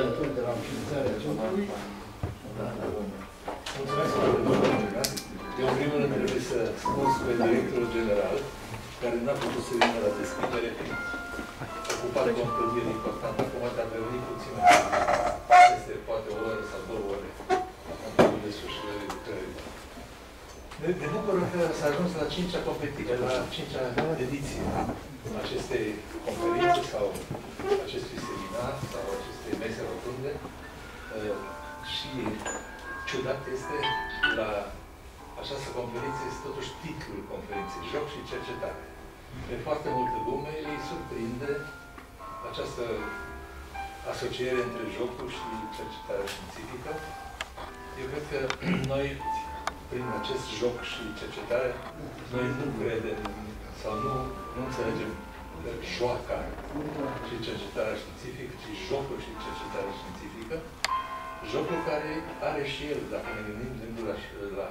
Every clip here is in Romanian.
alături de la înființarea centrului. Da, da. Mulțumesc foarte mult, domnule. da? Eu, în primul rând, trebuie să spun pe directorul general, care n-a putut să vină la deschidere, fiind ocupat cu o întâlnire importantă, acum dar a venit puțin este poate o oră sau două ore în timpul desfășurării lucrării. Ne, ne bucur că s-a ajuns la cincea competiție, la cincea ediție acestei conferințe sau acestui seminar sau acestei mese rotunde. Uh, și ciudat este la această conferință este totuși titlul conferinței, Joc și cercetare. Pe foarte multă lume îi surprinde această asociere între jocul și cercetarea științifică. Eu cred că noi, prin acest joc și cercetare, noi nu credem sau nu, nu înțelegem că joaca și cercetarea științifică, ci jocul și cercetarea științifică, jocul care are și el, dacă ne gândim gândul la, la,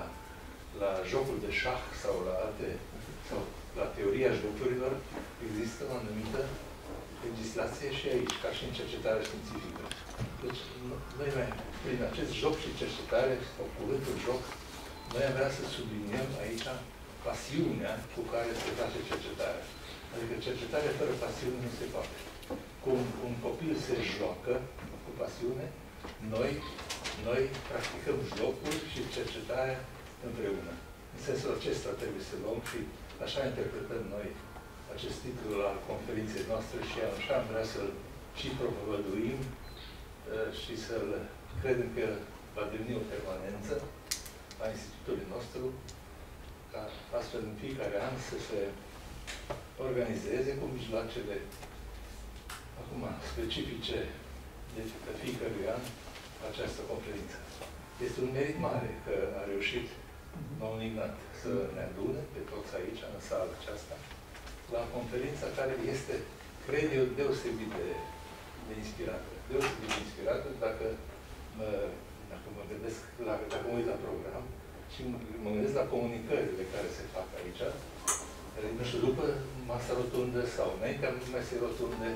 la jocul de șah sau la alte, sau la teoria jocurilor, există o anumită legislație și aici, ca și în cercetarea științifică. Deci, noi, prin acest joc și cercetare, sau cuvântul joc, noi am vrea să subliniem aici pasiunea cu care se face cercetarea. Adică cercetarea fără pasiune nu se poate. Cum un copil se joacă cu pasiune, noi, noi practicăm jocul și cercetarea împreună. În sensul acesta trebuie să luăm și așa interpretăm noi acest titlu al conferinței noastre și așa am vrea să-l și propovăduim uh, și să-l credem că va deveni o permanență a Institutului nostru, ca astfel în fiecare an să se organizeze cu mijloacele acum specifice deci pe fiecare an această conferință. Este un merit mare că a reușit domnul Ignat să ne adune pe toți aici, în sala aceasta, la conferința care este, cred eu, deosebit de, de inspirată. Deosebit de inspirată dacă mă, dacă mă gândesc, la, dacă mă uit la program și mă gândesc la comunicările care se fac aici, nu știu, după masa rotundă sau înaintea mesei rotunde,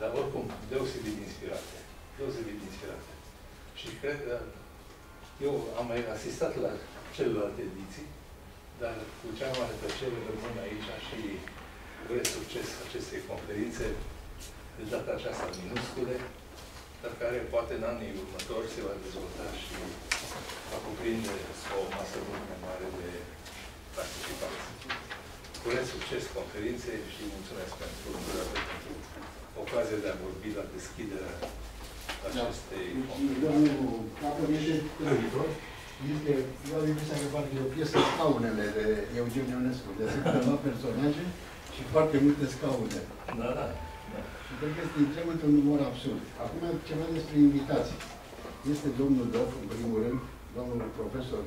dar oricum, deosebit de inspirate. Deosebit de inspirate. Și cred că eu am mai asistat la celelalte ediții, dar cu cea mai mare plăcere rămân aici și urez succes acestei conferințe, de data aceasta minuscule, dar care poate în anii următori se va dezvolta și va cuprinde o masă mult mai mare de participanți. Urez succes conferinței și mulțumesc pentru, pentru ocazia de a vorbi la deschiderea acestei Da. conferințe. Domnul Capăr este creditor. Este, eu am impresia că parcă e o piesă scaunele de Eugen Ionescu, de câteva personaje și foarte multe scaune. Da, da. Da. Și cred că este întregul un număr absurd. Acum ceva despre invitații. Este domnul Dof, în primul rând, domnul profesor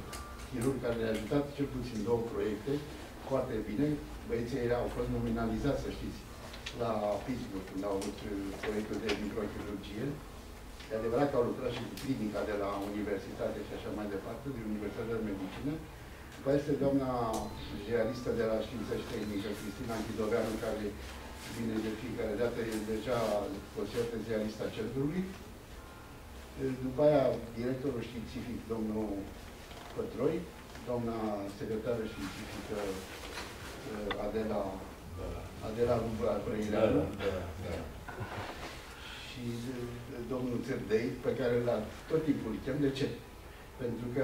chirurg care ne-a ajutat cel puțin două proiecte, foarte bine. Băieții au fost nominalizați, să știți, la Pittsburgh, când au avut uh, proiectul de microchirurgie. E adevărat că au lucrat și cu clinica de la universitate și așa mai departe, din Universitatea de Medicină. După aceea este doamna ziaristă de la Știință și Tehnică, Cristina Anchidoveanu, care vine de fiecare dată, e deja considerată ziarista centrului. După aia, directorul științific, domnul Pătroi, doamna secretară științifică uh, Adela, Adela Rubra Da, Brăileanu, da, da. și uh, domnul Țerdei, pe care la tot timpul îl chem. De ce? Pentru că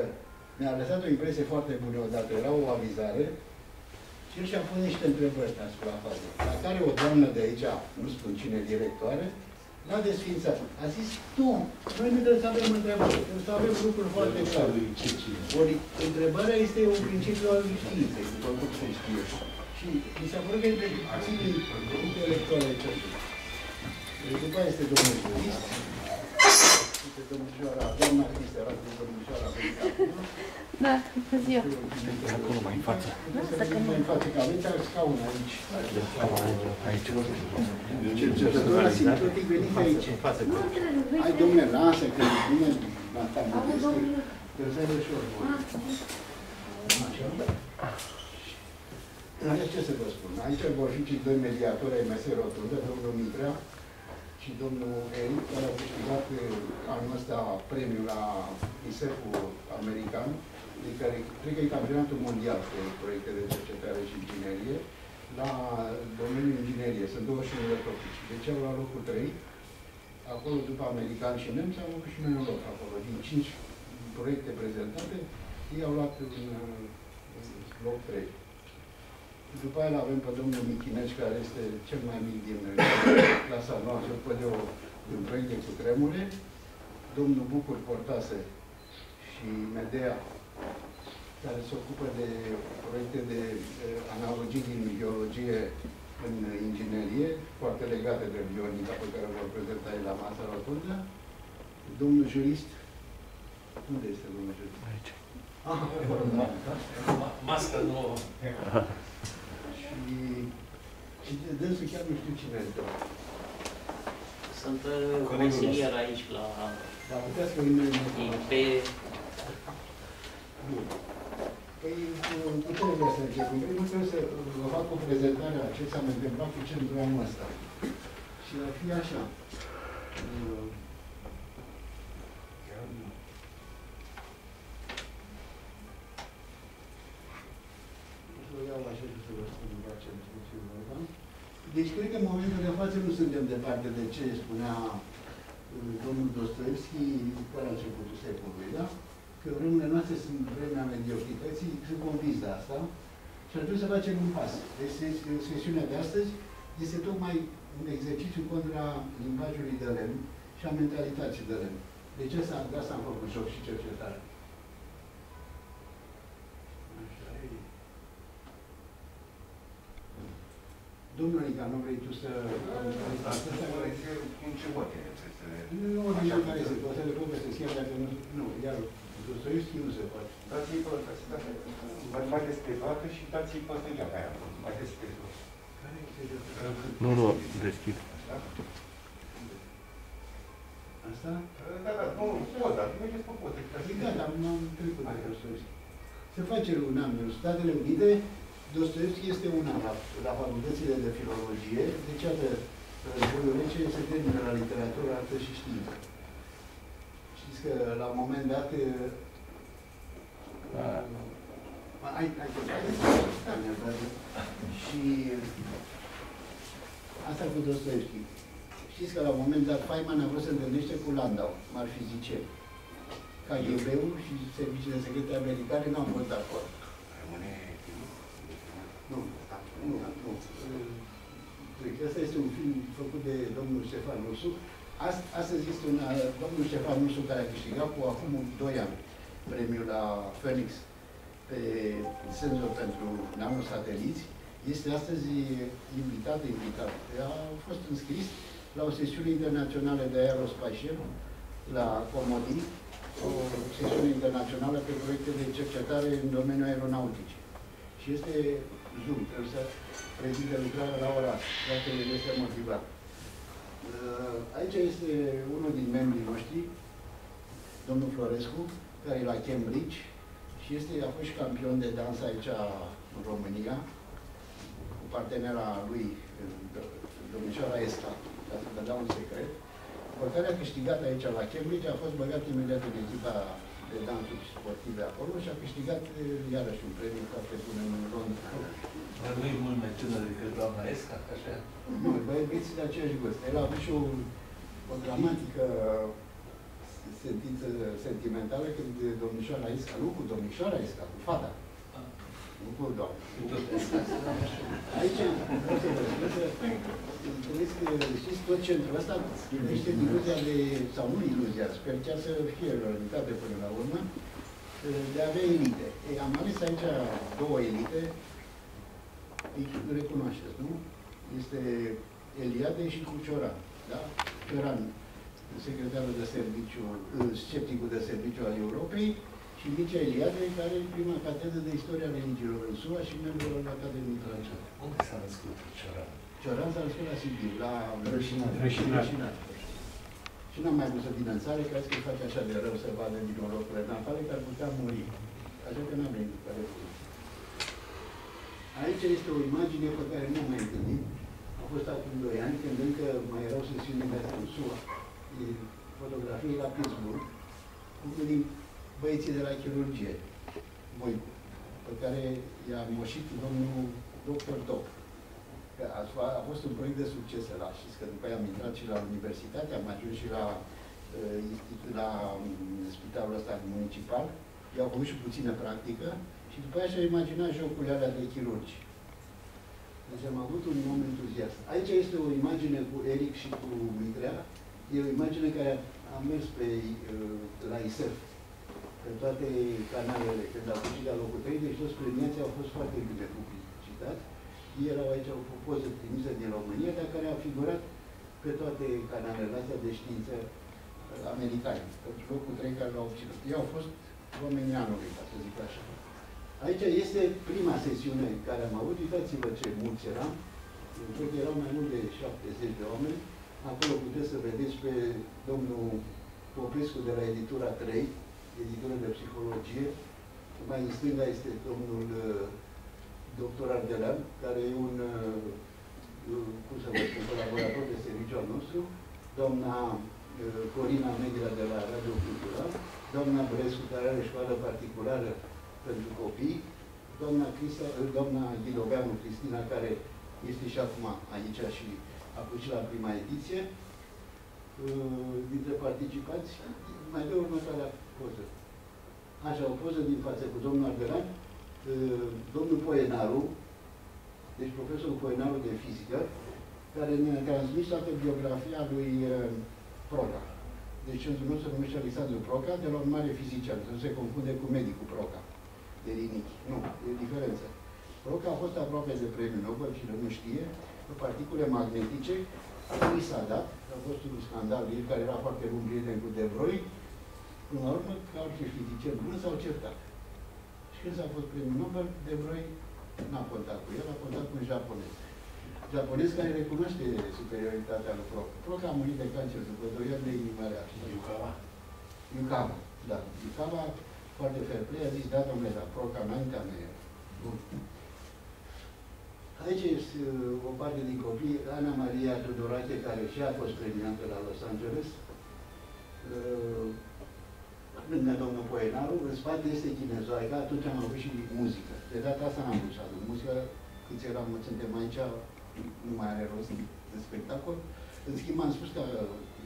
mi-a lăsat o impresie foarte bună odată. Era o avizare și el și-a pus niște întrebări în suprafață. La care o doamnă de aici, nu spun cine directoare, l-a desfințat. A zis, nu, noi nu trebuie să avem întrebări, trebuie să avem lucruri foarte clare. Ori întrebarea este un principiu al științei, după cum se știe. Și mi s-a părut că e de puținii intelectuale aici. După aia este domnul jurist, este domnișoara, doamna Cristea, era cu domnișoara venit acum. Da, bună ziua. Acolo mai în față. Mai în față, că aveți scaun aici. Aici. Cercetătoarea sintetic venit aici. Hai, domnule, lasă, că e bine, la tabă destul. Târziere și ori. Aici ce să vă spun? Aici vor fi cei doi mediatori ai mesei rotunde, domnul Mitrea și domnul Eric, care a câștigat uh, anul ăsta premiul la ISEF-ul american, de care cred că e campionatul mondial pe proiecte de cercetare și inginerie, la domeniul inginerie. Sunt 21 de topici. Deci au luat locul 3. Acolo, după americani și nemți, am avut și noi un loc acolo. Din 5 proiecte prezentate, ei au luat un, un loc 3. După aia avem pe domnul Michineci, care este cel mai mic din clasa noastră, după de o, un proiect de cutremure. Domnul Bucur Portase și Medea, care se ocupă de proiecte de eh, analogii din biologie în inginerie, foarte legate de bionica pe care o vor prezenta el la masa rotundă. Domnul jurist, unde este domnul jurist? Aici. Ah, acolo, da. Ma- Masca nouă. Și, și de dânsul chiar nu știu cine este. Sunt uh, consilier aici la Dar puteți că îi IP. Bun. Păi, cu ce vreau să încep? În primul rând să vă fac o prezentare a ce s-a întâmplat cu centrul anul ăsta. Și ar fi așa. Uh, O să o iau așa și să vă spun la ce ce e vorba. Deci, cred că în momentul de față nu suntem departe de ce spunea uh, domnul Dostoevski pe la începutul secolului, da? Că vremurile noastre sunt vremea mediocrității, sunt convins de asta și ar trebui să facem un pas. Deci ses- sesiunea de astăzi este tocmai un exercițiu contra limbajului de lemn și a mentalității de lemn. De ce s-a, de asta am făcut joc și cercetare. Așa e. Domnul Rica, nu vrei tu să... Nu, nu, nu, care se poate să le povestesc, chiar dacă nu, nu, iar Dostoevski nu se poate. Dați-i pe mai, mai despre toată și dați-i pe tăia aia. Mai despre tot. Care este de Nu, nu, deschid. Asta? Da, da, nu, poza, mergeți pe poza. Păi da, dar m-am trecut de Dostoevski. Se face un an în Statele Unite, Dostoevski este un an la, la facultățile de filologie, deci iată, războiul rece se termină la literatură, artă și știință. Știți că la un moment dat Da. uh, ai, ai, ai, și asta cu Dostoevski. Știți că la un moment dat Feynman a vrut să se întâlnește cu Landau, m-ar fi zice. KGB-ul și serviciile secrete americane n-au fost de acord. Rămâne... Nu, nu, nu. Cred că ăsta este un film făcut de domnul Ștefan Rusu. Ast- Astăzi este un uh, domnul Ștefan Rusu care a câștigat cu acum 2 ani premiul la Phoenix pe senzor pentru nanosateliți. Este astăzi invitat, invitat. A fost înscris la o sesiune internațională de aerospațial la Comodi, o sesiune internațională pe proiecte de cercetare în domeniul aeronautic. Și este Zoom, trebuie să prezinte lucrarea la ora asta, dacă este motivat. Uh, Aici este unul din membrii noștri, domnul Florescu, care e la Cambridge și este, a fost și campion de dans aici în România, cu partenera lui, do- domnișoara Esca, ca să vă dau un secret, pe care a câștigat aici la Cambridge, a fost băgat imediat în echipa de dansuri sportive acolo și a câștigat eh, iarăși un premiu foarte bun în Londra. Dar nu e mult mai tânăr decât doamna Esca, așa? Nu, băieții de aceeași vârstă. El a avut și o, o dramatică sentință sentimentală când domnișoara Isca, nu cu domnișoara Isca, cu fata, nu cu doamna. Cu tot Esca. Aici, vreau să vă spun că, înțeles că știți, tot centrul ăsta primește iluzia de, sau nu iluzia, sper chiar să fie realitate până la urmă, de a avea elite. Ei, am ales aici două elite, îi recunoașteți, nu? Este Eliade și Cucioran, da? Cioran, secretarul de serviciu, scepticul de serviciu al Europei, și Mircea Eliade, care e prima catedră de istoria religiilor în SUA și membru al Academiei Franceze. Unde s-a născut Cioran? Cioran s-a născut la Sibiu, la Rășinat. Rășinat. Și n-am mai pus din în țară, că azi că îi face așa de rău să vadă din norocurile natale, că ar putea muri. Așa că n-am venit care Aici este o imagine pe care nu am mai întâlnit. A fost acum 2 ani, când încă mai erau sesiunile astea în SUA, e fotografii la Pittsburgh, cu unul din băieții de la chirurgie, Voicu, pe care i-a moșit domnul doctor Top. Că a, a fost un proiect de succes ăla. Știți că după aia am intrat și la universitate, am ajuns și la, uh, institut, la um, spitalul ăsta municipal. I-au făcut și puțină practică și după aia și-a imaginat jocurile alea de chirurgi. Deci am avut un om entuziast. Aici este o imagine cu Eric și cu Mitrea. E o imagine care a mers pe, uh, la ISEF, pe toate canalele, când a fugit la locul 3, deci toți premiații au fost foarte bine publicitați. Ei erau aici o poză trimisă din România, dar care a figurat pe toate canalele astea de știință uh, americane. Pentru locul 3 care l-au obținut. Ei au fost oamenii anului, ca să zic așa. Aici este prima sesiune care am avut. Uitați-vă ce mulți eram. Cred că erau mai mult de 70 de oameni. Acolo puteți să vedeți pe domnul Popescu de la editura 3, editură de psihologie. Mai în stânga este domnul uh, doctor Ardelean, care e un, uh, cum să vă spun, colaborator de serviciu al nostru, doamna uh, Corina Megra de la Radio Cultural, doamna Brescu, care are școală particulară pentru copii, doamna, Crista, doamna Ghidoveanu Cristina, care este și acum aici și a fost și la prima ediție, uh, dintre participanți, mai dă următoarea poză. Așa, o poză din față cu domnul Ardelan, uh, domnul Poenaru, deci profesorul Poenaru de fizică, care ne-a transmis toată biografia lui uh, Proca. Deci în nu se numește Alexandru Proca, de la un mare fizician, să nu se confunde cu medicul Proca de rinichi. Nu, e diferență. Proca a fost aproape de premiul Nobel, cine nu știe, pe particule magnetice, lui s-a dat, a fost un scandal, el care era foarte bun prieten cu De Broglie, până la urmă, ca orice fizician bun, s-au certat. Și când s-a fost premiul Nobel, De Broglie n-a contat cu el, a contat cu un japonez. Japonez care recunoaște superioritatea lui Proca. Proca a murit de cancer după 2 ani de inimă rea. Yukawa. Yukawa, da. Yukawa foarte fair play, a zis, da, domnule, dar proca înaintea mea e. Bun. Aici este uh, o parte din copii, Ana Maria Tudorache, care și a fost premiată la Los Angeles, uh, lângă domnul Poenaru, în spate este chinezoica, atunci am avut și muzică. De data asta n-am vrut să aduc muzică, câți eram, suntem aici, nu mai are rost de spectacol. În schimb, am spus că,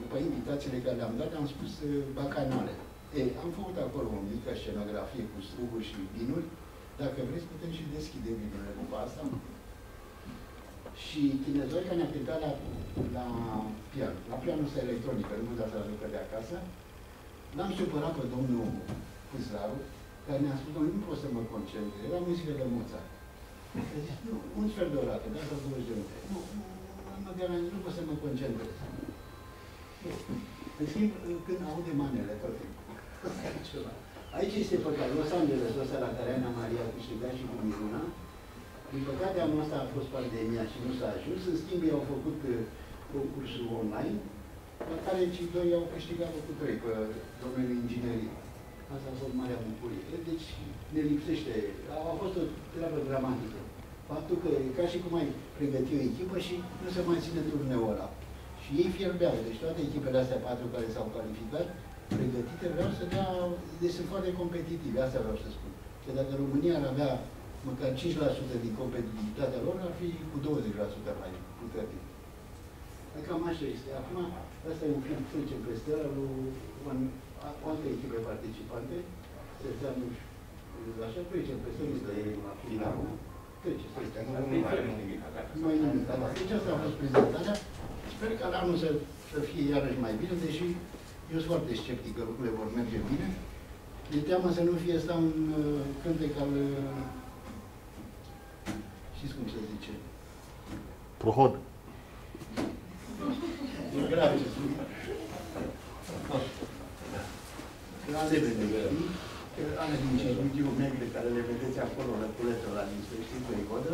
după invitațiile care le-am dat, am spus uh, bacanale. Ei, am făcut acolo o mică scenografie cu struguri și vinuri. Dacă vreți, putem și deschide vinurile după asta. Și Chinezoica ne-a cântat la, la pian, la pianul ăsta electronic, că nu dați la lucră de acasă. L-am supărat pe domnul Puzlaru, care ne-a spus, nu pot să mă concentrez, era muzică de Mozart. A zis, nu, un sfert de orată, dați 20 de minute. Nu, nu, nu, nu, nu pot să mă concentrez. În schimb, când aude manele tot timpul. Aici este păcat. Los Angeles, ăsta la care Ana Maria a câștigat și cu Miruna. Din păcate, anul ăsta a fost pandemia și nu s-a ajuns. În schimb, ei au făcut uh, concursul online, la care cei doi au câștigat cu trei, pe domeniul inginerii. Asta a fost marea bucurie. Deci, ne lipsește. A, a fost o treabă dramatică. Faptul că, ca și cum ai pregăti o echipă și nu se mai ține turneul ăla. Și ei fierbeau. Deci toate echipele astea patru care s-au calificat, pregătite, vreau să dea, deci sunt foarte competitive, asta vreau să spun. Că dacă România ar avea măcar 5% din competitivitatea lor, ar fi cu 20% mai puternic. Cam așa este. Acum, asta e un film, trecem peste ăla, lui un, o altă echipe participante, se înseamnă, așa, trecem peste ăla, este finalul. Treceți, treceți. Nu mai are nimic. Nu e nimic. Deci asta a fost prezentarea. Sper că la anul să, să fie iarăși mai bine, deși eu sunt foarte sceptic că lucrurile vor merge bine. E teamă să nu fie asta un uh, cântec al... Uh, știți cum se zice? Prohod. E grav ce spun. Razele de știi? Ale din cismitiu negre care le vedeți acolo, răculetul la din știi, pe vodă.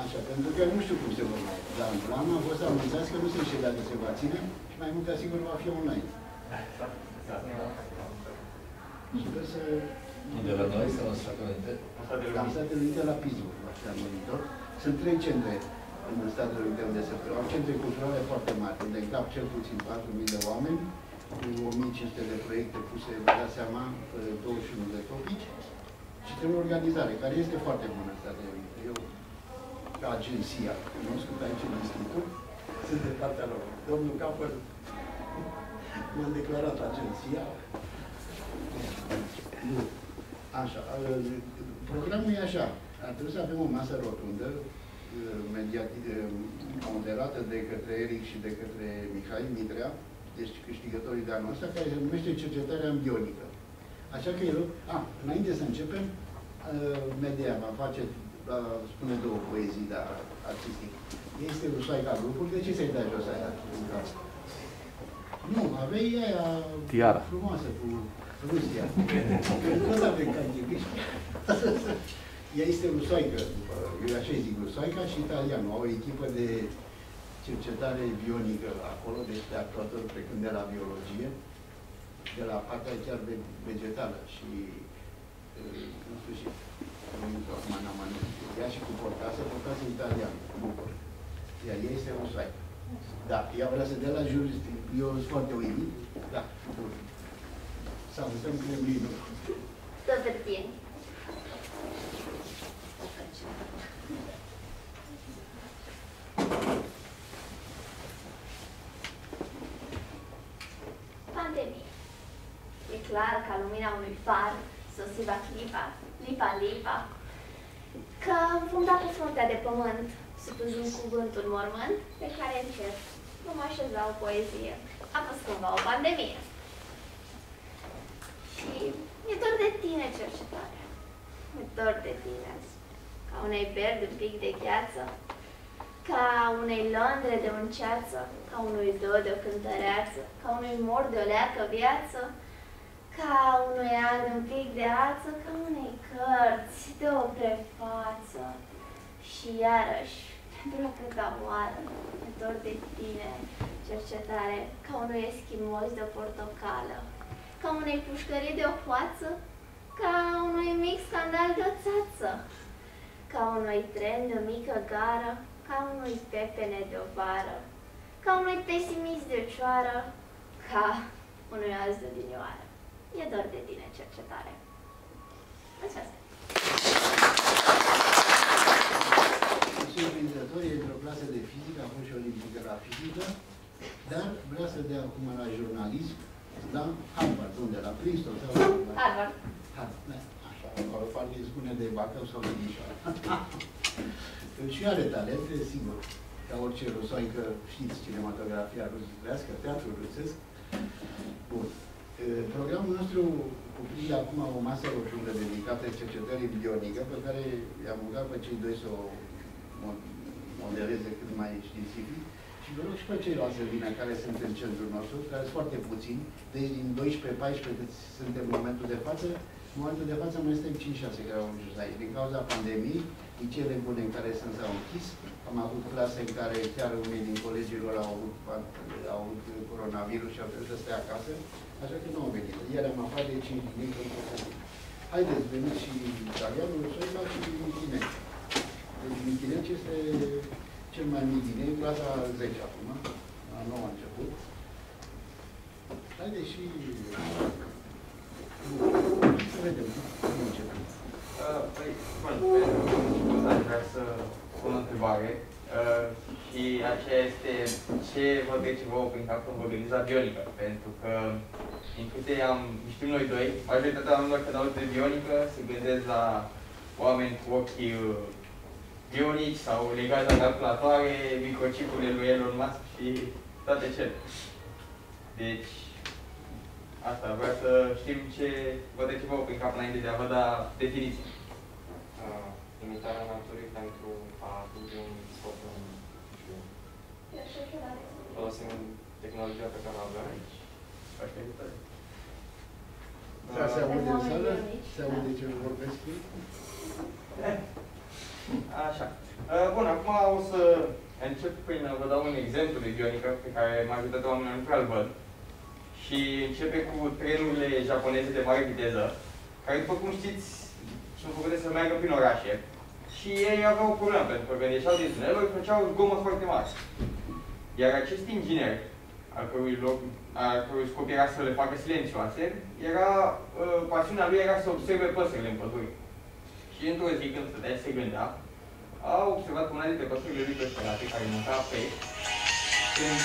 Așa, pentru că nu știu cum se vor da în plan, am fost anunțați că nu se știe dacă se va ține și mai mult ca sigur va fi online. Sper să... Unde la noi sau în Statele Unite? La Statele Unite, la Pittsburgh, la Statele Unite. Sunt trei centre în Statele Unite unde se au centre culturale foarte mari, unde încap cel puțin 4.000 de oameni, cu 1.500 de proiecte puse, vă dați seama, 21 de topici, și trebuie o organizare, care este foarte bună în Statele Unite. Eu, ca agenția, cunoscut aici în institut, sunt de partea lor. Domnul Capăr mi-a declarat agenția. Nu. Așa. Programul e așa. Ar trebui să avem o masă rotundă, moderată de către Eric și de către Mihai Mitrea, deci câștigătorii de anul ăsta, care se numește cercetarea în bionică. Așa că eu, a, înainte să începem, media va face, va spune două poezii dar artistice. Este rusoaica grupul, de ce să-i dai jos aia Nu, avei aia Tiara. frumoasă cu Rusia. Tot avem ca ea este rusoaică, după, eu așa zic rusoaica și italiană. Au o echipă de cercetare bionică acolo, deci de actuatori precând de la biologie, de la partea chiar vegetală și, nu știu și, nu acum n-am Ea și cu portasă, portasă italiană, bucur. Iar ei este rusoaică. Da, ea vrea să dea la jurist, eu sunt foarte uimit, da, bun. Să avutăm Kremlinul. Să Pandemie. E clar ca lumina unui far sosiva clipa, lipa lipa, că vom da pe fruntea de pământ, supuzând cuvântul mormânt, pe care încep vom așeza o poezie. A fost cumva o pandemie. Și mi-e dor de tine, cercetare. Mi-e dor de tine. Ca unei beri de un pic de gheață, ca unei londre de un ceață, ca unui do de o cântăreață, ca unui mor de o leacă viață, ca unui an de un pic de ață, ca unei cărți de o prefață. Și iarăși, pentru a câta oară, mi dor de tine, cercetare, ca unui eschimos de o portocală, ca unei pușcării de o hoață, ca unui mic scandal de o țață, ca unui tren de o mică gară, ca unui pepene de o vară, ca unui pesimist de o cioară, ca unui azi de dinioară. E dor de tine cercetare. Mulțumesc! Surprinzător, e într-o clasă de fizică, a fost și olimpică la fizică, dar vrea să dea acum la jurnalism la Harvard, unde? La Princeton sau la... Harvard. Harvard, da, așa, acolo parcă îi spune de Bacău sau de Mișoara. și are talente, sigur, ca orice rusoaică, știți, cinematografia rusăscă, teatrul rusesc. Bun. Programul nostru cuprinde acum o masă rotundă dedicată cercetării bionică, pe care i-am rugat pe cei doi să o modeleze cât mai științific. Și vă rog și pe ceilalți să vină care sunt în centrul nostru, care sunt foarte puțini, deci din 12-14 cât suntem în momentul de față, în momentul de față mai suntem 5-6 care au ajuns aici. Din cauza pandemiei, liceele bune în care sunt s-au închis, am avut clase în care chiar unii din colegii lor au avut, au avut coronavirus și au trebuit să stea acasă, așa că nu au venit. Iar am aflat de 5 din Haideți, veniți și italianul, Soiba și Michineci. Deci Michineci este cel mai mic din ei, clasa 10 acum, la 9 a început. Haideți și... Să vedem cum începem. Uh, păi, bun, aș vrea să pun o întrebare. Uh, și aceea este ce vă trece vouă prin cap când vă gândiți la bionică? Pentru că, din câte am, știm noi doi, majoritatea oamenilor când aud de bionică se gândesc la oameni cu ochii uh, bionici sau legați la calculatoare, microchipurile lui Elon Musk și toate cele. Deci, asta, vreau să știm ce vă trece vouă prin cap înainte de a vă da definiții. Uh, imitarea naturii pentru a aduce un scop în știu, folosim tehnologia pe care o avem aici. Așa e tare. Da, se aude în sală? Se aude ce vorbesc eu? Așa. Uh, Bun, acum o să încep prin a vă dau un exemplu de bionică pe care majoritatea oamenilor nu prea văd. Și începe cu trenurile japoneze de mare viteză, care, după cum știți, sunt făcute să meargă prin orașe. și ei aveau o problemă, pentru că când ieșeau din tuneluri, făceau zgomot foarte mare. Iar acest inginer, al cărui, loc, al cărui scop era să le facă silențioase, era, uh, pasiunea lui era să observe păsările în pădure. Și într-o zi, când stătea și se gândea, a observat că una dintre păsările lui preferate, care mânca pești, când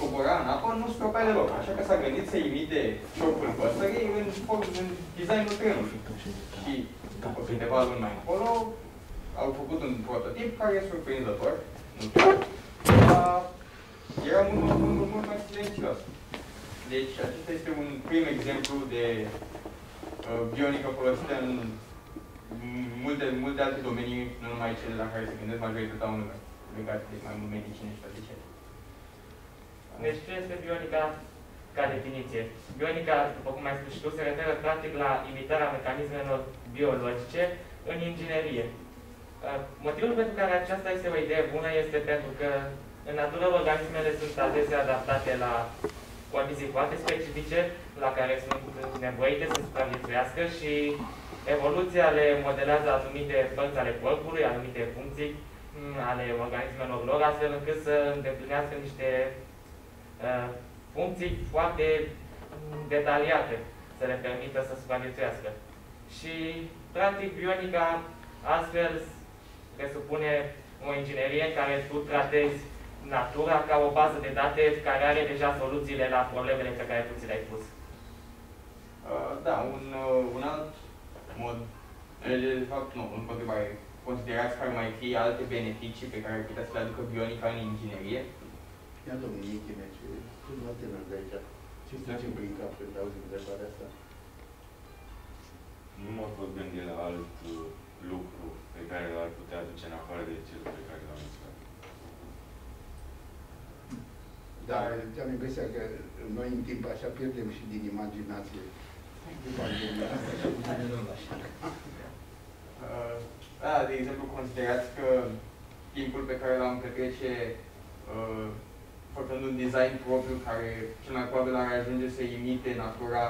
cobora în apă, nu scropea deloc. Așa că s-a gândit să imite șopul păsării în, în designul trenului. Și după câteva luni mai încolo, au făcut un prototip care e surprinzător. Nu chiar, dar era mult, mult, mult, mult mai silențios. Deci acesta este un prim exemplu de uh, bionică folosită în multe, multe alte domenii, nu numai cele la care se gândesc majoritatea oamenilor, legate de mai mult medicină și toate cele. Deci ce este bionica ca definiție? Bionica, după cum ai spus și tu, se referă practic la imitarea mecanismelor biologice în inginerie. Uh, Motivul pentru care aceasta este o idee bună este pentru că în natură organismele sunt adesea adaptate la condiții foarte specifice la care sunt nevoite să supraviețuiască și evoluția le modelează anumite părți ale corpului, anumite funcții mm, ale organismelor lor, astfel încât să îndeplinească niște uh, funcții foarte mm, detaliate să le permită să supraviețuiască. Și, practic, bionica astfel presupune o inginerie în care tu tratezi natura ca o bază de date care are deja soluțiile la problemele pe care tu ți le-ai pus. Uh, da, un, uh, un alt mod, de fapt nu, în întrebare, considerați că ar mai fi alte beneficii pe care ar putea să le aducă bionica în inginerie? Ia domnul Iechine, ce câțiva tânăr de aici. Ce trece prin cap când auzi întrebarea asta? Nu mă pot gândi la alt uh, lucru pe care l-ar putea aduce în afară de cel pe care l-am menționat. Da, am impresia că noi în timp așa pierdem și din imaginație. După pandemia asta și în general așa. Uh, da, de exemplu, considerați că timpul pe care l-am petrece uh, făcând un design propriu care cel mai probabil ar ajunge să imite natura,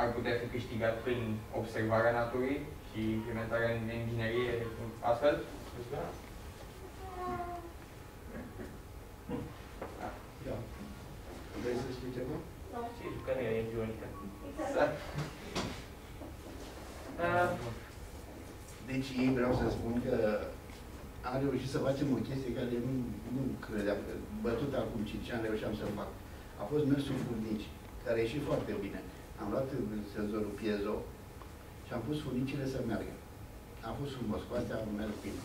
ar putea fi câștigat prin observarea naturii și implementarea în inginerie astfel? Da. Da. Vrei să spui ceva? Sigur că nu e bionică. Exact. Uh, Deci ei vreau să spun că am reușit să facem o chestie care nu, nu credeam, că bătut acum 5 ani reușeam să fac. A fost mersul furnici, care a ieșit foarte bine. Am luat senzorul piezo și am pus furnicile să meargă. A fost frumos, cu astea am mers bine.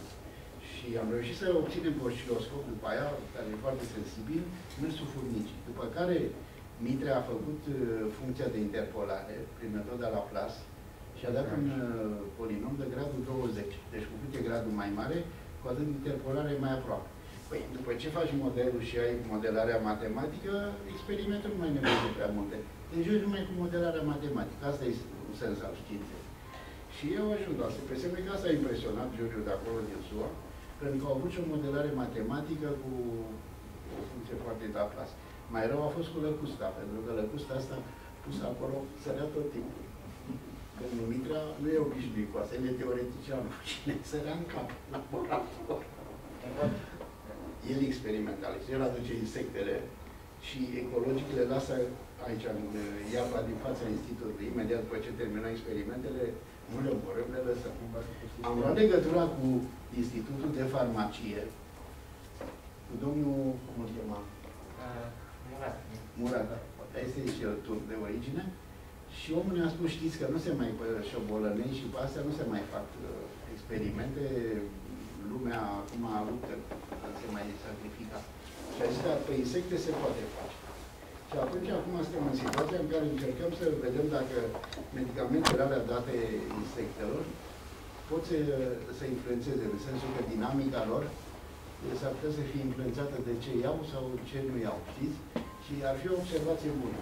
Și am reușit să obținem pe osciloscop după aia, care e foarte sensibil, mersul furnicii. După care Mitre a făcut uh, funcția de interpolare prin metoda Laplace și a dat un uh, polinom de gradul 20. Deci cu cât e gradul mai mare, cu atât interpolarea e mai aproape. Păi, după ce faci modelul și ai modelarea matematică, experimentul nu mai nevoie de prea multe. Deci joci numai cu modelarea matematică. Asta e un sens al științei. Și eu ajung la asta. Pe semne că asta a impresionat Giurgiu de acolo din SUA, pentru că au avut și o modelare matematică cu o funcție foarte de Laplace. Mai rău a fost cu lăcusta, pentru că lăcusta asta pusă acolo sărea tot timpul. Domnul Mitra nu e obișnuit cu asta, el e teoretician, cine sărea în cap, laborator. El e experimentalist, el aduce insectele și ecologic le lasă aici, în iarba din fața institutului, imediat după ce terminăm experimentele, nu le omorâm, le lăsăm. Am luat legătura cu Institutul de Farmacie, cu domnul, cum îl chema? uh, Murat. Murat, da. Este și el turc de origine. Și omul ne-a spus, știți că nu se mai șobolănei și pe astea nu se mai fac uh, experimente. Lumea acum luptă, nu se mai sacrifică. Și a zis, da, pe insecte se poate face. Și atunci, acum suntem în situația în care încercăm să vedem dacă medicamentele alea date insectelor pot să, să influențeze, în sensul că dinamica lor s-ar putea să fie influențată de ce iau sau ce nu iau, știți? Și ar fi o observație bună.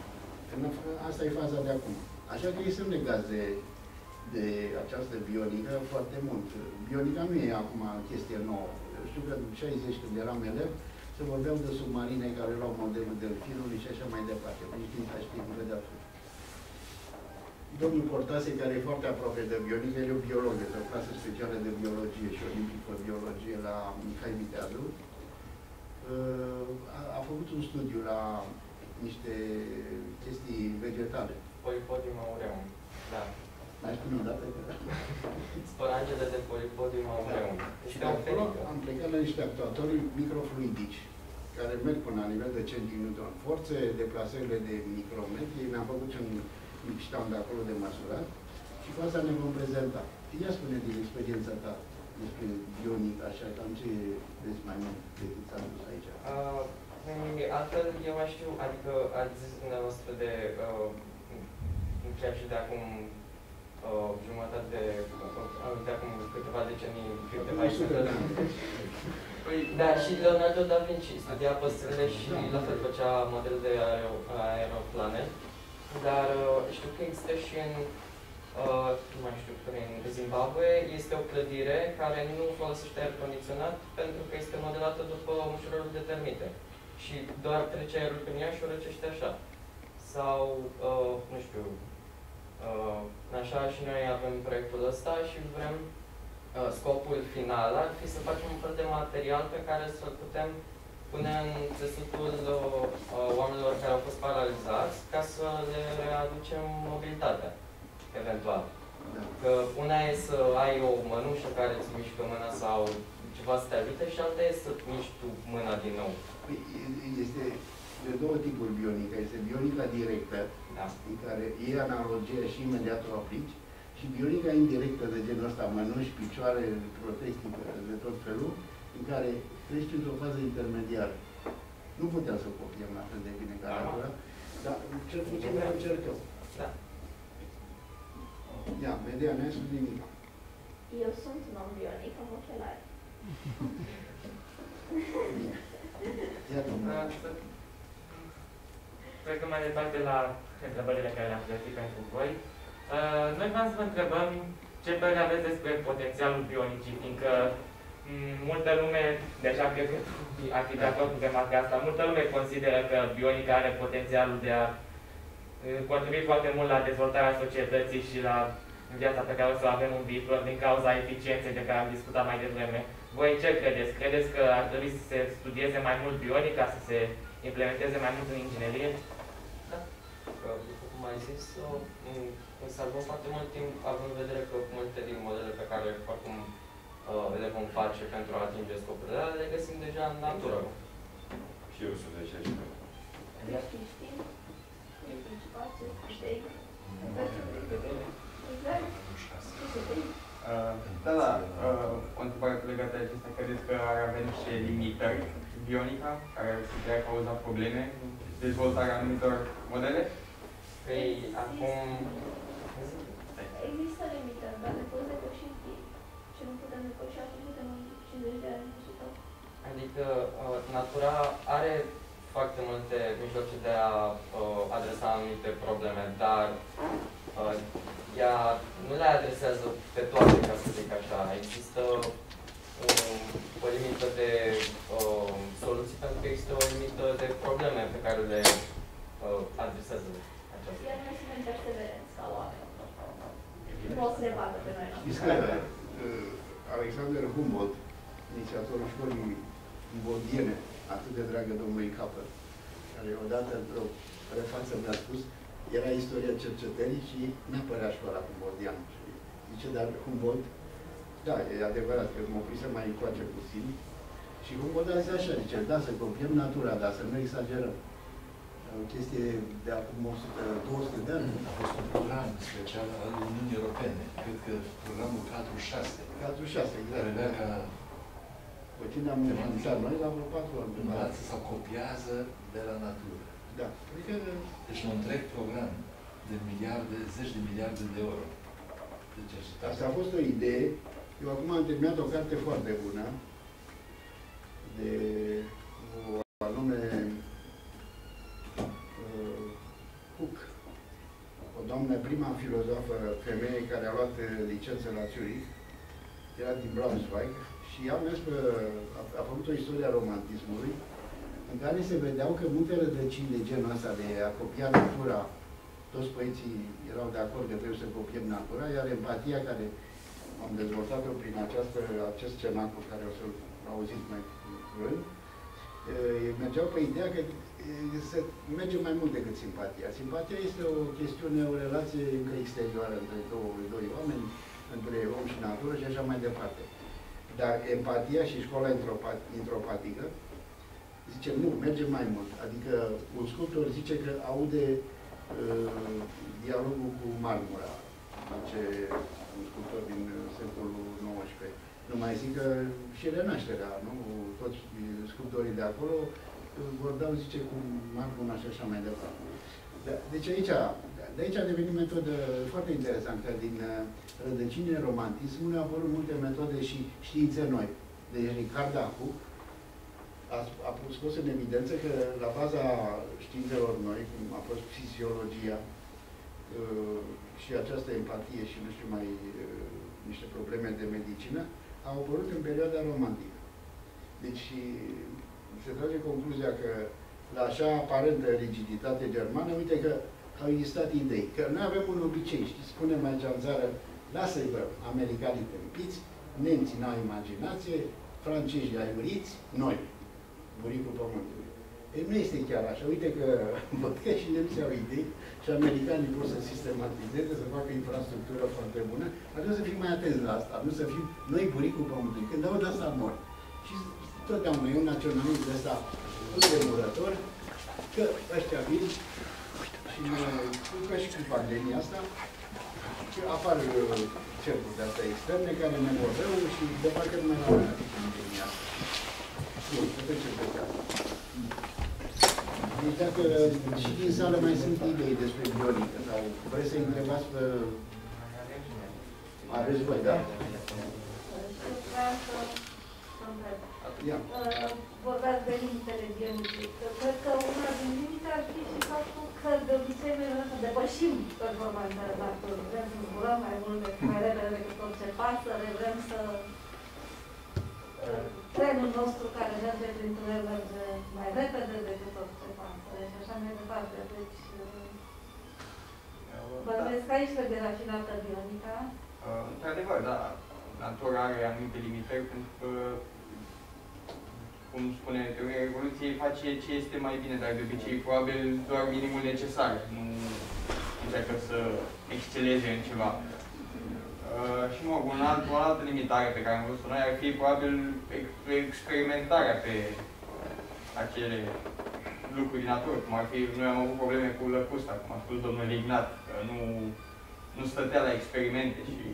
Asta e faza de acum. Așa că ei sunt legați de, de această bionică foarte mult. Bionica nu e acum chestie nouă. Eu știu că în 60, când eram elev, se vorbeau de submarine care erau modelul delfinului și așa mai departe. Deci știința știință de atunci. domnul Cortase, care e foarte aproape de bionică, el e un biolog, de o clasă specială de biologie și olimpică biologie la Mihai Viteadu. Uh, A, a făcut un studiu la niște chestii vegetale. Polipodium aureum. Da. Mai spune o dată că... Sporangele de Polipodium aureum. Și Și de acolo am plecat la niște actuatori microfluidici, care merg până la nivel de centinewton. Forțe, deplasările de micrometri, mi-am făcut și un ștam de acolo de măsurat și cu asta ne vom prezenta. Ia spune din experiența ta despre bionic, așa, cam ce vezi mai mult decât s-a dus aici. Uh, altfel, eu mai știu, adică ați zis dumneavoastră de uh, ceea ce de acum uh, jumătate de, uh, de acum câteva decenii, câteva Acum 100 de ani. Păi, da, și Leonardo da Vinci studia păsările și la fel făcea model de aero, aeroplane. Dar uh, știu că există și în, uh, nu mai știu, prin Zimbabwe, este o clădire care nu folosește aer condiționat pentru că este modelată după mușurorul de termite. Și doar trece aerul prin ea și o răcește așa. Sau, uh, nu știu, uh, așa și noi avem proiectul ăsta și vrem uh, scopul final ar fi să facem un fel de material pe care să-l putem pune în țesutul uh, uh, oamenilor care au fost paralizați ca să le readucem mobilitatea, eventual. Da. Că una e să ai o mănușă care îți mișcă mâna sau ceva să te ajute și alta e să miști tu mâna din nou. Păi, Este de două tipuri bionica. Este bionica directă, Da. în care e analogie și imediat o aplici, și bionica indirectă de genul ăsta, mănuși, picioare, protecții de tot felul, în care treci într-o fază intermediară. Nu putem să o copiem la fel de bine ca Da. natura, dar cel puțin noi încercăm. Da. Ia, vedea, nu sunt nimic. Eu sunt un om bionic, am ochelari. Bine. Ia, domnule. Cred că mai departe la întrebările care le-am pregătit pentru voi. Uh, Noi vreau să vă întrebăm ce părere aveți despre potențialul bionicii, fiindcă m, multă lume, deja cred că ar fi de acord cu remarca asta, multă lume consideră că bionica are potențialul de a uh, contribui foarte mult la dezvoltarea societății și la viața pe care o să o avem în viitor din cauza eficienței de care am discutat mai devreme. Voi ce credeți? Credeți că ar trebui să se studieze mai mult bionica, să se implementeze mai mult în inginerie? Că, după cum ai zis, uh, m- îmi salvăm foarte mult timp, având în vedere că multe din modele pe care oricum uh, le vom face pentru a atinge scopurile alea, le găsim deja în natură. Și eu sunt de ce și eu. Știi, știi? Ești spațiu, știi? Exact. Uh, da, da, uh, o întrebare legată de acestea, credeți că ar avea niște limitări bionica care ar putea cauza probleme în dezvoltarea anumitor modele? Păi, acum... Există limite, dar le poți depăși în timp. Ce nu putem depăși acum, putem în 50 de ani, 100. Adică uh, natura are foarte multe mijloace de a uh, adresa anumite probleme, dar uh, ea nu le adresează pe toate, ca să zic așa. Există um, o limită de uh, soluții pentru că există o limită de probleme pe care le uh, adresează aceasta. Iar noi suntem perseverenți ca oameni. Nu o să ne bată pe noi. Știți că uh, Alexander Humboldt, inițiatorul școlii humboldtiene, atât de dragă domnului Capăr, care odată într-o prefață mi-a spus, era istoria cercetării și mi-a părea școala humboldtiană. Și zice, dar Humboldt, da, e adevărat că mă opri să mai încoace puțin, și Humboldt a zis așa, zice, da, să copiem natura, dar să nu exagerăm. O chestie de acum 100, 200 de ani. A fost un program special al Uniunii Europene, cred că programul 4-6, Cadrul 6, care exact. avea ca Pe cine am înființat noi la vreo 4 ani. învață sau copiază de la natură. Da. Adică, Deci un întreg program de miliarde, zeci de miliarde de euro de cercetare. asta a fost o idee. Eu acum am terminat o carte foarte bună de o anume uh, Cook, o doamnă, prima filozofă femeie care a luat uh, licență la Zurich, era din Braunschweig, și ea a mers pe, a, a făcut o istorie a romantismului, în care se vedeau că multe rădăcini de genul ăsta de a copia natura toți părinții erau de acord că trebuie să copiem natura, iar empatia care am dezvoltat-o prin această, acest cenacul care o să-l auziți mai curând, eh, mergeau pe ideea că eh, să merge mai mult decât simpatia. Simpatia este o chestiune, o relație încă exterioară între două, doi oameni, între om și natură și așa mai departe. Dar empatia și școala intropatică zice, nu, merge mai mult. Adică un sculptor zice că aude uh, dialogul cu marmura, zice un sculptor din secolul XIX. Nu mai zic că și renașterea, nu? Toți sculptorii de acolo vorbeau, zice, cu marmura și așa mai departe. Da, deci aici, de aici a devenit metodă foarte interesantă. Din uh, rădăcinile romantismului au apărut multe metode și științe noi. Deci Ricard Dacu a, a scos în evidență că la baza științelor noi, cum a fost fiziologia uh, și această empatie și nu știu mai uh, niște probleme de medicină, au apărut în perioada romantică. Deci se trage concluzia că la așa aparentă rigiditate germană, uite că au existat idei. Că noi avem un obicei, știți, spunem aici în țară, lasă-i bă, americanii tâmpiți, nemții n-au imaginație, francezii aiuriți, noi, buricul pământului. Ei, nu este chiar așa. Uite că văd că și nemții au idei și americanii vor să sistematizeze, să facă infrastructură foarte bună. Ar trebui să fim mai atenți la asta, nu să fim noi buricul pământului. Când aud asta, mor. Și totdeauna e un naționalism de ăsta tremurător, că ăștia vin și ne culcă și cu pandemia asta, și apar uh, cercuri de astea externe care ne vor rău și de parcă nu mai la pandemia asta. Bun, să trecem pe Deci dacă și din sală mai sunt idei despre bionică sau vreți să-i întrebați pe... Aveți voi, da? Ia. Vorbeați de limitele bionice. Cred că una din limite ar fi și faptul că de obicei noi depășim performanța naturii. Vrem să zburăm mai mult, mai repede decât orice pasăre, vrem să trenul nostru care merge prin tunel merge mai repede decât orice pasăre și așa mai departe. Deci, bănuiesc că aici trebuie rafinată bionica. Uh, într-adevăr, da. Natura are anumite limitări pentru că, cum spune teoria evoluției, face ce este mai bine, dar de obicei probabil doar minimul necesar. Nu încearcă să exceleze în ceva. Uh, și mă, un alt, o altă limitare pe care am văzut noi ar fi probabil experimentarea pe acele lucruri din natură, cum ar fi, noi am avut probleme cu lăcusta, cum a spus domnul Ignat, că nu, nu stătea la experimente și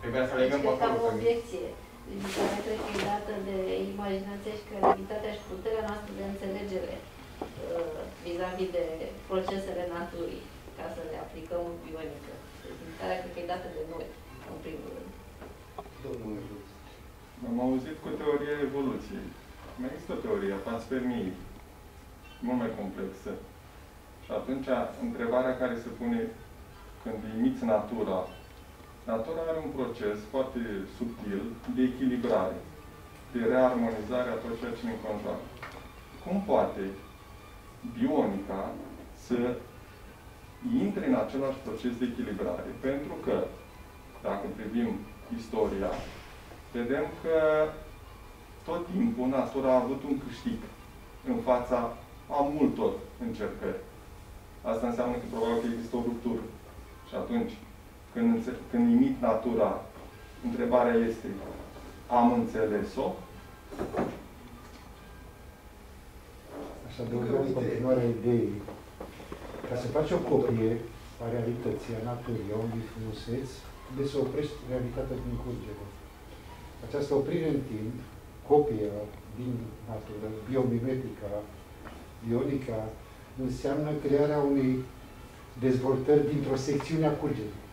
trebuia să legăm pe acolo. o obiecție. Limitarea cred că e dată de imaginația și creativitatea și puterea noastră de înțelegere uh, vis-a-vis -vis de procesele naturii, ca să le aplicăm în bionică care cred că e dată de noi, în primul rând. Am auzit cu teoria evoluției. Mai există o teorie a panspermiei, mult mai complexă. Și atunci, întrebarea care se pune când imiți natura, natura are un proces foarte subtil de echilibrare, de rearmonizare a tot ceea ce ne înconjoară. Cum poate bionica să intre în același proces de echilibrare. Pentru că, dacă privim istoria, vedem că tot timpul natura a avut un câștig în fața a multor încercări. Asta înseamnă că probabil că există o ruptură. Și atunci, când, când imit natura, întrebarea este, am înțeles-o? Aș adăuga în continuare ideii ca să faci o copie a realității, a naturii, a unui frumuseți, trebuie să oprești realitatea din curgere. Această oprire în timp, copia din natură, biomimetica, bionica, înseamnă crearea unei dezvoltări dintr-o secțiune a curgerii.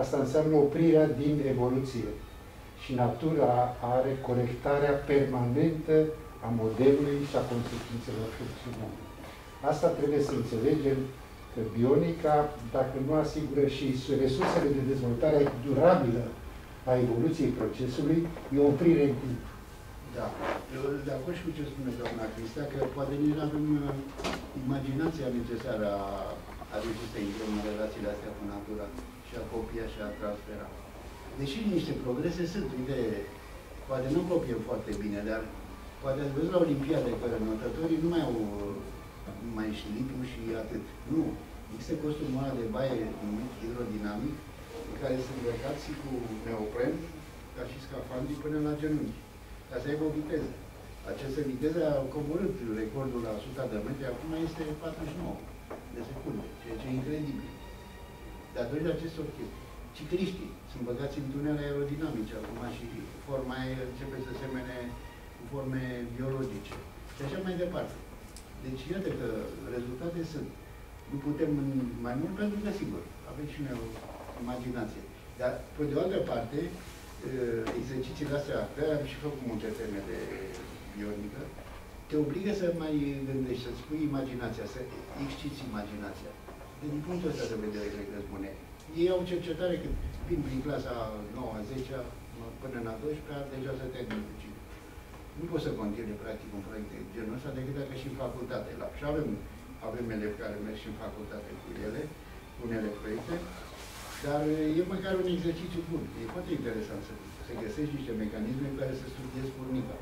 Asta înseamnă oprirea din evoluție. Și natura are corectarea permanentă a modelului și a consecințelor funcționale. Asta trebuie să înțelegem că bionica, dacă nu asigură și resursele de dezvoltare durabilă a evoluției procesului, e o oprire în timp. Da. Eu de acord și cu ce spune doamna Cristea, că poate nici nu avem uh, imaginația necesară a, a reușit să intrăm în relațiile astea cu natura și a copia și a transfera. Deși niște progrese sunt, uite, poate nu copiem foarte bine, dar poate ați văzut la Olimpiade că notătorii nu mai au nu mai șlipul și atât. Nu. Există costumul ăla de baie numit hidrodinamic, în care sunt îmbrăcați cu neopren, ca și scafandrii până la genunchi ca să aibă o viteză. Această viteză a coborât recordul la 100 de metri, acum este 49 de secunde, ceea ce e incredibil. Datorită acestor chestii. Cicliștii sunt băgați în tunele aerodinamice acum și forma începe să semene cu forme biologice. Și așa mai departe. Deci iată că rezultate sunt. Nu putem mai mult pentru că, sigur, avem și noi o imaginație. Dar, pe de o altă parte, Uh, exercițiile astea, pe am și făcut multe teme de bionică, te obligă să mai gândești, să-ți pui imaginația, să exciți imaginația. De din punctul ăsta de vedere, cred că spune. Ei au cercetare când vin prin clasa 9 10 până la 12 deja să termin cu cine. Nu poți să continui practic un proiect de genul ăsta decât dacă și în facultate. La, și avem, avem elevi care merg și în facultate cu ele, cu unele proiecte, dar e măcar un exercițiu bun. E foarte interesant să, să găsești niște mecanisme în care să studiezi furnica.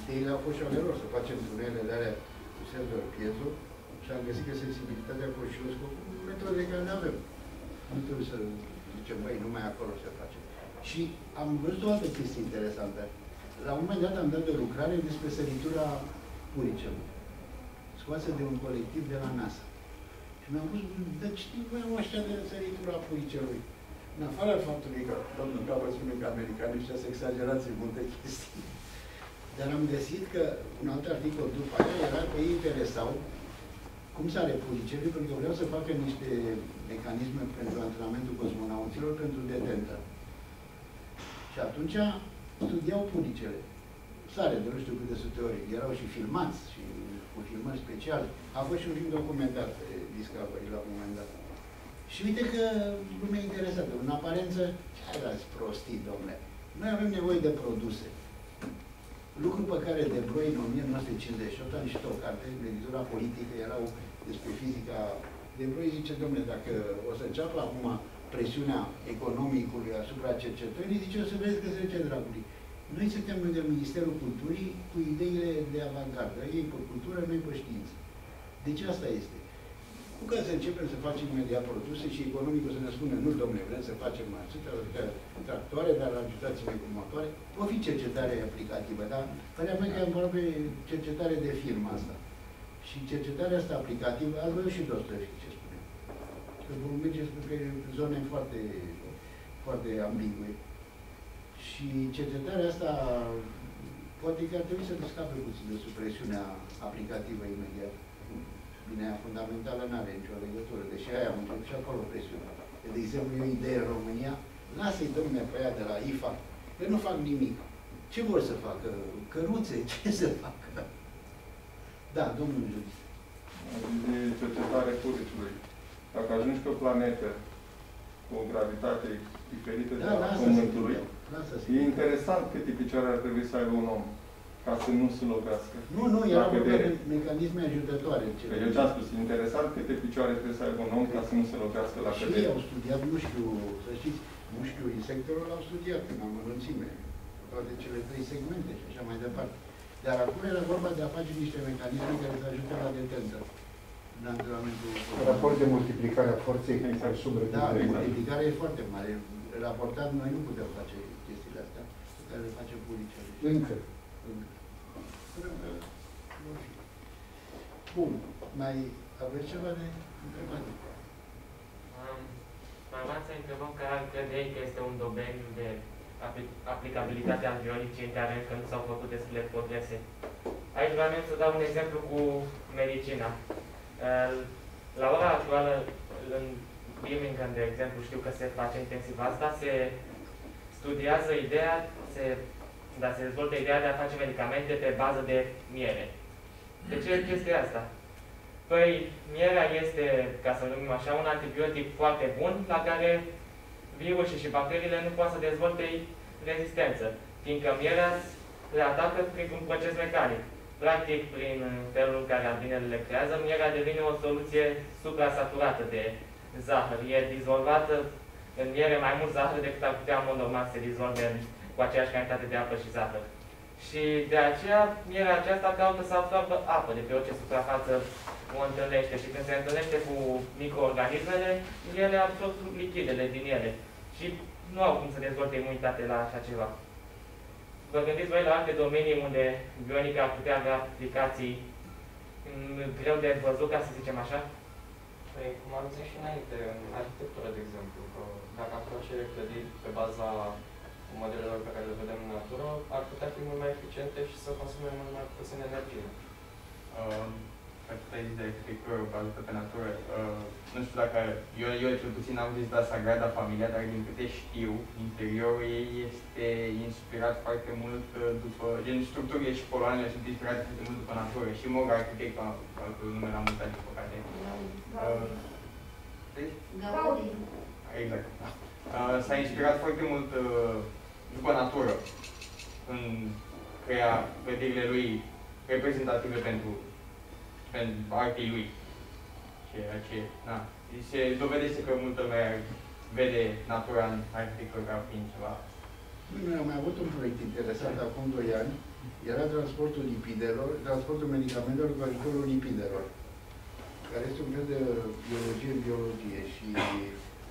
Ideile au fost și ale lor, să facem tunele de alea cu senzor piezo și am găsit că sensibilitatea cu metode care le avem. Nu trebuie să zicem, băi, numai acolo se face. Și am văzut o altă chestie interesantă. La un moment dat am dat de lucrare despre săritura puricelor, scoasă de un colectiv de la NASA. Și mi-am pus, dar știi voi ăștia de săritura puricelui? În afară faptului că domnul Capă spune că americanii ăștia să exagerați în multe chestii. Dar am găsit că un alt articol după aia era că ei interesau cum sare puricelui, pentru că vreau să facă niște mecanisme pentru antrenamentul cosmonauților pentru detentă. Și atunci studiau puricele. Sare de nu știu câte sute ori. Erau și filmați și cu filmări speciale. A fost și un film documentar pe Discovery la un moment dat. Și uite că lumea e interesată. În aparență, ce ați prostit, domnule? Noi avem nevoie de produse. Lucru pe care De Bruyne în 1958 a ieșit o carte, în editura politică, erau despre fizica. De Bruyne zice, domnule, dacă o să înceapă acum presiunea economicului asupra cercetării, zice, o să vezi că se zice dragului. Noi suntem în Ministerul Culturii cu ideile de avantgardă. Ei pe cultură, noi pe știință. Deci asta este. Nu ca să începem să facem imediat produse și economicul să ne spună, nu, domnule, vrem să facem atâtea tractoare, dar ajutați-ne cu motoare. O fi cercetare aplicativă, dar părea mea că am vorbit cercetare de firmă asta. Și cercetarea asta aplicativă, ați văzut și Dostoevski ce spune. Că vom merge spre zone foarte, foarte ambigue. Și cercetarea asta poate că ar trebui să ne scape puțin de supresiunea aplicativă imediat. Bine, aia fundamentală nu are nicio legătură, deși aia am început și acolo presiune. De exemplu, e o idee în România, lasă-i domne pe aia de la IFA, că nu fac nimic. Ce vor să facă? Căruțe? Ce să facă? Da, domnul Judis. De cercetare puriciului. Dacă ajungi pe o planetă cu o gravitate diferită da, de la Pământului, e interesant câte picioare ar trebui să aibă un om ca să nu se lovească. Nu, nu, era vorba de mecanisme ajutătoare. Păi eu ce-am spus, interesant câte picioare trebuie să aibă un om ca să nu se lovească la cădere. Și ei au studiat, nu știu, să știți, nu știu, insectelor l-au studiat în amănunțime, toate cele trei segmente și așa mai departe. Dar acum era vorba de a face niște mecanisme care să ajute la detentă în antrenamentul. Raport de multiplicare a forței exact. sub Da, multiplicarea e foarte mare. Raportat noi nu putem face chestiile astea, pe care le face publice. Încă. Bun. Mai aveți ceva de întrebare? Mai vreau să întrebăm care ar crede că este un domeniu de aplicabilitate a bionicii în care încă nu s-au făcut destule progrese. Aici vreau să dau un exemplu cu medicina. La ora actuală, în Birmingham, de exemplu, știu că se face intensiv asta, se studiază ideea, se dar se dezvoltă ideea de a face medicamente pe bază de miere. De ce chestia asta? Păi, mierea este, ca să numim așa, un antibiotic foarte bun la care virusii și bacteriile nu pot să dezvolte rezistență, fiindcă mierea le atacă printr-un proces mecanic. Practic, prin felul în care albinele le creează, mierea devine o soluție suprasaturată de zahăr. E dizolvată în miere mai mult zahăr decât ar putea în mod normal să se dizolve cu aceeași cantitate de apă și zahăr. Și de aceea, mierea aceasta caută să absorbă apă de pe orice suprafață o întâlnește și când se întâlnește cu microorganismele, ele absorb lichidele din ele și nu au cum să dezvolte imunitate la așa ceva. Vă gândiți voi la alte domenii unde bionica ar putea avea aplicații greu de văzut, ca să zicem așa? Păi, cum am zis și înainte, în arhitectură, de exemplu, că dacă am face clădiri pe baza modelelor pe care le vedem în natură, ar putea fi mult mai eficiente și să consume mult mai puțin energie. Uh, ai zis de arhitectură bazată pe natură. Uh, nu știu dacă, eu, eu cel puțin am vizitat Sagrada Familia, dar din câte știu, interiorul ei este inspirat foarte mult uh, după, gen structurile și coloanele sunt inspirate foarte mult după natură și mă arhitect, cu numele am mutat din păcate. Uh, Gaudi. Exact. Da. Uh, s-a inspirat foarte mult uh, după natură în crea clădirile lui reprezentative pentru, pentru artei lui. Ceea ce, na, se dovedește că multă lumea vede natura în arhitectură ca fiind ceva. Noi am mai avut un proiect interesant acum 2 ani. Era transportul lipidelor, transportul medicamentelor cu ajutorul lipidelor, care este un fel de biologie în biologie și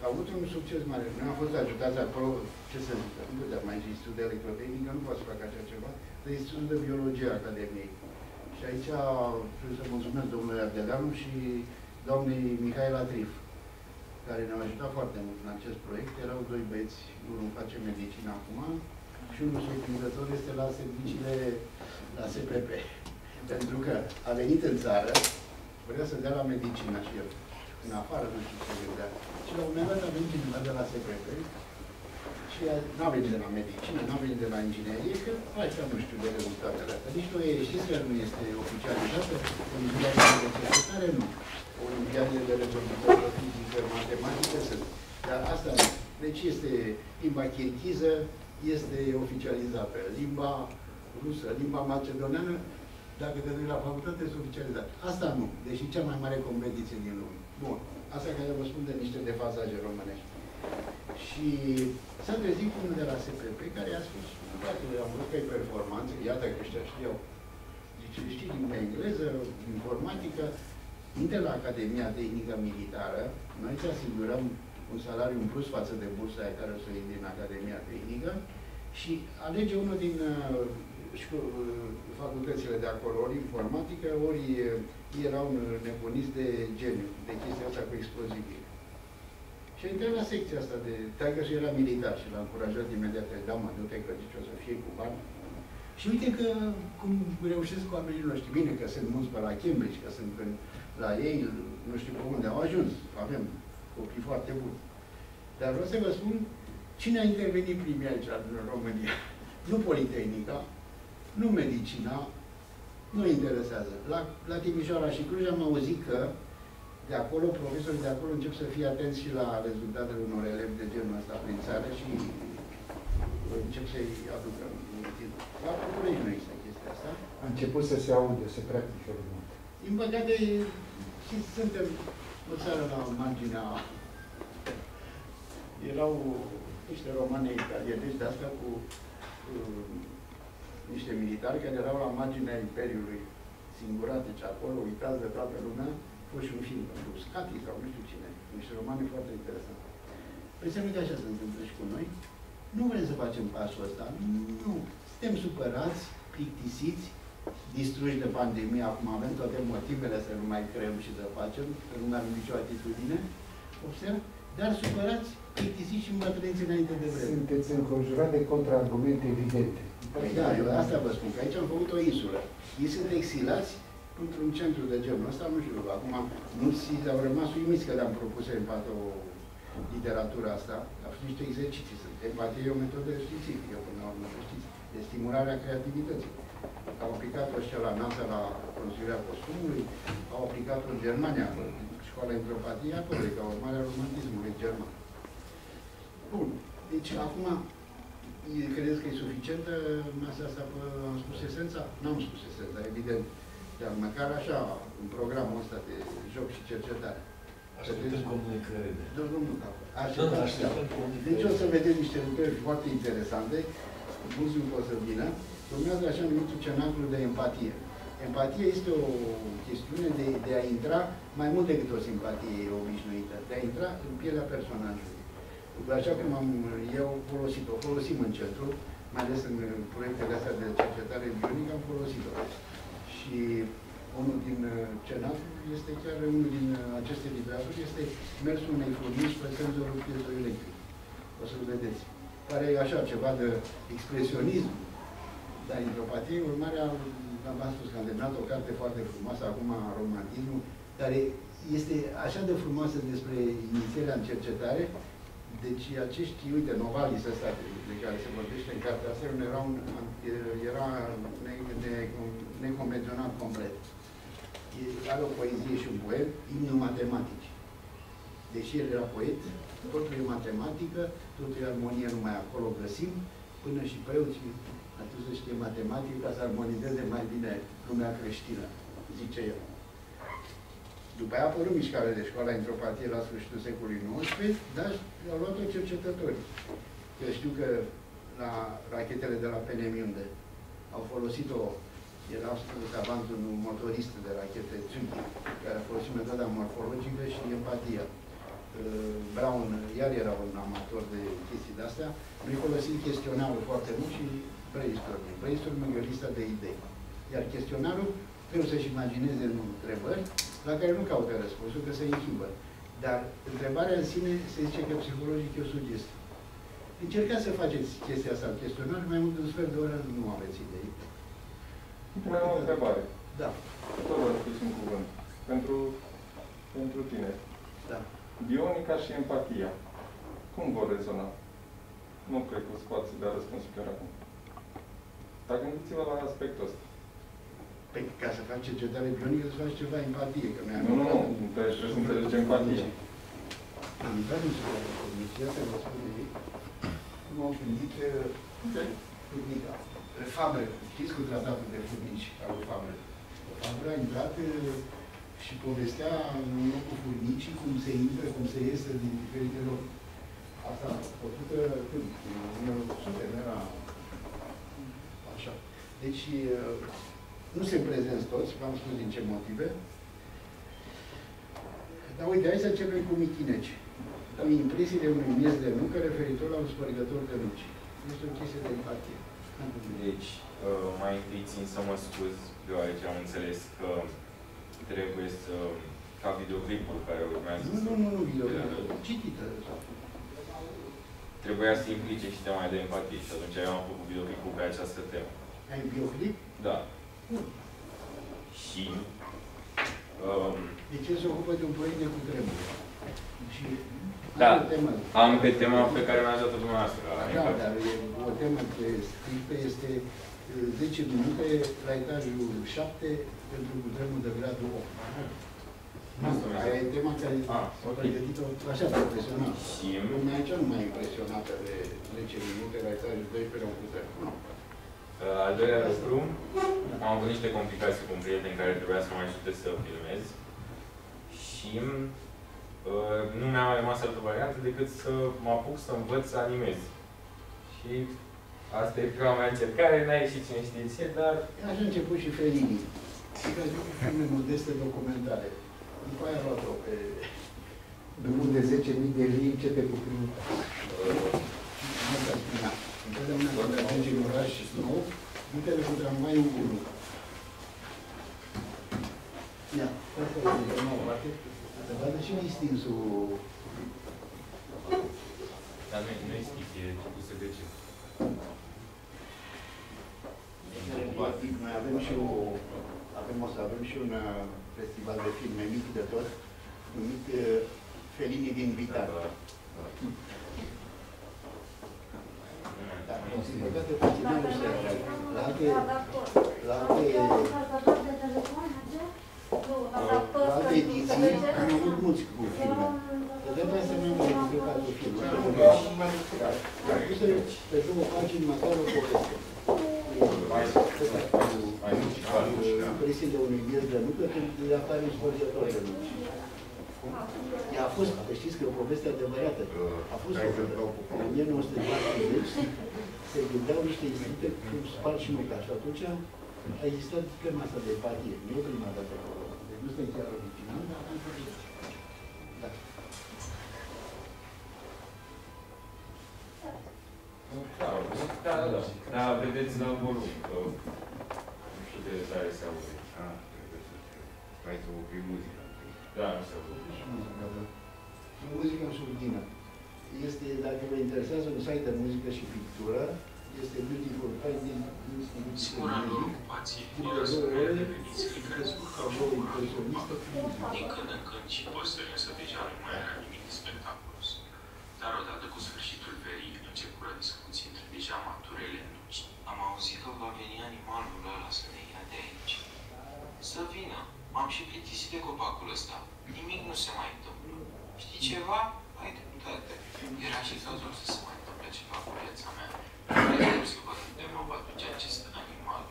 a avut un succes mare. Noi am fost ajutați acolo, ce să zic, nu puteam mai zic studiu de electrotehnică, nu pot să fac așa ceva, de studiu de biologie a Academiei. Și aici trebuie să mulțumesc domnului Ardeleanu și doamnei Mihaela Trif, care ne-au ajutat foarte mult în acest proiect. Erau doi băieți, unul face medicină acum și unul surprinzător este la serviciile la SPP. Pentru că a venit în țară, vrea să dea la medicină și el în afară, nu știu ce gândea. Și la un moment dat a venit cineva de la SPP și nu a venit de la medicină, nu a venit de la inginerie, că aici nu știu de rezultatele astea. Nici noi știți că nu este oficializată, olimpiadele de cercetare nu. Olimpiadele de rezolvare fizică, matematică sunt. Dar asta nu. Deci este limba chirchiză, este oficializată. Limba rusă, limba macedoneană, dacă te duci la facultate, este oficializată. Asta nu, deși cea mai mare competiție din lume. Bun. Asta care vă spun de niște defazaje românești. Și s-a trezit unul de la SPP care a spus, dacă am vrut că e performanță, iată că ăștia știau. Deci știi limba engleză, informatică, intre la Academia Tehnică Militară, noi îți asigurăm un salariu în plus față de bursa aia care o să iei din Academia Tehnică și alege unul din uh, uh, facultățile de acolo, ori informatică, ori uh, era un nebunist de geniu, de chestia asta cu explozibile. Și a intrat la secția asta de... Taică și era militar și l-a încurajat imediat, da mă, du-te că zici o să fie cu bani. Și uite că cum reușesc cu oamenii noștri. Bine că sunt mulți pe la Cambridge, că sunt în, la ei, nu știu pe unde au ajuns. Avem copii foarte buni. Dar vreau să vă spun, cine a intervenit primii aici în România? Nu Politehnica, nu medicina, nu interesează. La, la Timișoara și Cluj am auzit că de acolo, profesorii de acolo încep să fie atenți și la rezultatele unor elevi de genul ăsta prin țară și încep să-i aducă în timp. La București nu există chestia asta. A început să se aude, să practice urmă. Din păcate, și suntem o țară la marginea erau niște romane italienești de asta cu uh, niște militari care erau la marginea Imperiului singurate ce acolo, uitați de toată lumea, fost și un film pentru Scati sau nu știu cine, niște romane foarte interesante. Păi să nu așa se întâmplă și cu noi. Nu vrem să facem pasul ăsta. Nu. Suntem supărați, plictisiți, distruși de pandemie. Acum avem toate motivele să nu mai creăm și să facem, să nu mai avem nicio atitudine. Observ? Dar supărați, plictisiți și îmbătrâniți înainte de vreme. Sunteți înconjurat de contraargumente evidente. Păi da, eu asta vă spun, că aici am făcut o insulă. Ei sunt exilați într-un centru de genul ăsta, nu știu, acum nu au rămas uimiți că le-am propus empată o literatura asta, au fost niște exerciții. Empatie e o metodă științifică, până la urmă, știți, de stimulare a creativității. Au aplicat-o ăștia la NASA la construirea costumului, au aplicat-o în Germania, școala Antropatie acolo, ca urmare a romantismului german. Bun. Deci, acum, E- Credeți că e suficientă masa asta? Pă, Am spus esența? N-am spus esența, evident. Dar măcar așa, în programul ăsta de joc și cercetare. Așteptăm comunicările. Nu, nu, nu, da. Nu, Așteptăm. așteptăm da. comunicările. Deci o să vedem niște lucrări foarte interesante. Mulți nu pot să vină. Urmează așa numitul cenaclu de empatie. Empatia este o chestiune de, de a intra mai mult decât o simpatie obișnuită, de a intra în pielea personajului. Așa cum am eu folosit, o folosim în centru, mai ales în proiectele astea de cercetare bionică, am folosit-o. Și unul din uh, cenaclu este chiar unul din uh, aceste literaturi, este mersul unei furnici pe senzorul piezoelectric. O să-l vedeți. Care e așa ceva de expresionism, dar hidropatie, urmarea, am v-am spus că am terminat o carte foarte frumoasă, acum romantismul, care este așa de frumoasă despre inițierea în cercetare, deci acești, uite, novalis ăsta de, de care se vorbește în cartea asta, era, un, era ne, ne, neconvenționat complet. E, are o poezie și un poem, imnul matematici. Deși el era poet, totul e matematică, totul e armonie, numai acolo găsim, până și preoții atunci să știe matematică ca să armonizeze mai bine lumea creștină, zice el. După aia a apărut mișcarea de școala intropatie la sfârșitul secolului XIX, dar au luat-o cercetători. Eu știu că la rachetele de la Penemunde au folosit-o, era savant un motorist de rachete Zündi, care a folosit metoda morfologică și empatia. Uh, Brown, iar era un amator de chestii de-astea, noi folosim chestionarul foarte mult și brainstorming. Brainstorming e o listă de idei. Iar chestionarul trebuie să-și imagineze întrebări la care nu caută răspunsul, că se inhibă. Dar întrebarea în sine se zice că psihologic e o sugestie. Încercați să faceți chestia asta în chestionar, mai mult de un sfert de oră nu aveți idei. Mai am o întrebare. Da. Tot vă spus un cuvânt. Pentru, pentru tine. Da. Bionica și empatia. Cum vor rezona? Nu cred că o să poată să dea răspunsul chiar acum. Dar gândiți-vă la aspectul ăsta. Păi, ca să faci cercetare bionică, să faci ceva empatie. Că noi am Nu, nu, nu. intrat Trebuie să înțelegi empatia. Am intrat în secretul comisiei, asta vă spun ei, cum au gândit furnica. Fabre, știți cu tratatul de furnici al lui Fabre. Fabre a intrat eh, și povestea în urmă cu furnicii cum se intră, cum se iese din diferite locuri. Asta a făcută când? În 1900, nu era așa. Deci, eh, nu se prezenți toți, v-am spus din ce motive. Dar uite, hai să începem cu Michineci. Cu impresiile unui miez de nucă referitor la un spărgător de nuci. Este o chestie de empatie. Deci, uh, mai întâi țin să mă scuz, deoarece am înțeles că trebuie să, ca videoclipul care urmează Nu, să... nu, nu, nu, videoclipul. Citită. Trebuia să implice și tema de empatie și atunci eu am făcut videoclipul pe această temă. Ai videoclip? Da. Și... Um, Deci el se ocupă de un proiect de cutremur. Și da, are o temă. am pe tema pe care mi-a dat-o dumneavoastră. Da, adică- dar e o temă de strictă este uh, 10 minute la etajul 7 pentru cutremur de gradul 8. Asta, aia e tema care Ah, s-a pregătit-o așa, profesional. Și... Lumea aici nu mai e impresionată de 10 minute la etajul 12 la un cutremur. Nu. Uh, Al doilea lucru, am avut niște complicații cu un prieten care trebuia să mă ajute să filmez și uh, nu mi-a mai rămas altă variantă decât să mă apuc să învăț să animez. Și asta e prima mea încercare, n-a ieșit cine știe ce, dar... Așa a început și Fellini. Și că a făcut filme modeste documentare. După aia a luat-o pe drumul de 10.000 de lei, începe cu primul pas. Nu s-a spunea. Întotdeauna când ajungi în oraș nou, du-te cu tramvaiul 1. Ia, asta e de prima parte. Să vadă și distinsul. Dar nu, nu e schip, e început să găce. Noi avem și o, avem o să avem și un uh, festival de filme mic de tot, numit uh, Felini din Vitar. Da, din păcate, festivalul se la alte, la alte, la alte ediții am avut mulți cu filme. Putem să nu mai decât altul film. Puse pe două pagini măcar o poveste. Impresiile unui miez de nucă când le apare un spărgător de nuci. Ea a fost, știți că e o poveste adevărată. A fost făcută. În 1940 se gândeau niște institute cum spargi și nuca. Și atunci a existat prima asta de empatie. Nu e prima dată acolo. Deci nu suntem chiar original, dar am făcut. Da. Da, da, da. Da, vedeți la volum, că nu știu de tare se aude. Ah, trebuie să te... Hai să opri muzica. Da, nu se aude. Muzica, da. Muzica în surdină. Este, dacă vă interesează, un site de muzică și pictură. Este Beautiful Finding Singura lor ocupație e răspundere de venițele care scurcau impresionistă Din când în când și păsările însă deja nu mai era nimic de spectaculos. Dar odată cu sfârșitul verii începură discuții între deja maturele nuci. Am auzit că va veni animalul ăla să ne ia de aici. Să vină. M-am și plictisit de copacul ăsta. Nimic nu se mai întâmplă. Știi ceva? Hai dreptate. Era și cazul să se mai întâmple ceva cu viața mea. Vreau să văd unde mă va duce acest animal.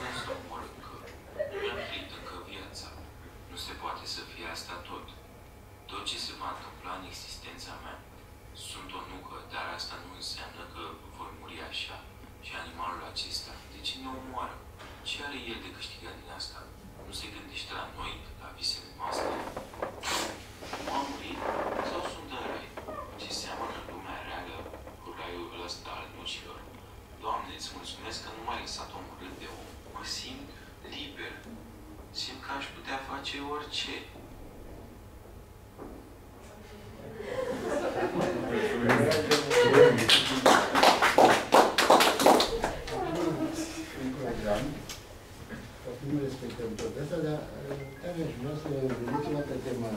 Nu să mor încă. Mi-am trăit încă viața. Nu se poate să fie asta tot. Tot ce se va întâmpla în existența mea. Sunt o nucă, dar asta nu înseamnă că voi muri așa. Și animalul acesta, de ce ne omoară? Ce are el de câștigat din asta? Nu se gândește la noi, la visele noastre? Nu a murit sau sunt în rai? Ce seamănă lumea reală cu raiul ăsta al nucilor? Doamne, îți mulțumesc că nu m-ai lăsat omorât de om. Mă simt liber. Simt că aș putea face orice. în program. Acum nu respectăm tot asta, dar care aș vrea să vedeți o dată tema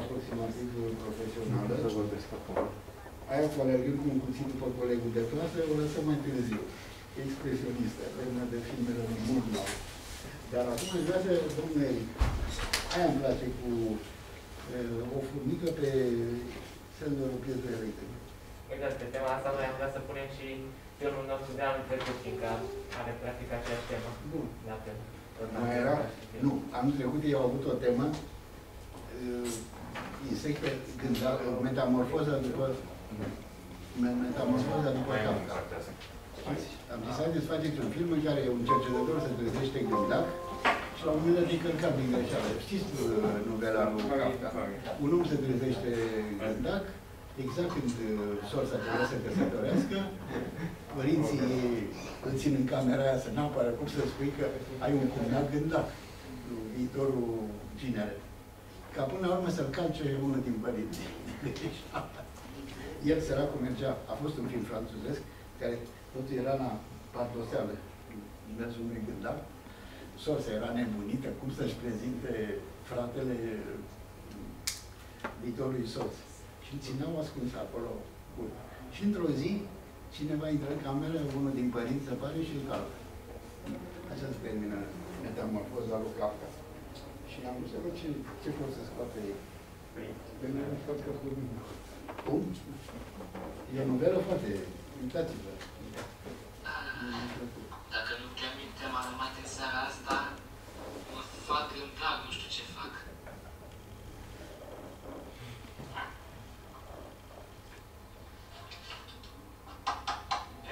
aproximativ profesională. Să vorbesc acum. Aia cu alergând cu un cuțit după colegul de clasă, o lăsăm mai târziu. Expresionistă, vremea de filmele lui Murnau. Dar acum aș vrea să, domnul Eric, aia îmi place cu uh, o furnică pe senzorul pietrei electrice. Uitați, pe tema asta noi am vrea să punem și filmul nostru de anul trecut, fiindcă are practic aceeași temă. Bun. Da, pe tot Mai anul era? același film. Nu, anul trecut ei au avut o temă uh, insecte, gânda, metamorfoza după me- metamorfoza după Mai am Kafka. partea asta. Am zis, haideți să faceți un film în care un cercetător se trezește gândac și la un moment dat e călcat din greșeală. Știți uh, novela lui Kafka? Un om se trezește gândac, exact când uh, sorța trebuie să căsătorească, părinții ei îl țin în camera aia să n-apară cum să spui că ai un cumnat gândac, viitorul ginere. Ca până la urmă să-l calce unul din părinți. El, săracul, mergea, a fost un film franțuzesc, care totul era la pardoseală, mersul unui gândac. Sorsa era nebunită, cum să-și prezinte fratele viitorului soț. Și îl țineau ascuns acolo. Bun. Și într-o zi, cineva intră în cameră, unul din părinți se pare și îl calcă. Așa se termină metamorfoza lui Kafka. Și am vrut să văd ce, ce pot să scoate ei. Pentru că nu scoate cu nimic. Cum? E o novelă foarte... Uitați-vă. Dacă nu termin tema numai în seara asta, mă fac în prag, nu știu ce fac.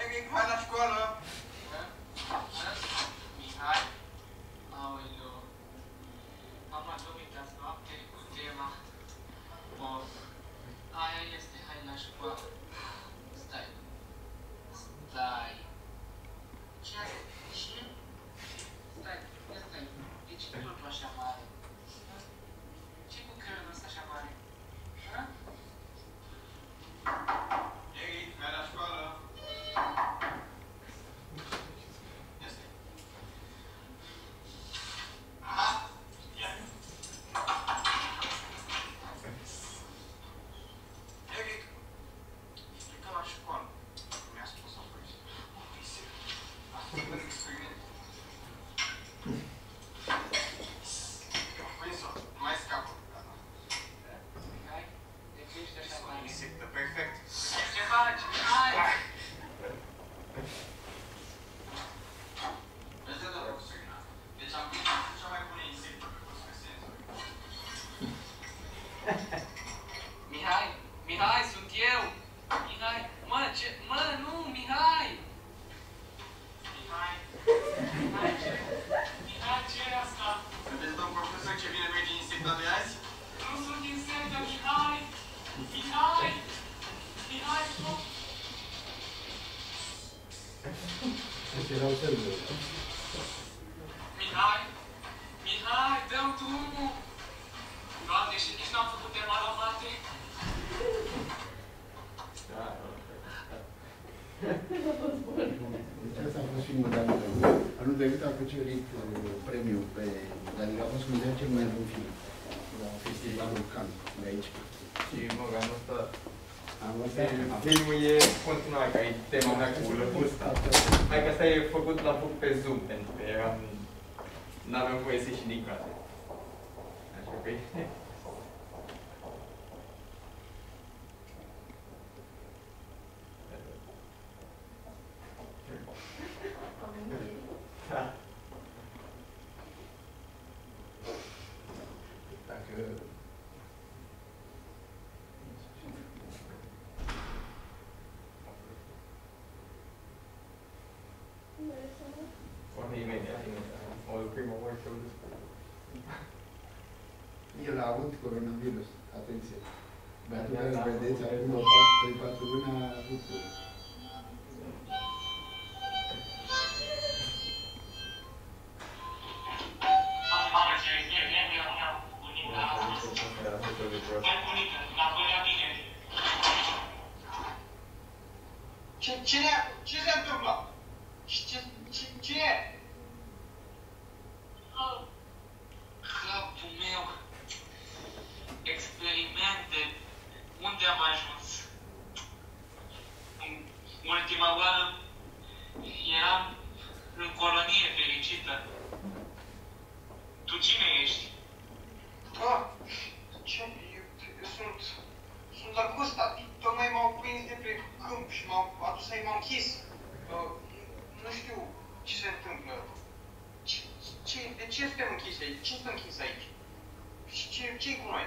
Eric, hai la școală! cucerit uh, premiul pe, adică a fost considerat cel mai bun film la festivalul Cannes de aici. Și mă, anul ăsta Filmul e continuare, ca e tema mea cu lăbusta. Hai că asta e făcut, la făcut pe Zoom, pentru că eram... N-aveam voie să ieși din casă. Așa că e... El a avut coronavirus, atenție. Băiatul care vedeți acum 3-4 luni a avut să-i mă închis. Uh, nu știu ce se întâmplă. Ce, ce, de ce suntem închis? Ce sunt închis aici? Și ce, ce-i cu noi?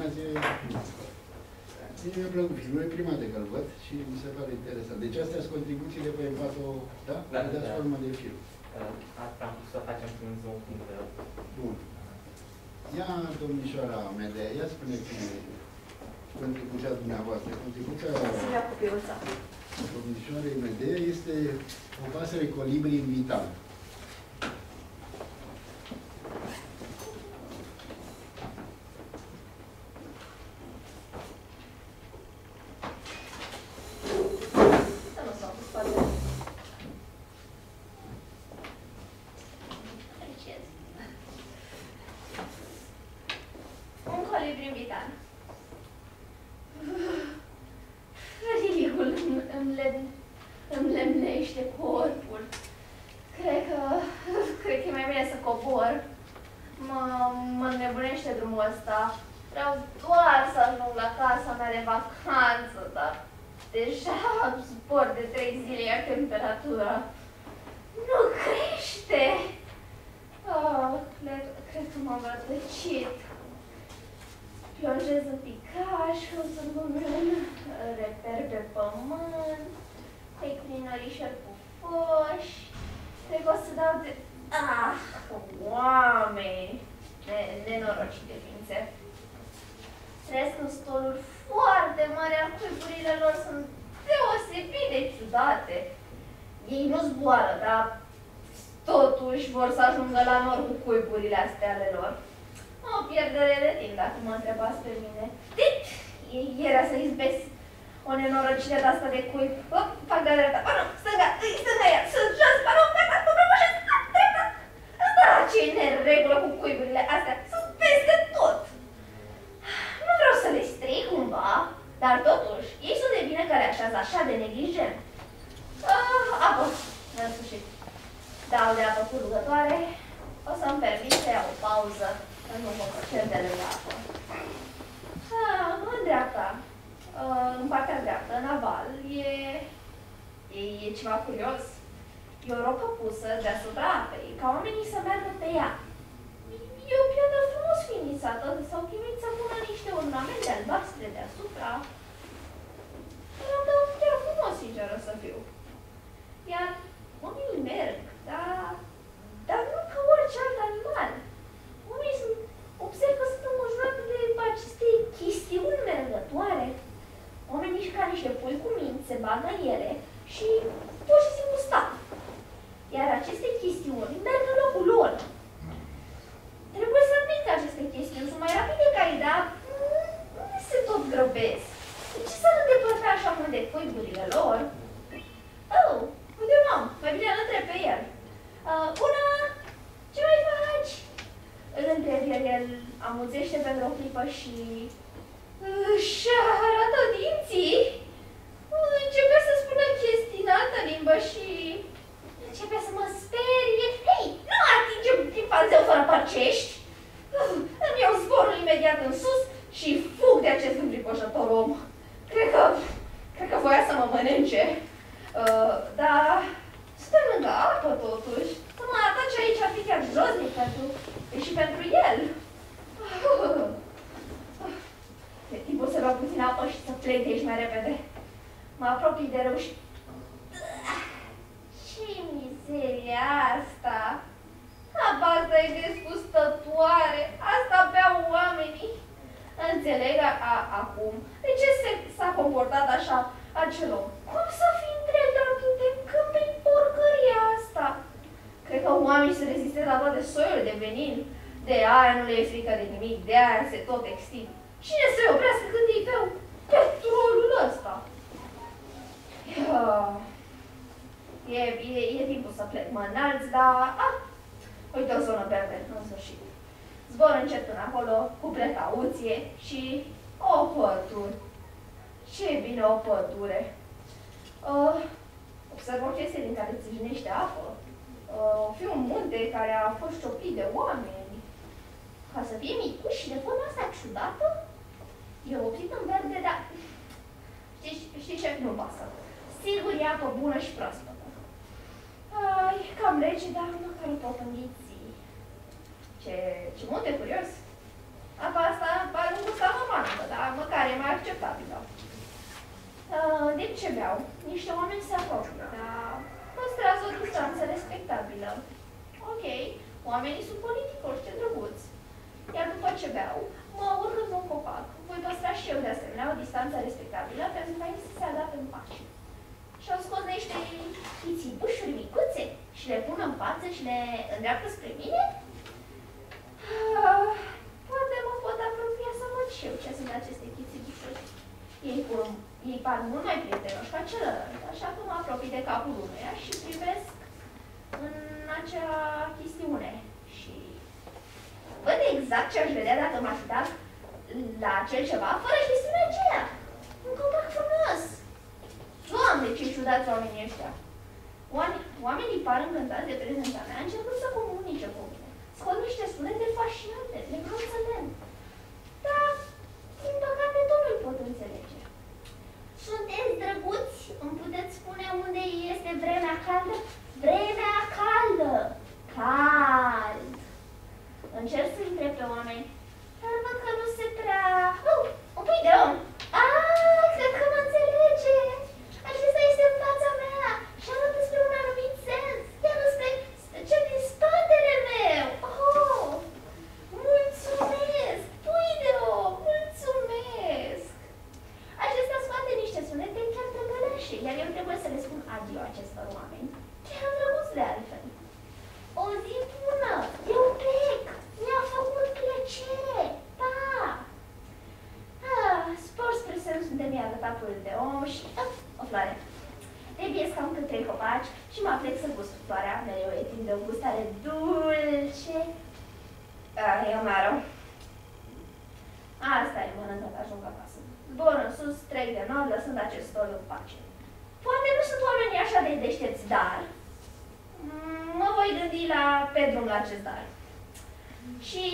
Bună ziua! Mie mi-a plăcut, nu e prima de că văd și mi se pare interesant. Deci astea sunt contribuțiile pe Empato, da? Da, da. Dați formă de film. Uh, asta am putut să facem prin Zoom. Bun. Ia, domnișoara Medea, ia spune cum contribuția dumneavoastră. Contribuția domnișoarei Medea este o pasăre colibri invitat. E oprit în verde, dar știi, știi ce? Nu pasă. Sigur e apă bună și proaspătă. Ai, cam rece, dar măcar o pot înghiți. Ce, ce munte curios. Apa asta pare un gust aromantă, dar măcar e mai acceptabilă. Uh, de ce beau? Niște oameni se apropie, dar păstrează o distanță respectabilă. Ok, oamenii sunt politicoși, ce drăguți. Iar după ce beau, mă urc în un copac. Voi păstra și eu de asemenea o distanță respectabilă pentru ca ei să se adapte în pace. Și au scos niște chițibușuri micuțe și le pun în față și le îndreaptă spre mine? Ah, poate mă pot apropia să văd și eu ce sunt aceste chițibușuri. Ei, cum, ei par mult mai prietenoși ca celălalt, așa că mă apropii de capul unuia și privesc în acea chestiune. Și văd exact ce aș vedea dacă m-aș uita la acel ceva fără chestiunea aceea. Un copac frumos. Doamne, ce ciudați oamenii ăștia. Oamenii par încântați de prezența mea, încercând să comunice cu mine. Scot niște sunete fascinante, le lent. Dar, din păcate, tot nu-i pot înțelege. Sunteți drăguți? Îmi puteți spune unde este vremea caldă? Vremea caldă! Cald! Încerc să întreb pe oameni, dar văd că nu se prea... Oh, un pic de om! Ah, cred că mă înțelege! Acesta este în fața mea și arată spre un anumit sens, iar spre ce din spatele meu! Oh, mulțumesc! Pui de om, mulțumesc! Acesta scoate niște sunete chiar drăgăleșe, iar eu trebuie să le spun adio acestor oameni. Chiar drăguț de altfel. O zi bună! Eu plec! Mi-a făcut plăcere! Ah, spor spre sensul de mi-a arătat de om și... Ah, o floare. Debiesc cam cât trei copaci și mă plec să gust floarea. Mereu e timp de o gustare dulce. Ah, eu mai rău. Asta e mănâncă că ajung acasă. Zbor în sus, trec de nord, lăsând acest stol în pace. Poate nu sunt oamenii așa de deștepți, dar mm, mă voi gândi la, pe drum la acest dar. Și,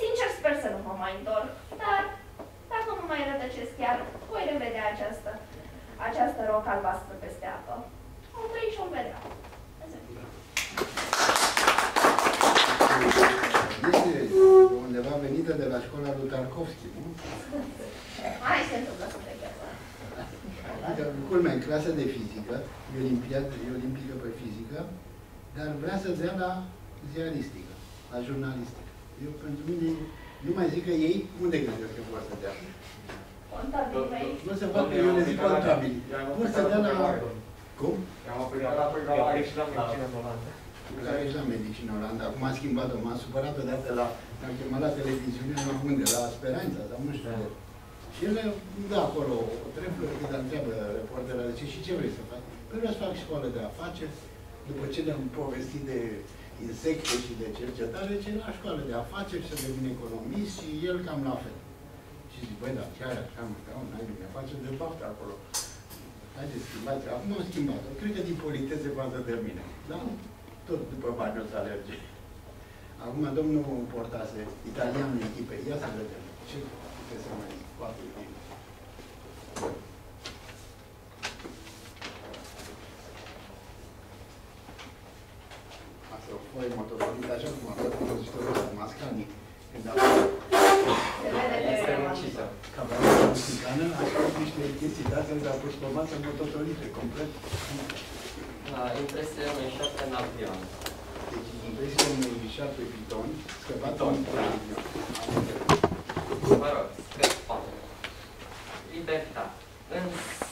sincer, sper să nu mă mai întorc, dar dacă nu mai rătăcesc chiar, voi revedea această, această rocă albastră peste apă. O vrei și o vedea. Este undeva venită de la școala lui Tarkovski, nu? Hai se întâmplă să plec Adică, culmea, în clasa de fizică, e, olimpiad, e olimpică pe fizică, dar vrea să dea la ziaristică, la jurnalistică. Eu, pentru mine, nu mai zic că ei, unde gândesc că vor să dea? Contabil, Nu se fac că eu le zic contabili. Vor să dea la... Cum? Am aplicat la și la medicină în Olanda. Care ești la medicină în Olanda. Acum a schimbat-o, m-a supărat odată la... Am chemat la televiziune, la unde? La Speranța, sau nu știu. Da. Și el dă acolo o treflă, când întreabă reporterul, zice, și ce vrei să faci? Păi vreau să fac școală de afaceri, după ce ne-am povestit de insecte și de cercetare, ce la școală de afaceri să devin economist și el cam la fel. Și zic, băi, dar chiar așa, mă, ca un ai de afaceri de baftă acolo. Haideți, schimbați. Acum am schimbat-o. Cred că din politețe față de mine. Da? Tot după bani o să alerge. Acum domnul Portase, italianul echipei, ia să vedem. Ce puteți să mai scoate din Asta o foaie motocicletă, așa cum a fost compozitorul ăsta, Mascani. Când a Este muncită. Camerata mexicană, a făcut niște chestii de astea, a pus formația mototolite, complet. La impresia unui șapte în avion. Deci, impresia unui șapte piton, scăpat în avion. Mă rog, scăpat. Libertate. În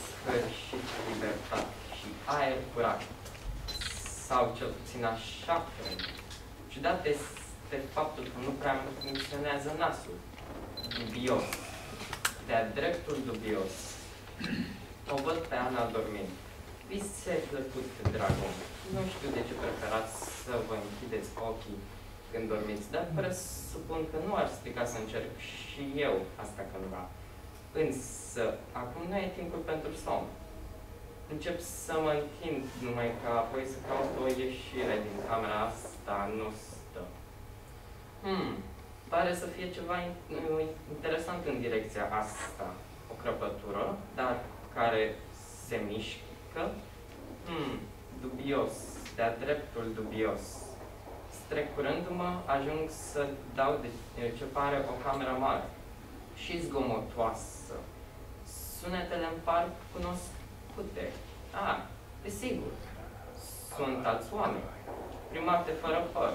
sfârșit libertate și aer curat. Sau cel puțin așa cred. Ciudat este faptul că nu prea funcționează nasul. Dubios. De-a dreptul dubios. O văd pe Ana dormind. Vise plăcut, Dragon. Nu știu de ce preferați să vă închideți ochii când dormiți, dar presupun că nu ar strica să încerc și eu asta cândva. Însă, acum nu e timpul pentru somn. Încep să mă întind numai ca apoi să caut o ieșire din camera asta, nu stă. Hmm, pare să fie ceva in- interesant în direcția asta. O crăpătură, dar care se mișcă. Hmm, dubios, de-a dreptul dubios. Strecurându-mă, ajung să dau de ce pare o cameră mare și zgomotoasă. Sunetele îmi par cunoscute. Ah, desigur, sunt alți oameni. Primate fără păr.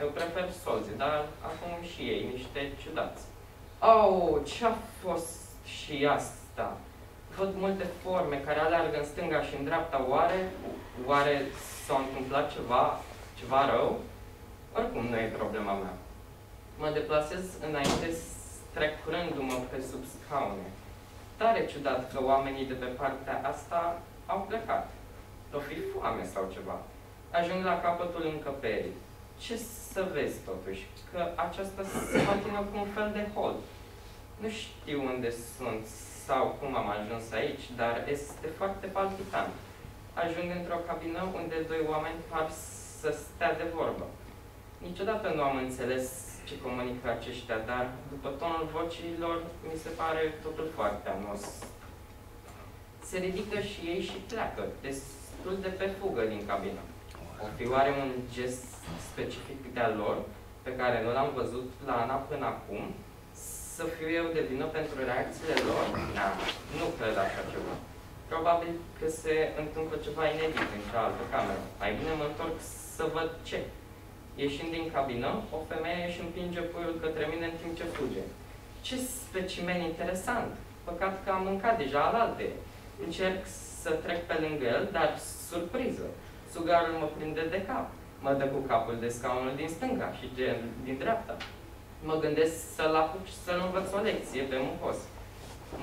Eu prefer solzi, dar acum și ei, niște ciudați. Oh, ce-a fost și asta? Văd multe forme care aleargă în stânga și în dreapta. Oare, oare s-a întâmplat ceva, ceva rău? Oricum nu e problema mea. Mă deplasez înainte strecurându-mă pe sub scaune. Tare ciudat că oamenii de pe partea asta au plecat. O fi foame sau ceva. Ajung la capătul încăperii. Ce să vezi totuși? Că aceasta se continuă cu un fel de hol. Nu știu unde sunt sau cum am ajuns aici, dar este foarte palpitant. Ajung într-o cabină unde doi oameni par să stea de vorbă. Niciodată nu am înțeles ce comunică aceștia, dar după tonul vocilor mi se pare totul foarte anos. Se ridică și ei și pleacă, destul de pe fugă din cabină. O fi oare un gest specific de-al lor, pe care nu l-am văzut la Ana până acum? Să fiu eu de vină pentru reacțiile lor? Na, nu cred așa ceva. Probabil că se întâmplă ceva inedit în cealaltă cameră. Mai bine mă întorc să văd ce. Ieșind din cabină, o femeie își împinge puiul către mine în timp ce fuge. Ce specimen interesant! Păcat că am mâncat deja alalte. Încerc să trec pe lângă el, dar surpriză. Sugarul mă prinde de cap. Mă dă cu capul de scaunul din stânga și gen din dreapta. Mă gândesc să-l apuc și să-l învăț o lecție pe mucos.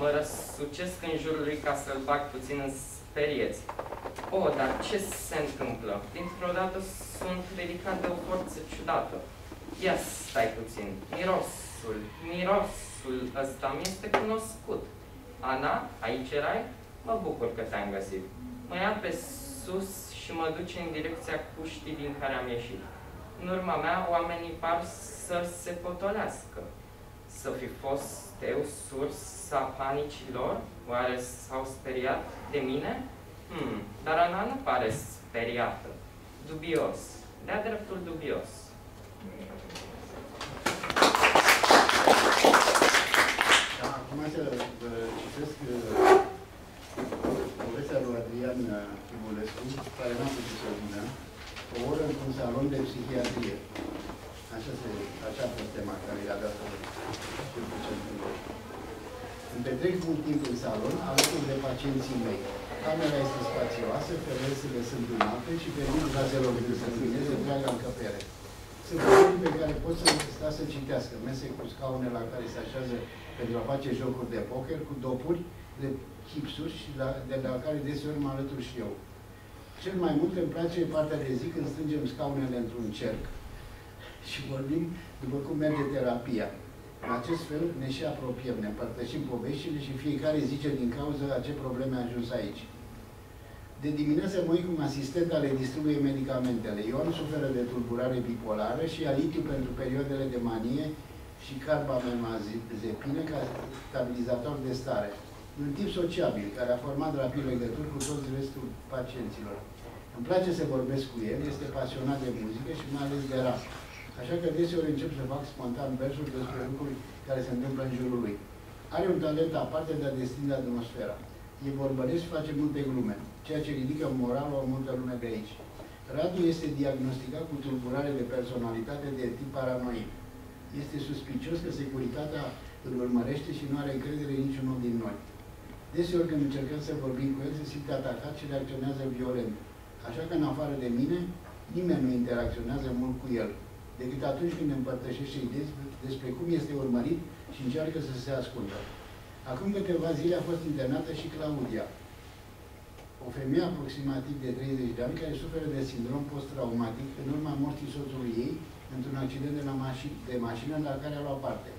Mă răsucesc în jurul lui ca să-l bag puțin în sperieți. O, oh, dar ce se întâmplă? Dintr-o dată sunt ridicat de o forță ciudată. Ia stai puțin. Mirosul, mirosul ăsta mi este cunoscut. Ana, aici erai? Mă bucur că te-am găsit. Mă ia pe sus și mă duce în direcția cuștii din care am ieșit. În urma mea, oamenii par să se potolească. Să fi fost eu sursa panicilor? Oare s-au speriat de mine? Hmm, dar Ana nu pare speriată. Dubios. De-a dreptul dubios. Da, acum să vă citesc povestea lui Adrian Chibulescu, care n-a putut să vină, o oră într-un salon de psihiatrie. Așa, se, așa a fost tema care i-a dat știu ce întâmplă. Îmi petrec mult timp în salon, alături de pacienții mei. Camera este spațioasă, ferestrele sunt înalte și permit gazelor să lumineze întreaga încăpere. Sunt părinți pe care pot să sta să citească, mese cu scaune la care se așează pentru a face jocuri de poker, cu dopuri de chipsuri și la, de la care deseori mă alătur și eu. Cel mai mult îmi place partea de zi când strângem scaunele într-un cerc și vorbim după cum merge terapia. În acest fel ne și apropiem, ne împărtășim poveștile și fiecare zice din cauza la ce probleme a ajuns aici. De dimineață mă uit cum asistenta le distribuie medicamentele. Ioan suferă de tulburare bipolară și alitiu pentru perioadele de manie și carbamazepine ca stabilizator de stare. Un tip sociabil, care a format rapid legături cu toți restul pacienților. Îmi place să vorbesc cu el, este pasionat de muzică și mai ales de rap. Așa că deseori încep să fac spontan versuri despre lucruri care se întâmplă în jurul lui. Are un talent aparte de a deschide atmosfera. E vorbărești și face multe glume, ceea ce ridică moralul a multă lume de aici. Radu este diagnosticat cu tulburare de personalitate de tip paranoid. Este suspicios că securitatea îl urmărește și nu are încredere în niciunul din noi. Deseori când încercăm să vorbim cu el, se simte atacat și reacționează violent. Așa că în afară de mine, nimeni nu interacționează mult cu el decât atunci când împărtășește idei despre cum este urmărit și încearcă să se ascundă. Acum câteva zile a fost internată și Claudia. o femeie aproximativ de 30 de ani care suferă de sindrom post-traumatic în urma morții soțului ei într-un accident de, la mașin, de mașină la care a luat parte.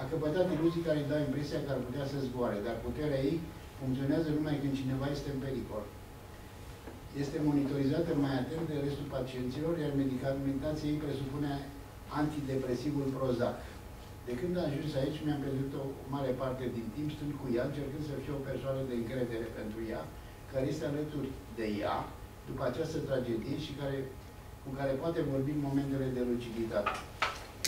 A căpătat iluzii care îi dau impresia că ar putea să zboare, dar puterea ei funcționează numai când cineva este în pericol. Este monitorizată mai atent de restul pacienților, iar medicamentația ei presupune antidepresivul Prozac. De când am ajuns aici, mi-am pierdut o mare parte din timp stând cu ea, încercând să fiu o persoană de încredere pentru ea, care este alături de ea după această tragedie și care, cu care poate vorbi în momentele de luciditate.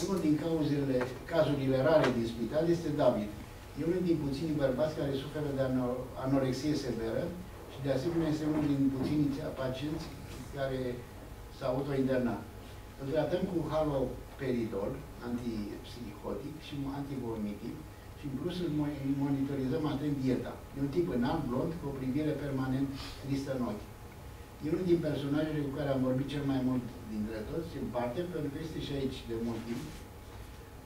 Unul din cauzele, cazurile rare din spital este David. E unul din puținii bărbați care suferă de anorexie severă și de asemenea este unul din puținii pacienți care s-au autointernat. Îl tratăm cu haloperidol, antipsihotic și antivomitiv și în plus îl monitorizăm atent dieta. E un tip înalt, blond, cu o privire permanent tristă în ochi. E unul din personajele cu care am vorbit cel mai mult dintre toți, în parte, pentru că este și aici de mult timp,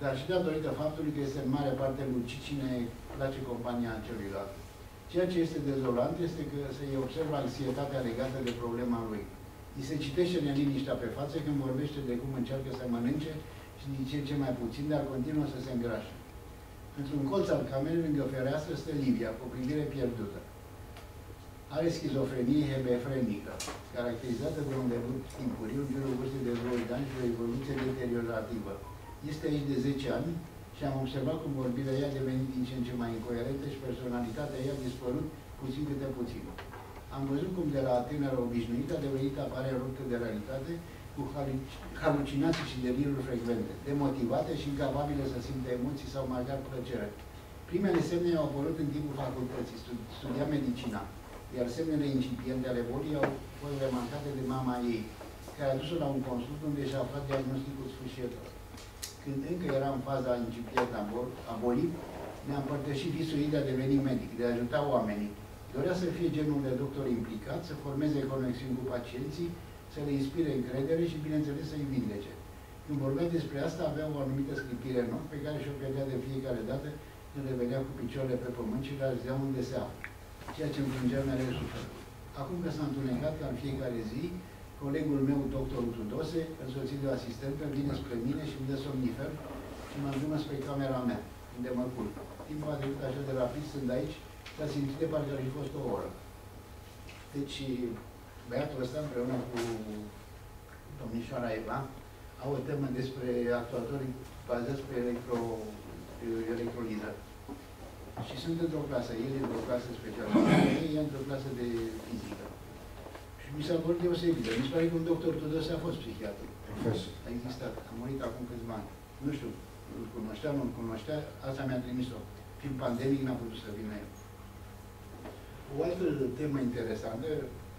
dar și datorită faptului că este în mare parte lucid cine place compania celuilalt. Ceea ce este dezolant este că se observă anxietatea legată de problema lui. Îi se citește neliniștea pe față când vorbește de cum încearcă să mănânce și din ce ce mai puțin, dar continuă să se îngrașe. Într-un colț al camerei, lângă fereastră, stă Livia, cu o privire pierdută. Are schizofrenie hebefrenică, caracterizată de un debut timpuriu în jurul vârstei de 20 de ani și o evoluție deteriorativă. Este aici de 10 ani și am observat cum vorbirea ei a devenit din ce în ce mai incoerentă și personalitatea ei a dispărut puțin câte puțin. Am văzut cum de la tânără obișnuită a devenit apare ruptă de realitate cu halucinații și deliruri frecvente, demotivate și incapabile să simtă emoții sau măcar plăcere. Primele semne au apărut în timpul facultății, studia medicina, iar semnele incipiente ale bolii au fost remarcate de mama ei, care a dus-o la un consult unde și-a aflat diagnosticul sfârșitor. Când încă era în faza incipientă a bolii, ne-a împărtășit visul ei de a deveni medic, de a ajuta oamenii. Dorea să fie genul de doctor implicat, să formeze conexiuni cu pacienții, să le inspire încredere și, bineînțeles, să-i vindece. Când vorbea despre asta, avea o anumită scripire în ochi pe care și-o pierdea de fiecare dată când revenea cu picioarele pe pământ și le zicea unde se află, ceea ce îmi plângea mereu sufletul. Acum că s-a întunecat ca în fiecare zi, colegul meu, doctorul Tudose, însoțit de o asistentă, vine spre mine și îmi dă somnifer și mă îndrumă spre camera mea, unde mă culc. Timpul a trecut așa de rapid, sunt aici, s-a simțit de parcă ar fi fost o oră. Deci, băiatul ăsta împreună cu domnișoara Eva au o temă despre actuatorii bazați pe electro, electroliză. Și sunt într-o clasă, el e într-o clasă specială, ei e într-o clasă de fizică. Și mi s-a părut deosebit. Mi se pare că un doctor Tudose a fost psihiatru. Profesor. A existat. A murit acum câțiva ani. Nu știu, îl cunoștea, nu-l cunoștea, asta mi-a trimis-o. Fiind pandemic, n-a putut să vină el. O altă temă interesantă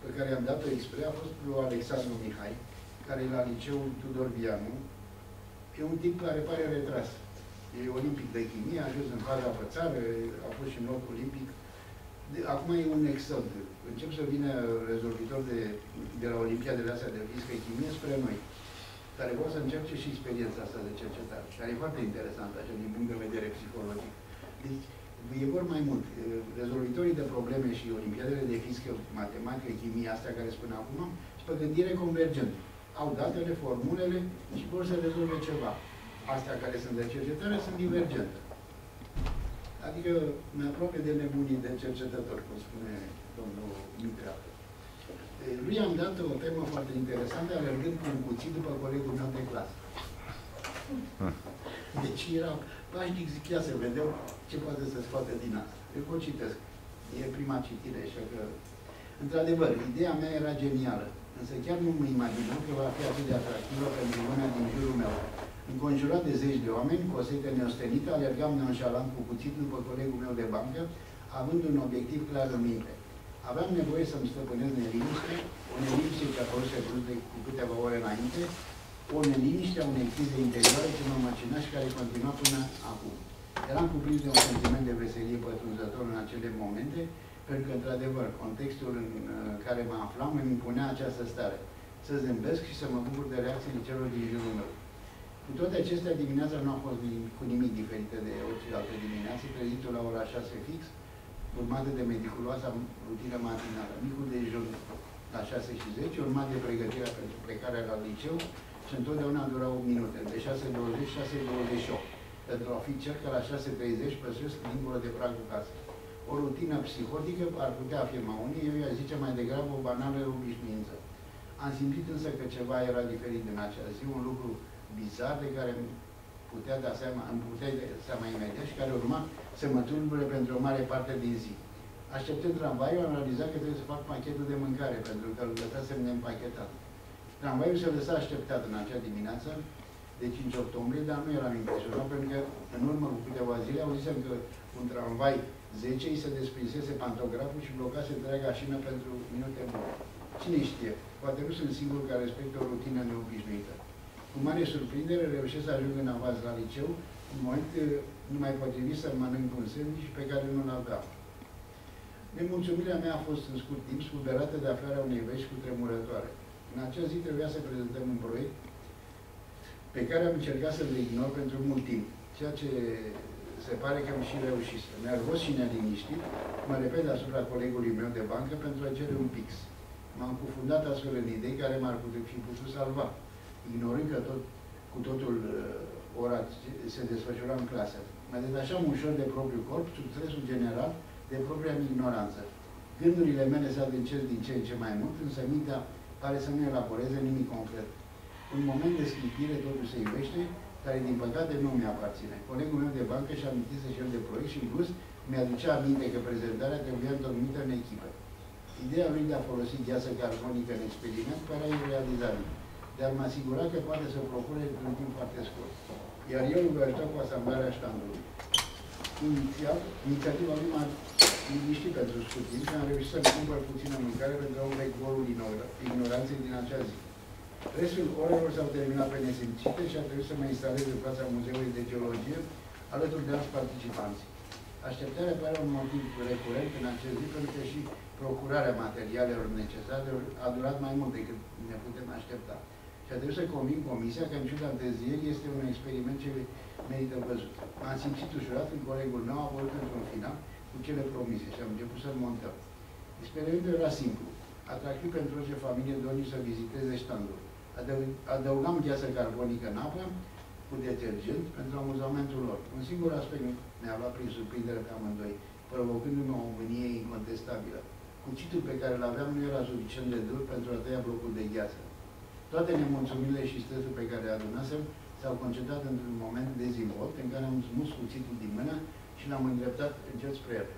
pe care am dat-o expre a fost lui Alexandru Mihai, care e la liceul Tudor Vianu. E un tip care pare retras. E olimpic de chimie, a ajuns în faza apățară, a fost și în loc olimpic. De, acum e un exod. Încep să vină rezolvitor de, de la Olimpiadele astea de fizică chimie spre noi, care vor să încerce și experiența asta de cercetare, care e foarte interesantă, așa, din punct de vedere psihologic. Deci, e vor mai mult. Rezolvitorii de probleme și olimpiadele de fizică, matematică, chimie, astea care spun acum, și pe gândire convergentă. Au datele, formulele și vor să rezolve ceva. Astea care sunt de cercetare sunt divergente. Adică ne apropie de nebunii de cercetători, cum spune domnul Mitra. Lui am dat o temă foarte interesantă, alergând cu un cuțit după colegul meu de clasă. Deci era pașnic, zic, ia să vedem ce poate să scoate din asta. Eu o citesc. E prima citire, așa că... Într-adevăr, ideea mea era genială, însă chiar nu mă imaginam că va fi atât de atractivă pentru lumea din jurul meu. Înconjurat de zeci de oameni, cu o sete neostenită, alergam nonșalant cu cuțit după colegul meu de bancă, având un obiectiv clar în minte. Aveam nevoie să-mi stăpânesc neliniște, o neliniște ce a fost de cu câteva ore înainte, o neliniște a unei crize interioare ce mă măcina și care continua până acum. Eram cuprins de un sentiment de veselie pătrunzător în acele momente, pentru că, într-adevăr, contextul în care mă aflam îmi impunea această stare. Să zâmbesc și să mă bucur de reacțiile celor din jurul meu. Cu toate acestea, dimineața nu a fost cu nimic diferită de orice altă dimineață, trezitul la ora 6 fix, urmate de meticuloasa rutină matinală. Micul dejun la 6 și 10, urmat de pregătirea pentru plecarea la liceu și întotdeauna dura 8 minute, de 6.20, 6.28, pentru a fi cel că la 6.30 păstresc dincolo de pragul casei. O rutină psihotică ar putea afirma unii, eu i-aș zice mai degrabă o banală obișnuință. Am simțit însă că ceva era diferit în acea zi, un lucru bizar de care îmi putea da seama, îmi putea da seama imediat și care urma să mă tulbure pentru o mare parte din zi. Așteptând tramvaiul, am realizat că trebuie să fac pachetul de mâncare, pentru că îl lăsasem neîmpachetat. Tramvaiul se lăsa așteptat în acea dimineață, de 5 octombrie, dar nu eram impresionat, pentru că în urmă cu câteva zile auzisem că un tramvai 10 îi se desprinsese pantograful și blocase întreaga șină pentru minute bune. Cine știe, poate nu sunt singur care respectă o rutină neobișnuită. Cu mare surprindere reușesc să ajung în avans la liceu, în moment numai potrivit să mănânc un sandwich pe care nu-l aveam. Nemulțumirea mea a fost în scurt timp spulberată de aflarea unei vești cu tremurătoare. În acea zi trebuia să prezentăm un proiect pe care am încercat să-l ignor pentru mult timp, ceea ce se pare că am și reușit. Nervos și neliniștit, mă repet asupra colegului meu de bancă pentru a cere un pix. M-am cufundat astfel în idei care m-ar putea fi putut salva, ignorând că tot, cu totul uh, ora se desfășura în clasă. Mă detașam ușor de propriul corp, sub stresul general, de propria mea ignoranță. Gândurile mele se adâncesc din ce în ce mai mult, însă mintea pare să nu elaboreze nimic concret. Un moment de schimbire totul se iubește, care din păcate nu mi-aparține. Colegul meu de bancă și-a amintise și el de proiect și în plus mi-aducea aminte că prezentarea trebuia întocmită în echipă. Ideea lui de a folosi gheață carbonică în experiment părea irealizabil, dar mă asigura că poate să o procure într-un timp foarte scurt. Iar eu îl ajuta cu asamblarea ștandului. Inițial, inițiativa lui m-a liniștit pentru scurt timp și am reușit să-mi cumpăr puțină mâncare pentru a umple golul ignoranței din acea zi. Restul orelor s-au terminat pe nesimțite și a trebuit să mă instalez în fața Muzeului de Geologie alături de alți participanți. Așteptarea pare un motiv recurent în acest zi, pentru că și procurarea materialelor necesare a durat mai mult decât ne putem aștepta. Și a trebuit să conving Comisia că, în ciuda întârzierii, este un experiment ce merită văzut. M-am simțit ușurat când colegul meu a vorbit într-un final cu cele promise și am început să-l montăm. Experimentul era simplu, atractiv pentru orice familie dori să viziteze standul. Adăugam gheață carbonică în apă cu detergent pentru amuzamentul lor. Un singur aspect ne-a luat prin surprindere pe amândoi, provocându-mi o mânie incontestabilă. Cuțitul pe care îl aveam nu era suficient de dur pentru a tăia blocul de gheață. Toate nemulțumirile și stresul pe care le adunasem s-au concentrat într-un moment dezvolt în care am smus cuțitul din mână și l-am îndreptat încet spre el.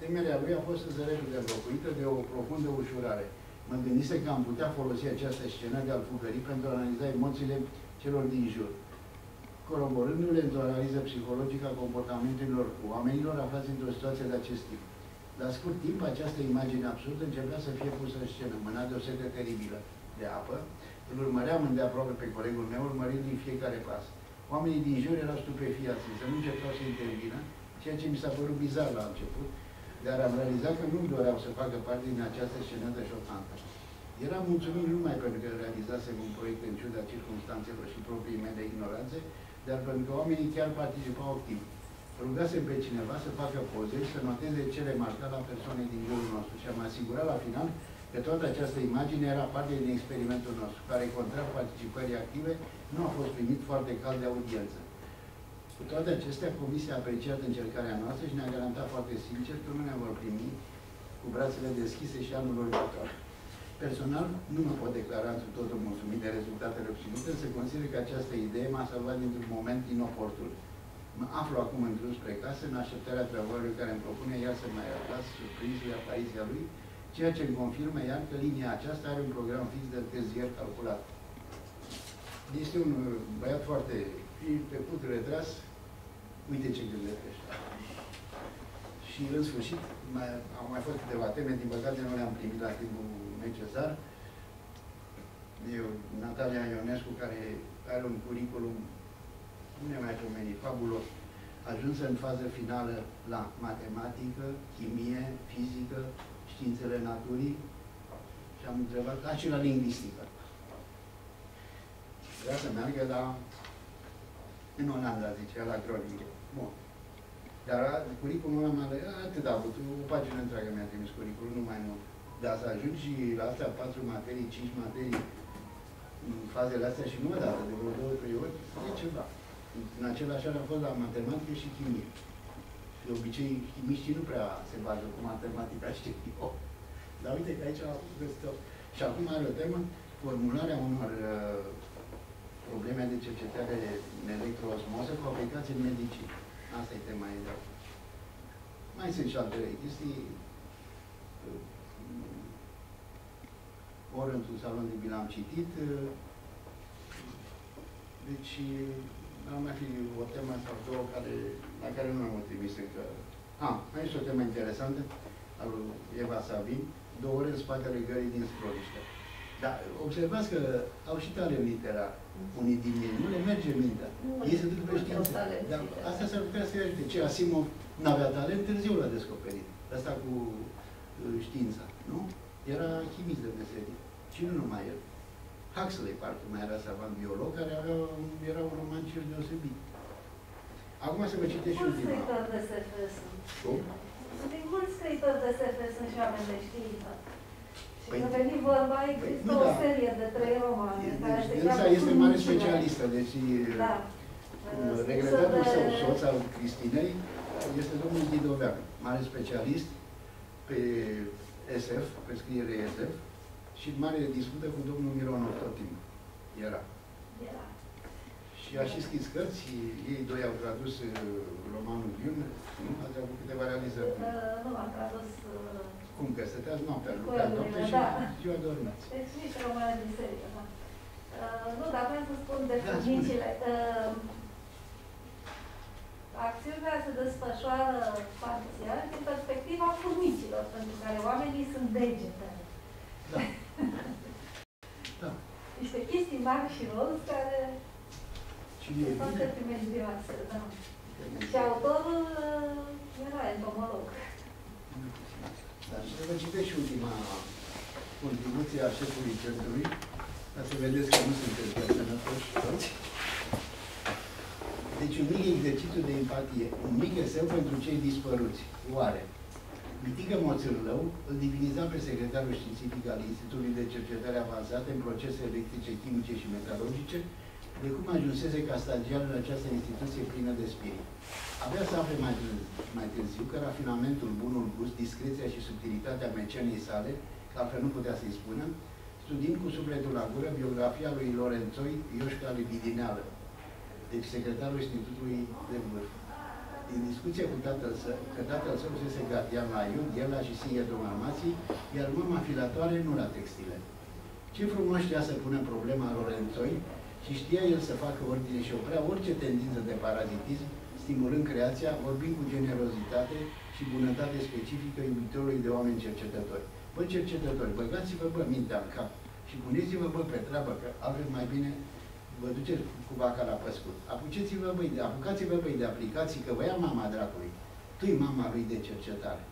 Temerea lui a fost însă repede înlocuită de o profundă ușurare. Mă gândise că am putea folosi această scenă de a fugări pentru a analiza emoțiile celor din jur, coroborându-le într-o analiză psihologică a comportamentelor oamenilor aflați într-o situație de acest tip. La scurt timp, această imagine absurdă începea să fie pusă în scenă, mâna de o sete teribilă de apă. Îl urmăream îndeaproape pe colegul meu, urmărind din fiecare pas. Oamenii din jur erau stupefiați, să nu încercau să intervină, ceea ce mi s-a părut bizar la început, dar am realizat că nu doreau să facă parte din această scenă șocantă. Eram mulțumit nu numai pentru că realizasem un proiect în ciuda circunstanțelor și proprii mele ignoranțe, dar pentru că oamenii chiar participau activ. Rugasem pe cineva să facă poze și să noteze ce remarca la persoane din jurul nostru și am asigurat la final că toată această imagine era parte din experimentul nostru, care, contrar participării active, nu a fost primit foarte cald de audiență. Cu toate acestea, Comisia a apreciat încercarea noastră și ne-a garantat foarte sincer că nu ne vor primi cu brațele deschise și anul următor. Personal, nu mă pot declara într totul mulțumit de rezultatele obținute, însă consider că această idee m-a salvat dintr-un moment inoportun. Mă aflu acum în drum spre casă, în așteptarea tramvaiului care îmi propune iar să mai arătați surprinsul apariția lui, ceea ce îmi confirmă iar că linia aceasta are un program fix de întârzieri calculat. Este un băiat foarte pe put retras, uite ce gândește. Și în sfârșit, mai, au mai fost câteva teme, din păcate nu le-am primit la timpul necesar. Eu, Natalia Ionescu, care are un curriculum nemaipomenit, fabulos, ajunsă în fază finală la matematică, chimie, fizică, științele naturii și am întrebat, da, și la lingvistică. Vrea să meargă la, în Olanda, zicea, la Groningen. Bun. Dar a- curriculumul ăla mai atât a avut, o pagină întreagă mi-a trimis curriculul, nu mai mult. Dar să ajungi la astea patru materii, cinci materii, în fazele astea și nu odată, de vreo două, trei ori, e ceva. În același an am fost la matematică și chimie. De obicei, chimiștii nu prea se bagă cu matematica, știu eu. Dar uite că aici au găsit -o. Și acum are o temă, formularea unor uh, probleme de cercetare în electroosmoză cu aplicații în medicină. Asta e tema ei de acum. Mai sunt și altele chestii. uh, Ori într-un salon de bil am citit. uh, Deci, ar mai fi o temă sau două care, la care nu am trimis încă. Ah, mai este o temă interesantă al lui Eva Savin, două ore în spatele gării din Sprodiște. Dar observați că au și talent literar, unii din ei. Nu le merge mintea. Ei se duc pe știință. Dar asta s-ar putea să ierte. Ce Asimov n-avea talent, târziu l-a descoperit. Asta cu uh, știința, nu? Era chimist de meserie. Și nu numai el. Huxley, parcă mai era savant biolog, care avea un, era un romancier deosebit. Acum să vă citesc și Mulți ultima. scriitori de SF sunt. Cum? Sunt mulți scriitori de SF sunt și oameni de știință. Și Păi- când veni vorba, există nu, o da. serie de trei romane care Deci se dânsa cheamă este mare Funicile. specialistă, deci Da. uh, regretatul său soț al Cristinei este domnul Ghidovean, mare specialist pe SF, pe scriere SF, și mare dispută cu domnul Mironov tot timpul. Era. Era. Și a și scris cărți, și ei doi au tradus uh, romanul Dune, nu? Ați avut câteva realizări. Uh, Nu am tradus uh, Cum că stăteați noaptea, Cu lucrați el, noaptea și da. ziua dormiți. Deci niște romane din serie, da. Uh, nu, dar vreau să spun de Da, funicile. Uh, acțiunea se desfășoară parțial din perspectiva furnicilor, pentru care oamenii sunt degetele. Da. Da. Niște chestii mari și roz care Cine e sunt bine? primejdioase, da. Și autorul uh, era entomolog. Dar să vă citesc și ultima contribuție a șefului centrului, ca să vedeți că nu sunteți prea sănătoși toți. Deci un mic exercițiu de empatie, un mic eseu pentru cei dispăruți. Oare? Mitică Moțârlău îl diviniza pe secretarul științific al Institutului de Cercetare Avansate în procese electrice, chimice și metalurgice, de cum ajunseze ca stagiar în această instituție plină de spirit. Avea să afle mai, târziu- mai târziu că rafinamentul, bunul gust, discreția și subtilitatea meceniei sale, că altfel nu putea să-i spună, studiind cu sufletul la gură biografia lui Lorenzoi Ioșca Libidineală, deci secretarul Institutului de Vârf. Din discuție cu tatăl său, că tatăl său fusese gardian la Iud, el la și Sighe de armații, iar mama filatoare nu la textile. Ce frumos știa să pună problema Lorenzoi și știa el să facă ordine și oprea orice tendință de parazitism, stimulând creația, vorbind cu generozitate și bunătate specifică iubitorului de oameni cercetători. Bă, cercetători, băgați-vă, bă, mintea în cap și puneți-vă, bă, pe treabă, că altfel mai bine vă duceți cu vaca la păscut. Apuceți-vă, băi, de, apucați-vă, băi, de aplicații, că vă ia mama dracului. tu mama lui de cercetare.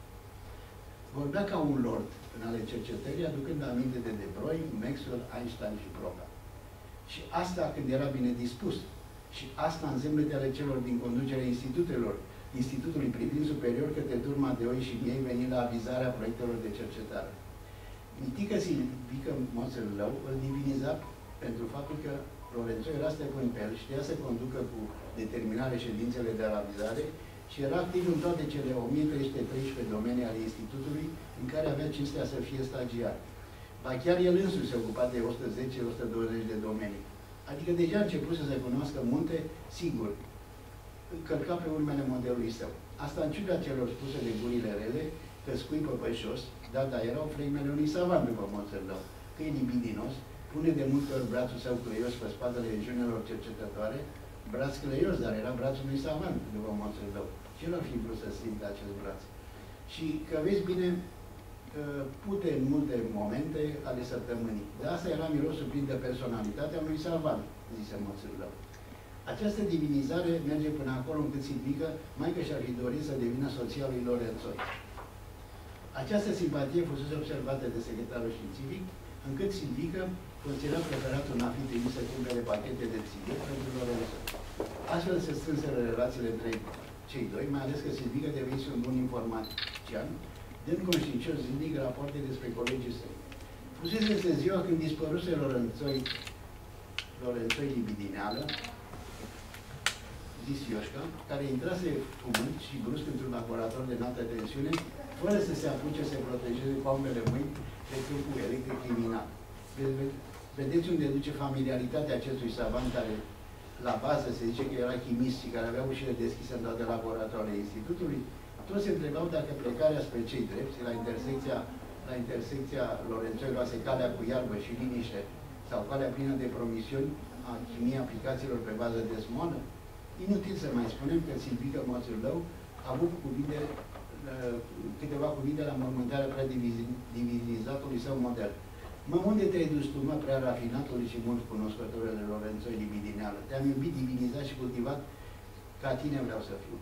Vorbea ca un lord în ale cercetării, aducând aminte de De Broglie, Maxwell, Einstein și Proca. Și asta când era bine dispus. Și asta în zâmbete ale celor din conducerea institutelor, Institutului privind superior către turma de oi și miei venind la avizarea proiectelor de cercetare. Mitică Silvică Moțelău îl diviniza pentru faptul că Lorenzo era stăpân pe el, știa să conducă cu determinare ședințele de avizare și era activ în toate cele 1313 domenii ale Institutului în care avea cinstea să fie stagiar. Ba chiar el însuși se ocupa de 110-120 de domenii. Adică deja a început să se cunoască multe, sigur, călca pe urmele modelului său. Asta în ciuda celor spuse de gurile rele, că scuipă pe jos, da, da, erau flegmele unui savant după Mozerlău, că e libidinos, pune de multe ori brațul său cleios pe spatele junelor cercetătoare, braț cleios, dar era brațul unui savant după Mozerlău. Ce l-ar fi vrut să simtă acest braț? Și că vezi bine, pute în multe momente ale săptămânii. De asta era mirosul plin de personalitatea unui savant, zise Mozerlău. Această divinizare merge până acolo încât Silvică, mai că și-ar fi dorit să devină soția lui Lorenzoi. Această simpatie fusese observată de secretarul științific, încât Silvică considera preferatul în a fi trimis să cumpere pachete de țigări pentru Lorenzoi. Astfel se strânseră relațiile între ei. cei doi, mai ales că Silvica devenise un bun informatician, dând conștiincios zilnic rapoarte despre colegii săi. Fusese ziua când dispăruse Lorențoi, Lorențoi Libidineală, zis Ioșca, care intrase fumând și brusc într-un laborator de înaltă tensiune, fără să se apuce să protejeze cu ambele mâini de câmpul electric criminal. Vedeți unde duce familiaritatea acestui savant care la bază se zice că era chimist și care avea ușile deschise în toate laboratoarele institutului, toți se întrebau dacă plecarea spre cei drepți, la intersecția, la intersecția Lorențoi luase calea cu iarbă și liniște sau calea plină de promisiuni a chimiei aplicațiilor pe bază de smoală, Inutil să mai spunem că Silvică Moțurlău a avut cuvinte, uh, câteva cuvinte la mormântarea prea divinizatului său model. Mă, unde te-ai dus tu, mă, prea rafinatului și mult cunoscătorul de Lorenzo Libidineală? Te-am iubit, divinizat și cultivat, ca tine vreau să fiu.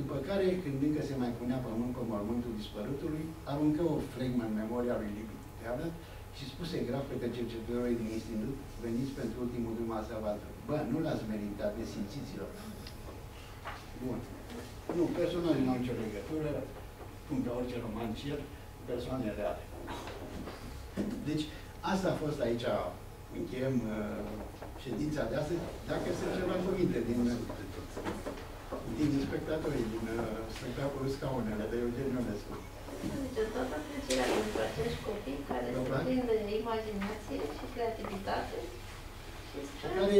După care, când încă se mai punea pământ pe mormântul dispărutului, aruncă o flegmă în memoria lui Libidineală și spuse grav către cercetătorii din institut, veniți pentru ultimul dumneavoastră Bă, nu l-ați meritat, simțiți-l. Bun. Nu, personajii nu au nicio legătură, cum ca orice romancier, persoane reale. Deci, asta a fost aici, încheiem uh, ședința de astăzi. Dacă sunt ceva cuvinte din, din spectatorii, din uh, spectacolul Scaunele de Eugen Ionescu. Deci, toată apreciarea pentru acești copii care se prind de imaginație și creativitate care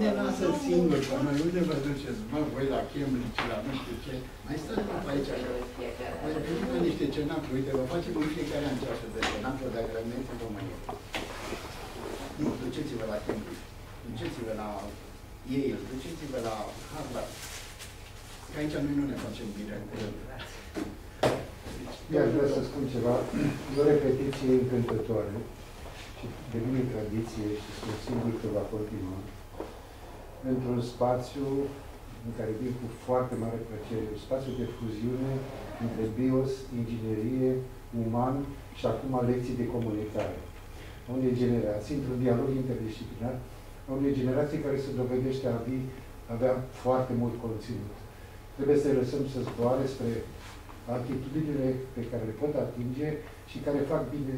ne lasă singuri pe noi. Unde vă duceți? Mă, voi la Cambridge, la nu știu ce. Mai stați pe aici. Mai venim la niște cenacuri. Uite, vă facem în fiecare an ceasul de cenacuri dacă rămâneți în România. Nu, duceți-vă la Cambridge. Duceți-vă la Yale. Duceți-vă la Harvard. Că aici noi nu ne facem bine cu el. Eu aș vrea să spun ceva. E o repetiție încântătoare și de mine tradiție și sunt sigur că va continua, într-un spațiu în care vin cu foarte mare plăcere, un spațiu de fuziune între bios, inginerie, uman și acum lecții de comunicare. A unei generații, într-un dialog interdisciplinar, a unei generații care se dovedește a fi, avea foarte mult conținut. Trebuie să lăsăm să zboare spre atitudinile pe care le pot atinge și care fac bine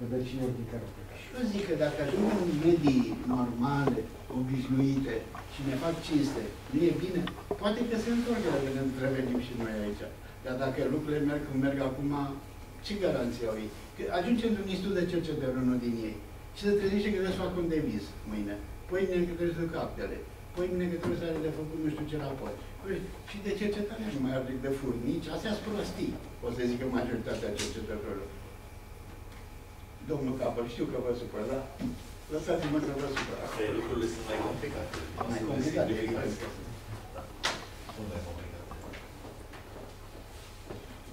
rădăcinilor din care plecat. Eu zic că dacă ajungem în medii normale, obișnuite și ne fac cinste, nu e bine? Poate că se întorc la ne întrevenim și noi aici. Dar dacă lucrurile merg cum merg acum, ce garanție au ei? Că ajunge într-un institut de cercetări unul din ei și se trezește că trebuie să facă un deviz mâine. Păi mâine că trebuie să duc actele. Păi mâine că trebuie să are de făcut nu știu ce raport. Păi, și de cercetare nu mai are de furnici. Astea sunt prostii, o să zică majoritatea cercetătorilor. Domnul Capăl, știu că vă supăr, da? Lăsați-mă să vă supăr. Lucrurile sunt mai complicate. Mai complicate, Da. Sunt mai complicate.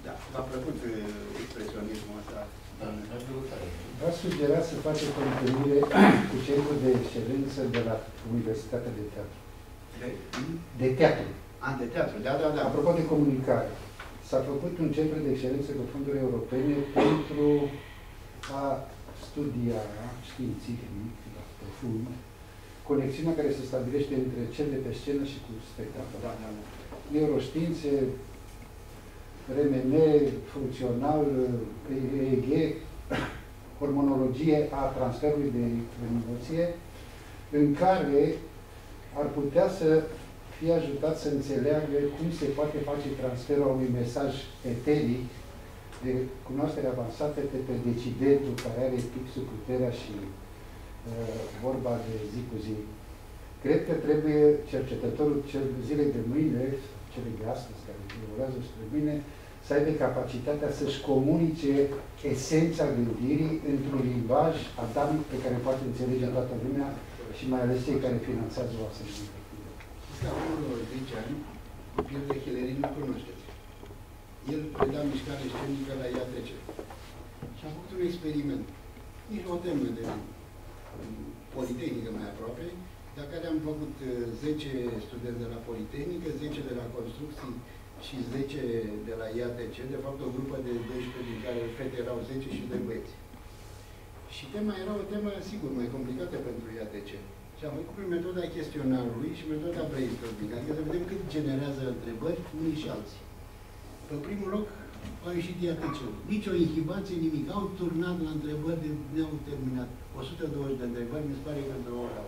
Da, v-a plăcut uh, expresionismul ăsta? Da, mi-a plăcut tare. V-aș sugera să faceți o întâlnire cu Centrul de Excelență de la Universitatea de Teatru. De? De teatru. A, de teatru, da, da, da. Apropo de comunicare, s-a făcut un centru de excelență cu fonduri europene pentru a studia științific, la profund, conexiunea care se stabilește între cel de pe scenă și cu spectacol. Da, da, da. Neuroștiințe, RMN, funcțional, EEG, hormonologie a transferului de emoție, în care ar putea să fie ajutat să înțeleagă cum se poate face transferul unui mesaj eteric de cunoaștere avansată către decidentul care are pixul puterea și uh, vorba de zi cu zi. Cred că trebuie cercetătorul cel zilei de mâine, cele de astăzi, care urmează spre mine, să aibă capacitatea să-și comunice esența gândirii într-un limbaj adamic pe care poate înțelege toată lumea și mai ales cei care finanțează o asemenea. Este acum 10 ani, copilul de Hilerin nu cunoașteți. El preda mișcare scenică la IATC. Și a făcut un experiment. Nici o temă de Politehnică mai aproape, la care am făcut 10 studenți de la Politehnică, 10 de la construcții și 10 de la IATC, de fapt o grupă de 12 din care fete erau 10 și de băieți. Și tema era o temă, sigur, mai complicată pentru IATC. Și am făcut prin metoda chestionarului și metoda brainstorming, adică să vedem cât generează întrebări unii și alții. Pe primul loc au ieșit diatecele. Nici o inhibație, nimic. Au turnat la întrebări de ne-au terminat. 120 de întrebări, mi se pare că într-o oră.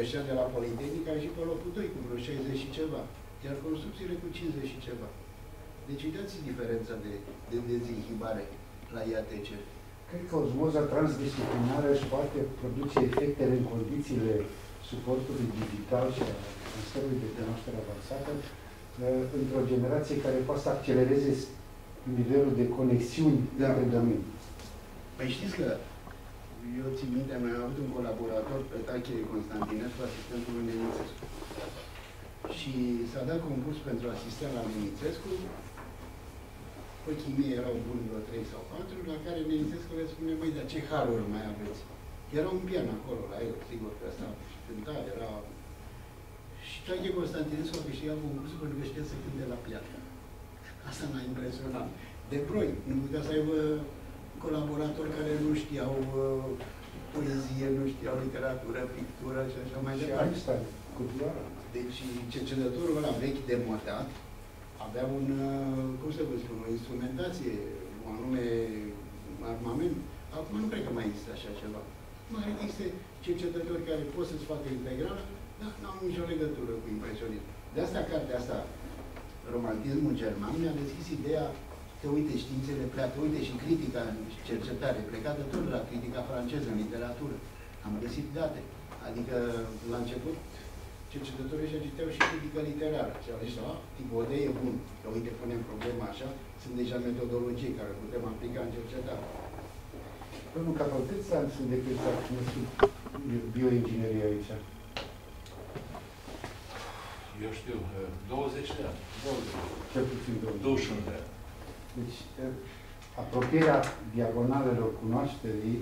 Ăștia de la Politehnică au ieșit pe locul 2 cu vreo 60 și ceva. Iar construcțiile cu 50 și ceva. Deci uitați diferența de, de dezinhibare la IATC. Cred că osmoza transdisciplinară își poate produce efectele în condițiile suportului digital și a transferului de cunoaștere avansată uh, într-o generație care poate să accelereze nivelul de conexiuni da. între domenii. Păi știți că eu țin minte, noi am avut un colaborator pe Tache Constantinescu, asistentul lui Nenițescu. Și s-a dat concurs pentru asistent la Nenițescu. Pe chimie erau buni vreo 3 sau 4, la care Nenițescu le spune, băi, dar ce haruri mai aveți? Era un pian acolo la el, sigur că ăsta cânta, era... Și Tache Constantinescu a câștigat concursul pentru că știa să cânte la pian. Asta m-a impresionat. De broi, nu putea să aibă colaboratori care nu știau uh, poezie, nu știau literatură, pictură și așa mai Și departe. Einstein, cu doar. Deci cercetătorul ăla vechi de motat avea un, uh, cum să vă spun, o instrumentație, un anume armament. Acum nu cred că mai există așa ceva. Mai există cercetători care pot să-ți facă integrală, dar nu au nicio legătură cu impresionism. De asta cartea asta, Romantismul German, mi-a deschis ideea că uite, științele pleacă, uite și critica în cercetare, plecată tot de la critica franceză în literatură. Am găsit date. Adică, la început, cercetătorii ăștia citeau și critică literară. Și au zis, a, Tibodei e bun, că uite, punem problema așa, sunt deja metodologii care putem aplica în cercetare. Domnul Capăl, câți ani sunt de când s-a cunoscut bioingineria aici? Eu știu, 20 de ani. 20. Cel puțin 20. 21 de ani. Deci, eh, apropierea diagonalelor cunoașterii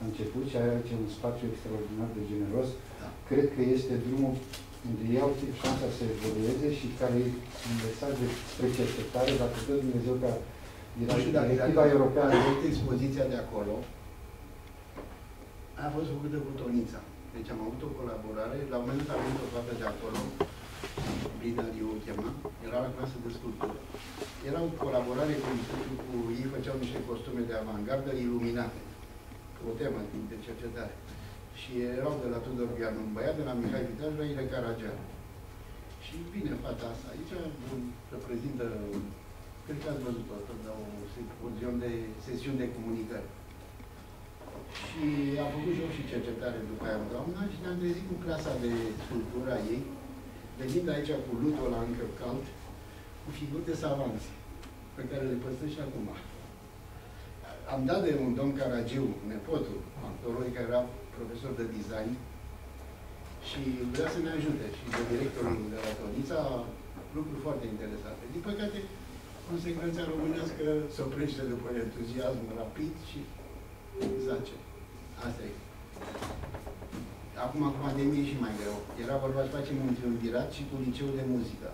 a început și aici un spațiu extraordinar de generos. Da. Cred că este drumul unde ei au șansa să evolueze și care e un mesaj de spre cercetare, dacă dă Dumnezeu ca era Nu știu dacă directiva dacă europeană. Dacă expoziția de acolo, a fost făcută cu Tonița. Deci am avut o colaborare, la un moment dat am avut o fată de acolo, Brina Liu o chema, era la clasă de sculptură. Era o colaborare cu, cu ei făceau niște costume de avantgardă iluminate, cu o temă de cercetare. Și erau de la Tudor Bianu un băiat, de la Mihai Vitaj la Ile Caragian. Și vine fata asta aici, reprezintă, cred că ați văzut-o, tot la o simpozion de sesiuni de comunicare. Și am făcut și eu și cercetare după aia în doamna și ne-am trezit cu clasa de sculptură a ei, venind aici cu lutul la încă cald, cu figuri de savanți, pe care le păstrez și acum. Am dat de un domn Caragiu, nepotul actorului, care era profesor de design, și vrea să ne ajute. Și de directorul de la Tonița, lucruri foarte interesante. Din păcate, consecvența românească se oprește după entuziasm rapid și zace. Asta e. Acum, cu pandemie e și mai greu. Era vorba să facem un triumvirat și cu liceul de muzică,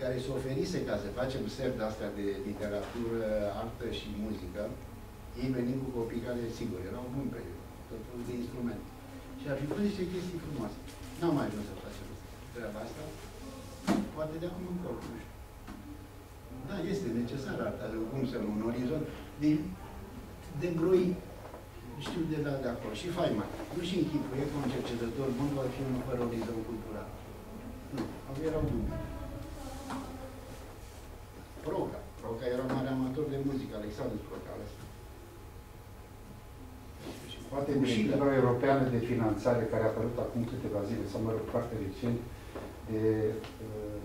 care se oferise ca să facem set de astea de literatură, artă și muzică. Ei venind cu copii care, sigur, erau buni pe tot felul de instrumente. Și ar fi fost niște chestii frumoase. N-am mai ajuns să facem treaba asta. Poate de acum încolo, nu știu. Da, este necesar arta, cum să nu, un orizont. De, de broi știu de la de acolo. Și faima. Nu și închipuie că un cercetător bun va fi unul fără orizont cultural. Nu, erau dubii. Proca. Proca era mare amator de muzică, Alexandru Proca. ăsta. Poate directiva europeană de finanțare care a apărut acum câteva zile, sau mă rog, foarte recent, de uh,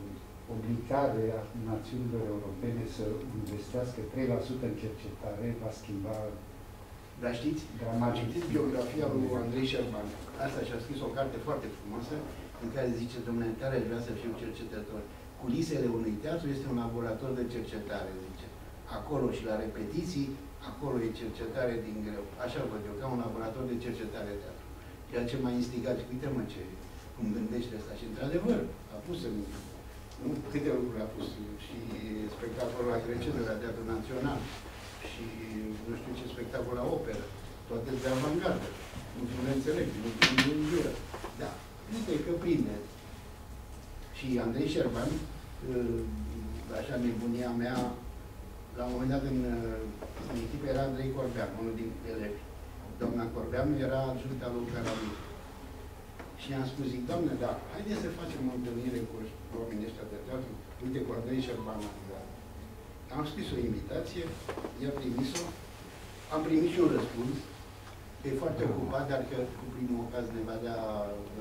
obligare a națiunilor europene să investească 3% în cercetare, va schimba Dar știți, am citit biografia lui Andrei Șerban. Asta și-a scris o carte foarte frumoasă, în care zice, domnule, tare vrea să fiu cercetător. Culisele unui teatru este un laborator de cercetare, zice. Acolo și la repetiții, acolo e cercetare din greu. Așa văd eu, ca un laborator de cercetare teatru. Ceea ce m-a instigat, uite mă ce, cum gândește asta. Și într-adevăr, a pus în, nu, câte lucruri a pus, și spectacolul la Crecene, la Teatrul Național, și nu știu ce spectacol la operă, toate de avantgardă. nu nu înțeleg, nu, nu, nu jură. Da, uite că prinde. Și Andrei Șerban, uh, așa nebunia mea, la un moment dat în, uh, în echipă era Andrei Corbean, unul din elevi. Doamna Corbeanu era adjunta lui Carabiu. Și i-am spus, zic, doamne, da, haideți să facem o întâlnire cu oamenii ăștia de teatru, uite cu Andrei Șerban. Da. Am scris o invitație, i-a trimis-o, am primit și un răspuns, că e foarte ocupat, dar că cu primul ocaz ne va da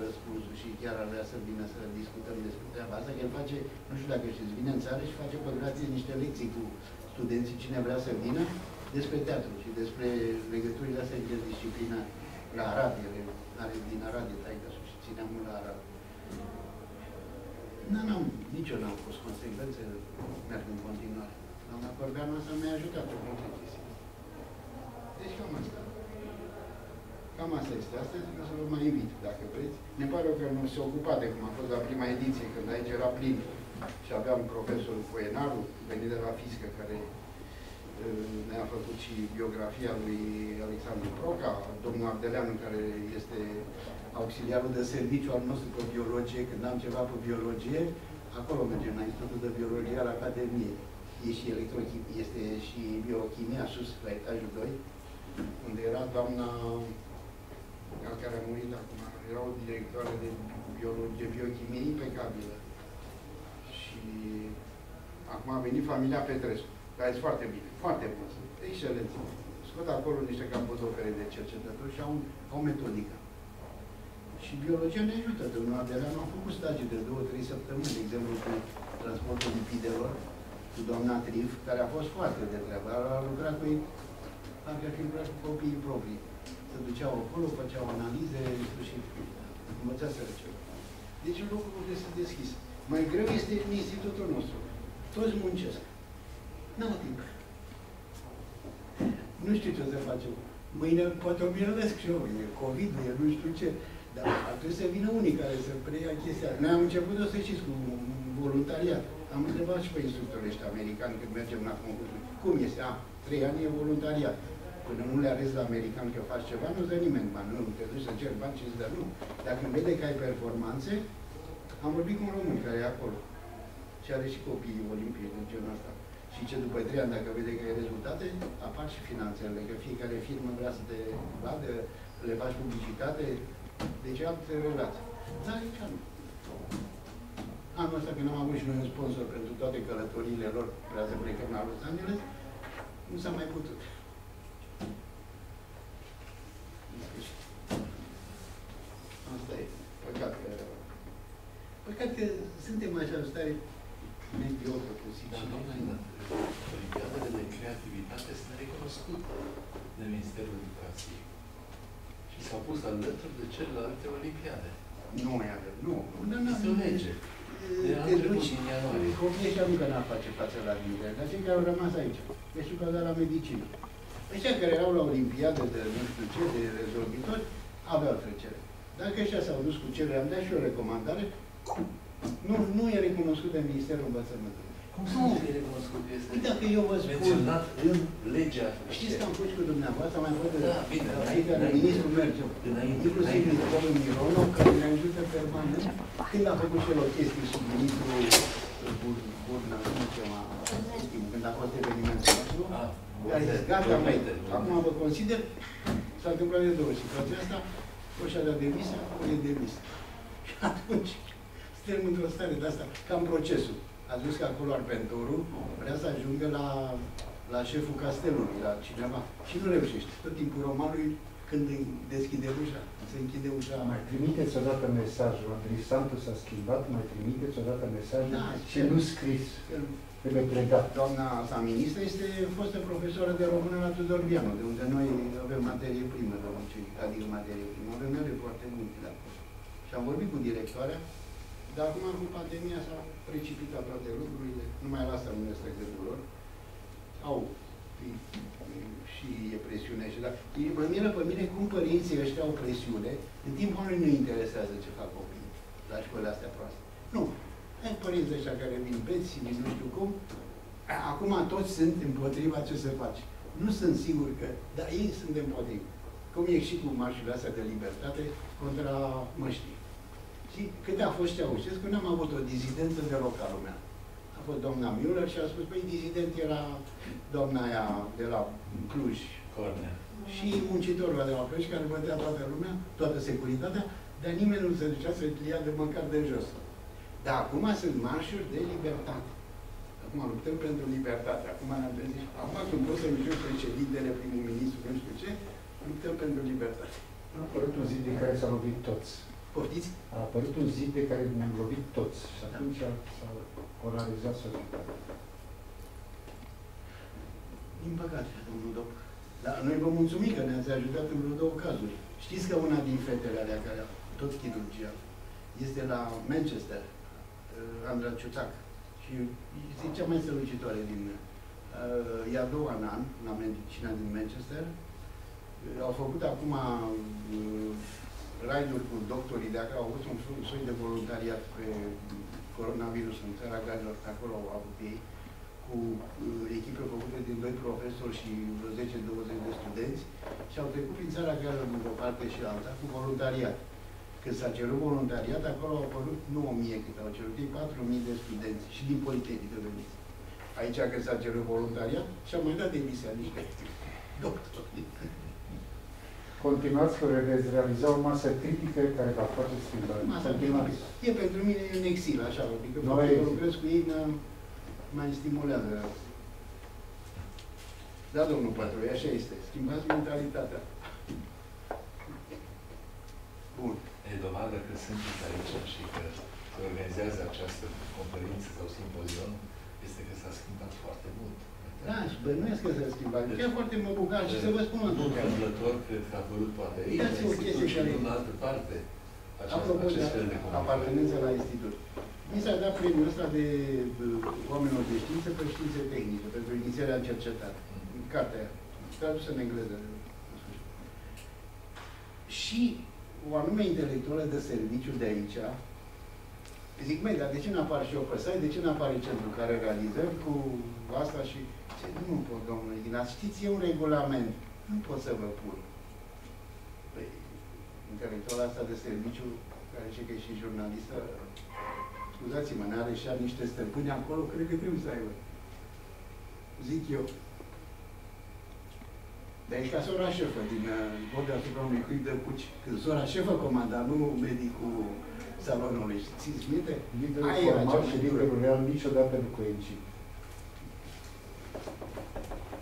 răspunsul și chiar ar vrea să vină să discutăm despre treaba asta, că el face, nu știu dacă știți, vine în țară și face pe grație niște lecții cu studenții, cine vrea să vină, despre teatru și despre legăturile astea interdisciplinare. La Arad, el are din Arad, e taică și țineam mult la Arad. Nu, n-am, nici eu n-am fost consecvențe, merg în continuare. Doamna Corbeanu asta mi-a ajutat în multe chestii. Deci cam asta. Cam asta este. Astăzi o să vă mai invit, dacă vreți. Ne pare că nu se ocupa de cum a fost la prima ediție, când aici era plin și aveam profesorul Poenaru, venit de la fizică, care uh, ne-a făcut și biografia lui Alexandru Proca, domnul Ardeleanu, care este auxiliarul de serviciu al nostru pe biologie, când am ceva pe biologie, acolo mergem la Institutul de Biologie al Academiei. E și electrochimie, este și biochimia sus, la etajul 2, unde era doamna care a murit acum, era o directoare de biologie, biochimie impecabilă. Și acum a venit familia Petrescu, care este foarte bine, foarte bun, excelență. Scot acolo niște capodopere de cercetători și au, au metodică. Și biologia ne ajută. Domnul Adeleanu a făcut stagii de două, trei săptămâni, de exemplu, cu transportul lipidelor, cu doamna Trif, care a fost foarte de treabă. A lucrat cu ei, parcă ar fi lucrat cu copiii proprii. Se duceau acolo, făceau analize, în sfârșit, învățaseră ceva. Deci lucrul este deschis. Mai greu este în institutul nostru. Toți muncesc. N-au timp. Nu știu ce o să facem. Mâine poate o mirălesc și eu, e covid e nu știu ce. Dar trebuie să vină unii care să preia chestia. Noi am început, o să știți, cu voluntariat. Am întrebat și pe instructorii ăștia americani când mergem la concurs. Cum este? A, trei ani e voluntariat. Până nu le arăți la american că faci ceva, nu dă nimeni bani. Nu, te duci să ceri bani și îți dă. Nu. Dacă îmi vede că ai performanțe, am vorbit cu un român care e acolo. Și are și copiii olimpiei de genul ăsta. Și ce după trei ani, dacă vede că ai rezultate, apar și finanțele, că fiecare firmă vrea să te vadă, le faci publicitate, deci alte relații. Dar aici nu. Anul ăsta, când am avut și noi un sponsor pentru toate călătoriile lor, vrea să plecăm la Los Angeles, nu s-a mai putut. Asta e. Păcat că... Păcat că suntem așa în stare mediocră cu Dar, doamne, Olimpiadele de creativitate sunt recunoscute de Ministerul Educației. Și s-au pus alături de celelalte olimpiade. Nu mai avem, nu. nu, nu Este o lege. De te anul trecut, duci, din ianuarie. copiii ăștia nu că n-ar face față la mine, dar cei care au rămas aici, deci că au dat la medicină. Ăștia care erau la Olimpiadă de nu știu ce, de rezolvitori, aveau trecere. Dacă ăștia s-au dus cu cele, am dat și o recomandare, nu, nu e recunoscut de Ministerul Învățământului. Cum să Nu. nu fie recunoscut? Este Păi dacă eu vă spun, menționat în legea știți că am fost cu dumneavoastră, am mai fost de Da, bine, la înainte, fiecare înainte. ministru merge. Înainte, Inclusiv înainte. domnul Mironov, care ne ajută permanent. Când a făcut și el o chestie și ministrul Bur- Burna, nu știu ce mai ultimul, când a fost evenimentul nostru, Ah, a zis, gata, mai, Următe, acum vă consider, s-a întâmplat de două situații asta, o și-a dat demisă, o e demisă. Și atunci, suntem într-o stare de asta, cam procesul. A zis că acolo Arpentorul vrea să ajungă la, la șeful castelului, la cineva. Și nu reușește. Tot timpul romanului, când deschide ușa, se închide ușa. Mai trimiteți odată mesajul, adresantul s-a schimbat, mai trimiteți odată mesajul Da, și nu scris. Trebuie predat. Doamna sa ministră este fostă profesoară de română la Tudor Vianu, de unde noi avem materie primă, domnul cei, adică materie primă. Avem ele foarte multe de acolo. Și am vorbit cu directoarea, dar acum cu pandemia s-au precipitat toate lucrurile, numai la asta nu este gândul lor. Au fi- și e presiune și da. E- Mă miră pe mine cum părinții ăștia au presiune, în timp oamenii nu interesează ce fac copiii la școlile astea proaste. Nu. Ai părinții ăștia care vin beți, vin nu știu cum, Acum toți sunt împotriva ce se face. Nu sunt sigur că, dar ei sunt împotriva. cum e și cu marșurile astea de libertate contra măștii. Și câte a fost Ceaușescu, n-am avut o dizidență deloc ca lumea. A fost doamna Müller și a spus, păi dizident era doamna aia de la Cluj. Cornea. Și muncitorul ăla de la Cluj, care bătea toată lumea, toată securitatea, dar nimeni nu se ducea să ia de măcar de jos. Dar acum sunt marșuri de libertate. Acum luptăm pentru libertate. Acum ne-am trezit. Acum când pot să-mi jur președintele, primul ministru, nu știu ce, luptăm pentru libertate. A apărut un zid de care s-au lovit toți. Poftiți? A apărut un zid de care ne-am lovit toți. Și atunci s-a polarizat societatea. Din păcate, domnul Doc. Dar noi vă mulțumim că ne-ați ajutat în vreo două cazuri. Știți că una din fetele alea care au tot chirurgia este la Manchester, uh, Andra Ciutac. Și este cea mai strălucitoare din... Uh, e a doua an la medicina din Manchester. Uh, au făcut acum uh, raiduri cu doctorii de acolo, au avut un soi de voluntariat pe coronavirus în țara gazelor, acolo au avut ei cu uh, echipe făcute din doi profesori și vreo 10-20 de studenți și au trecut prin țara care de o parte și alta cu voluntariat. Când s-a cerut voluntariat, acolo au apărut nu 1000 cât au cerut, ei 4000 de studenți și din Politehnică veniți. Aici când s-a cerut voluntariat și-au mai dat demisia niște doctori. Continuați că veți realiza o masă critică care va face schimbări. Masa Continuați. E pentru mine un exil, așa, adică Nu faptul e că exil. lucrez cu ei mă- mai stimulează. Da, domnul Patroi, așa este. Schimbați mentalitatea. Bun. E dovadă că sunteți aici și că se organizează această conferință sau simpozion, este că s-a schimbat foarte mult. Da, și bănuiesc că s-a schimbat. Chiar foarte mă bucur și să vă spun un Nu lucru. întâmplător, cred că a apărut poate aici, Uitați la o chestie institut și care- nu în altă parte. Aceast, Apropo de acest fel de comunicare. apartenență la institut. Mi s-a dat premiul ăsta de uh, oamenilor de știință pe științe tehnice, pentru inițierea în cercetare. Cartea aia, tradusă în engleză. în sfârșit. Și o anume intelectuală de serviciu de aici, zic, măi, dar de ce n-apar și eu pe site? De ce n-apare centru care realizări cu asta și... Ce, nu pot, domnule Ignat, știți, e un regulament. Nu pot să vă pun. Păi, intelectuala asta de serviciu, care zice că e și jurnalistă, scuzați-mă, n-are și ea niște stăpâni acolo, cred că trebuie să aibă. Zic eu. Dar e ca sora șefă din uh, pod deasupra unui cuib de puci. Când sora șefă comanda, nu medicul salonului. Țineți minte? Liderul Aia era formal cea și mai dură. liderul real niciodată nu coincid.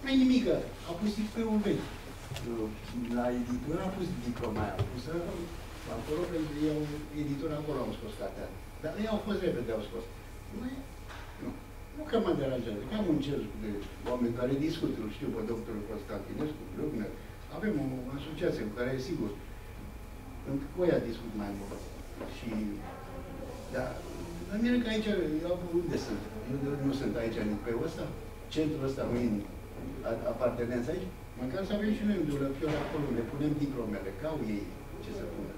Mai nimică. A pus pe un vechi. La editură a pus diploma aia. A pus uh, acolo pentru ei, au- editura acolo au scos cartea. Dar ei au fost repede, au scos. Nu, e- nu. Nu că mă deranjează, că am un cer de oameni care discută, îl știu pe doctorul Constantinescu, Lugner. Avem o asociație cu care, sigur, în- cu ea discut mai mult. Și, da, la mine că aici, eu unde sunt? Eu nu sunt aici, nici pe ăsta. Centrul ăsta nu e în a- apartenență aici. Măcar să avem și noi un dulăpior acolo, ne punem diplomele, că au ei ce să pună.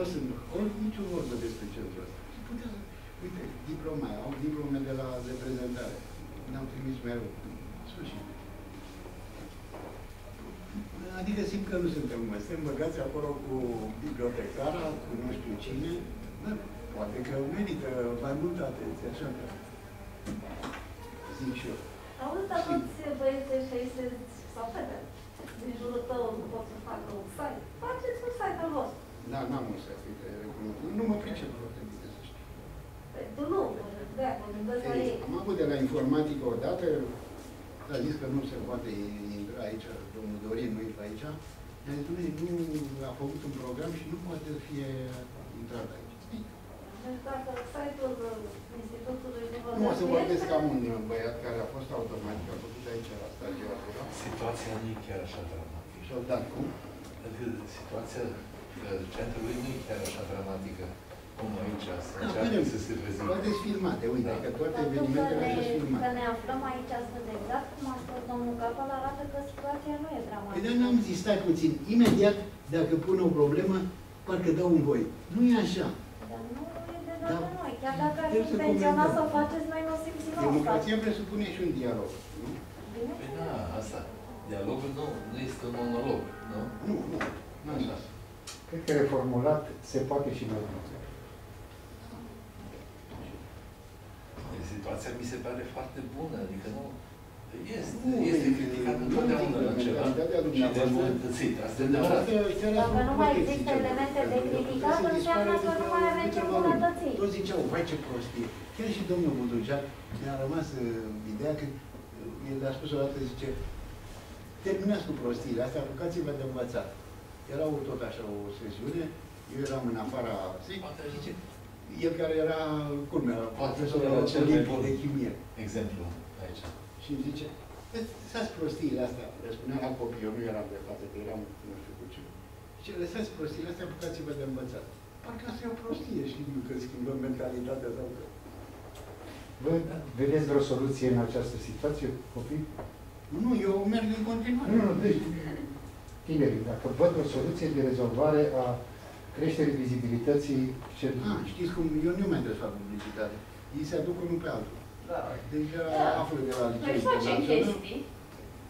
Da, jos în hol, niciun vorbă despre centrul ăsta. Și puteți, uite, diploma, aia, au diplome de la reprezentare. Ne-au trimis mereu. În sfârșit. Adică simt că nu suntem, mă, suntem băgați acolo cu bibliotecara, cu nu știu cine. Da, poate că merită mai multă atenție, așa că zic și eu. Auzi, dar toți băieții ăștia se sau fete din jurul tău nu pot să facă un site. Faceți un site al vostru. Da, n-am un să fie recunoscut. Nu mă pricep foarte bine, să știi. Păi tu nu, de aia, mă gândesc la Ei, ei. Am avut de la informatică odată, s-a zis că nu se poate intra aici, domnul Dorin nu e pe aici. Mi-a zis, "Dom'le, nu a făcut un program și nu poate să fie intrat aici. Ei, Deci dacă site-ul institutului nu vă Nu o să dă vorbesc piețe, ca un băiat care a fost automatic, a făcut aici la stagiatura. Situația nu e chiar așa dramatică. Și-au dat cum? Adică situația uh, centrului nu e chiar așa dramatică cum aici se Da, încearcă vedem. să se prezinte. Toate sunt filmate, uite, că toate Faptul că evenimentele ne, astea sunt că filmate. ne aflăm aici astăzi exact cum a spus domnul Capal, arată că situația nu e Păi dramatică. dar n-am zis, stai puțin, imediat, dacă pun o problemă, parcă dau un voi. Nu e așa. Dar nu e de Da. dată noi. Chiar dacă ar fi Trebuie să intenționat să comentăm. o faceți, noi nu o simțim asta. Democrația presupune și un dialog. Nu? Bine? Păi da, asta. Dialogul nu, nu este un monolog, nu? Nu, nu, nu așa. Cred că reformulat se poate și mai bine. Deci Situația mi se pare foarte bună, adică nu... Este, Nu, este nu, criticat nu, întotdeauna nu, la ceva mentalitatea și de dumneavoastră- îmbunătățit. Asta e adevărat. Dacă nu mai există elemente de criticat, înseamnă că nu mai avem ce îmbunătăți. Toți ziceau, vai ce prostie. Chiar și domnul Buduceac mi-a rămas uh, ideea că uh, el a spus o dată, zice, terminați cu prostiile astea, apucați-vă de învățat. Era o, tot așa o sesiune, eu eram în afara, zic, zice, el care era, cum era, profesor era cel mai bun. de chimie. Exemplu aici. Și îmi zice, lăsați prostiile astea, le spunea la copii, eu nu eram de față, că eram nu știu cu ce. Zice, lăsați prostiile astea, apucați-vă de învățat. Parcă asta e o prostie, știi, nu că schimbăm mentalitatea sau că... Vă vedeți vreo soluție în această situație, copii? Nu, eu merg în continuare. Nu, nu, deci, tinerii, dacă văd o soluție de rezolvare a creșterii vizibilității ce... Ah, știți cum, eu nu mai trebuie să fac publicitate. Ei se aduc unul pe altul. Da. Deja Da. află de la Noi liceu facem chestii,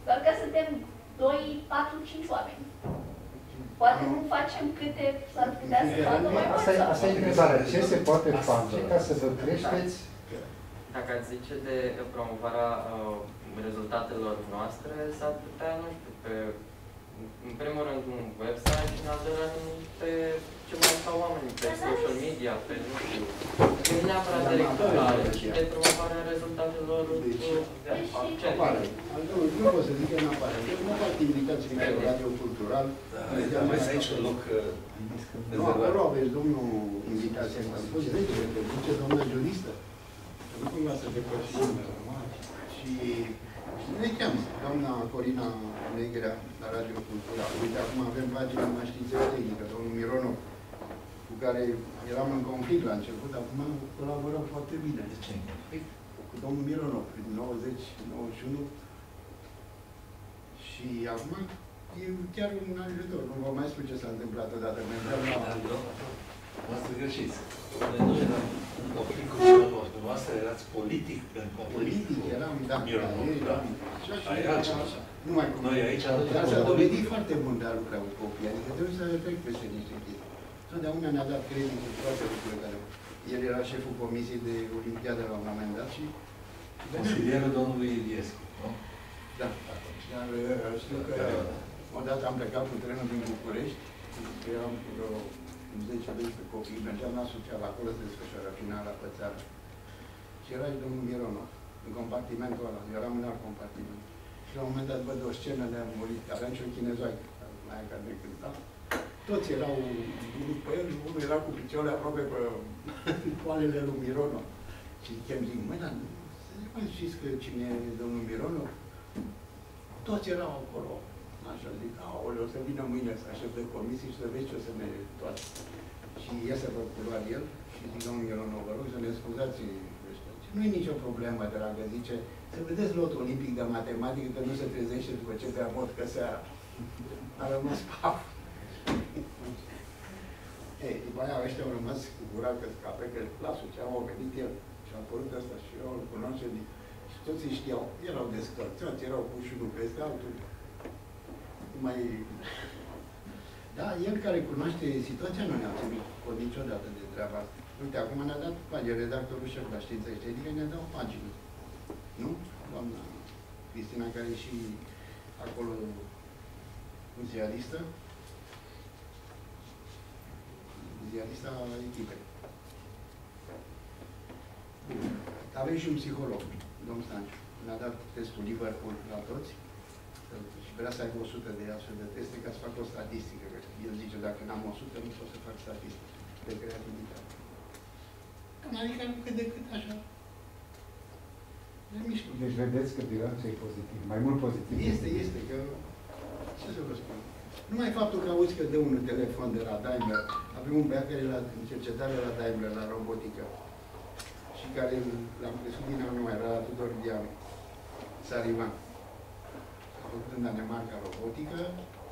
doar că suntem 2, 4, 5 oameni. Poate nu facem câte s-ar putea să facă mai mulți Asta e, asta e întrebarea. Ce se poate face ca să vă creșteți Dacă ați zice de promovarea uh, rezultatelor noastre, s-ar putea, nu știu, pe, în primul rând un website și în al doilea rând pe ce mai fac oamenii, pe social media, pe nu știu, nu neapărat de recrutare, ci de promovarea rezultatelor uh, de Apare. accent. Nu pot să zic că nu apare. Eu nu fac invitații la radio cultural. Da, mai să aici un loc uh, Nu, acolo aveți domnul invitație. Am fost 10, că duce doamna juristă. Nu cumva să depășim. Și și ne cheamă, doamna Corina Negrea, la Radio Cultural. Uite, acum avem pagina maștiințe tehnică, domnul Mironov, cu care eram în conflict la început, acum colaborăm foarte bine. De ce? Cu domnul Mironov, prin 90-91. Și acum e chiar un ajutor. Nu vă mai spun ce s-a întâmplat odată. Mergeam la... Noastră greșiți. Noi nu eram în conflict cu Mironov. Dumneavoastră erați politic în conflict Politic cu eram, da. Mironov. da, Da. Și așa Aia e era- altceva. Nu mai cum. Noi aici Dar s-a dovedit foarte bun de a lucra cu copii. Adică trebuie să trec peste niște chestii. Totdeauna ne-a dat credit cu toate lucrurile care... El era șeful comisiei de olimpiadă la un moment dat și... Consilierul domnului Iliescu, nu? Da. Dar uh, știu că odată am plecat cu trenul din București, că eram cu vreo 10-12 copii, mergeam la Suceava, acolo se desfășoară finala pe țară. Și era și domnul Mironov, în compartimentul ăla, eu eram în alt compartiment. Și la un moment dat văd o scenă de a murit, aveam și o chinezoaică, mai care de cânta. Toți erau unul pe el și unul era cu picioarele aproape pe poalele lui Mironov. Și chem zic, măi, dar nu știți că cine e domnul Mironov? Toți erau acolo. Așa zic, aoleu, o să vină mâine să aștept de comisii și să vezi ce o să ne toate. Și iese pe culoar el și zic, domnul Mironov, vă rog să ne scuzați ăștia. Și Nu e nicio problemă, dragă, zice, să vedeți lotul olimpic de matematică, că nu se trezește după ce te amot că seara. A rămas paf. Ei, după aia ăștia au rămas cu gura că scape, că lasul ce au venit el și a apărut ăsta și eu îl cunoaște și toți îi știau, erau descălțați, erau puși unul peste altul. Nu mai... Da, el care cunoaște situația nu ne-a ținut cont niciodată de treaba asta. Uite, acum ne-a dat pagină, redactorul șef la știință estetică, ne-a dat o pagină. Nu? Doamna Cristina, care e și acolo ziaristă, ziarista echipei. Bun. Avem și un psiholog, domnul Stanciu. Ne-a dat testul Liverpool la toți și vrea să aibă 100 de astfel de teste ca să facă o statistică. Că el zice, dacă n-am 100, nu pot să fac statistică de creativitate. Cam adică cât de cât așa. De mișto. Deci vedeți că bilanțul e pozitiv, mai mult pozitiv. Este, este, că... Ce să vă spun? Numai faptul că auzi că dă un telefon de la Daimler, avem un băiat care e la în cercetare la Daimler, la robotică, și care l-am crescut din anul mai, era la Tudor Dianu, Sarivan. A făcut în Danemarca robotică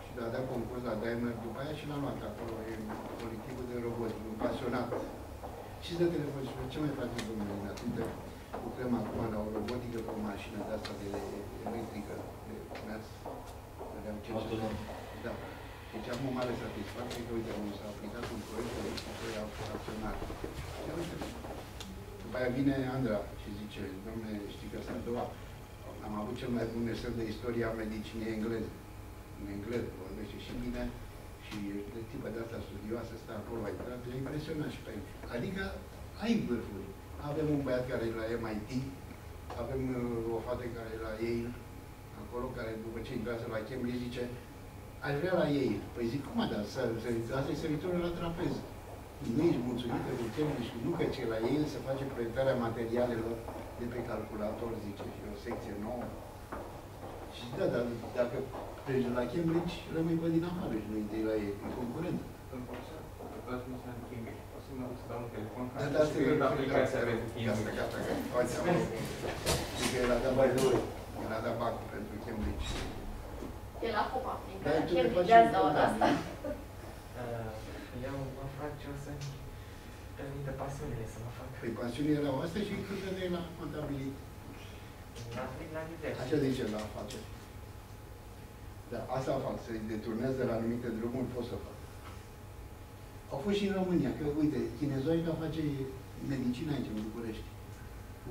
și a dat concurs la Daimler după aia și l-a luat acolo, e în colectivul de robotică, un pasionat. Și de telefon și ce mai face domnule din atâtă? Lucrăm acum la o robotică pe o mașină de asta de electrică, de mers a cercetării. Da. Deci am o mare satisfacție că, uite, s-a aplicat un proiect de lucrări acționare. Ia uite, după aia vine Andra și zice, domnule, știi că sunt a doua, am avut cel mai bun mesel de istoria medicinei engleze. În engleză vorbește și bine și e de tipă de asta studioasă, stă acolo, ai intrat, le impresionat și pe el. Adică ai vârfuri. Avem un băiat care e la MIT, avem uh, o fată care e la Yale, acolo, care după ce intrase la Cambridge zice, aș vrea la Yale. Păi zic, cum a dat? Asta e săritorul la trapeză. Nu ești mulțumită de Cambridge, nu că ce la Yale se face proiectarea materialelor de pe calculator, zice, și o secție nouă. Și da, dar dacă pleci la Cambridge, rămâi pe din afară și nu intri la ei, în concurent. Da, da, asta e aplicația Gata, gata, gata. Faci acolo. Zic că el a dat mai doi. El a dat bacul pentru Cambridge. E la Hopa, fiindcă Dar tu le Cambridge faci azi la ora asta. Uh, Eu mă fac ce o să-mi permită pasiunile să mă fac. Păi pasiunile erau astea și cât de la contabilitate. La, la diverse. Așa zice la afaceri. Da, asta fac, să-i deturnez de la anumite drumuri, pot să fac. Au fost și în România, că uite, chinezoica face medicină aici, în București.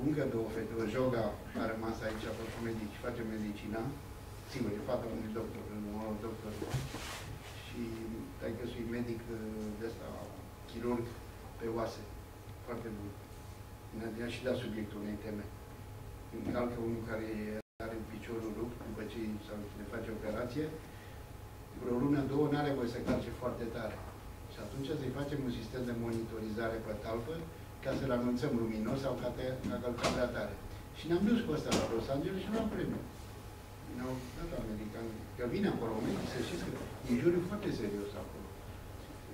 Încă două fete, o joga a rămas aici, a făcut medici, face medicina. Sigur, e fata unui doctor, un doctor. Și tai că medic de ăsta, chirurg pe oase. Foarte bun. Ne-a și dat subiectul unei teme. Încalcă unul care are piciorul rupt după ce sau le face operație, vreo lună, două, nu are voie să calce foarte tare. Și atunci să-i facem un sistem de monitorizare pe talpă ca să-l anunțăm luminos sau ca, te, ca călcat prea tare. Și ne-am dus cu asta la Los Angeles și luam premiu. Ne-au dat americani. Că vine acolo oamenii, să știți că e juriu foarte serios acolo.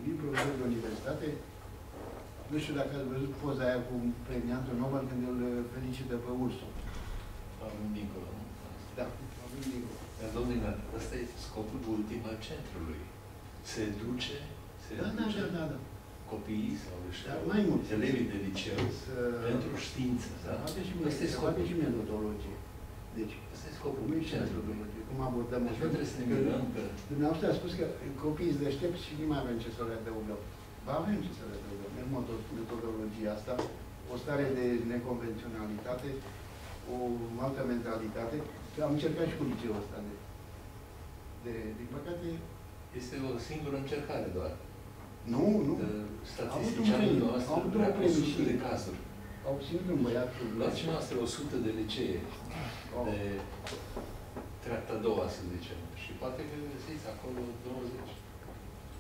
Vin profesor de universitate, nu știu dacă ați văzut poza aia cu premiantul Nobel când îl felicită pe ursul. Am dincolo, nu? Da, avem dincolo. Dar, domnule, ăsta e scopul ultim al centrului. Se duce, se Da, da, duce da, da, da. copiii sau știu, Dar mai mult. elevii de liceu Să- pentru știință, Să da? face și, Ăsta e să scopul. face și metodologie. Deci, Ăsta e scopul nu e și centrului. metodologie. Cum abordăm Deci nu trebuie să ne mirăm că Dumneavoastră a spus că copiii sunt deștepți și nu mai avem ce să le adăugăm. Ba avem ce să le adăugăm. În moto- metodologia asta, o stare de neconvenționalitate, o altă mentalitate. Că am încercat și cu liceul ăsta. De, de, din păcate, este o singură încercare doar. nu, nu. De Au avut un Statisticianul premiu, noastră au avut vrea un premiu 100 și de cazuri. au obținut un băiat cu Luați și noastră 100 de licee, Oh. de treapta a doua, să zicem. Și poate că găsiți acolo 20.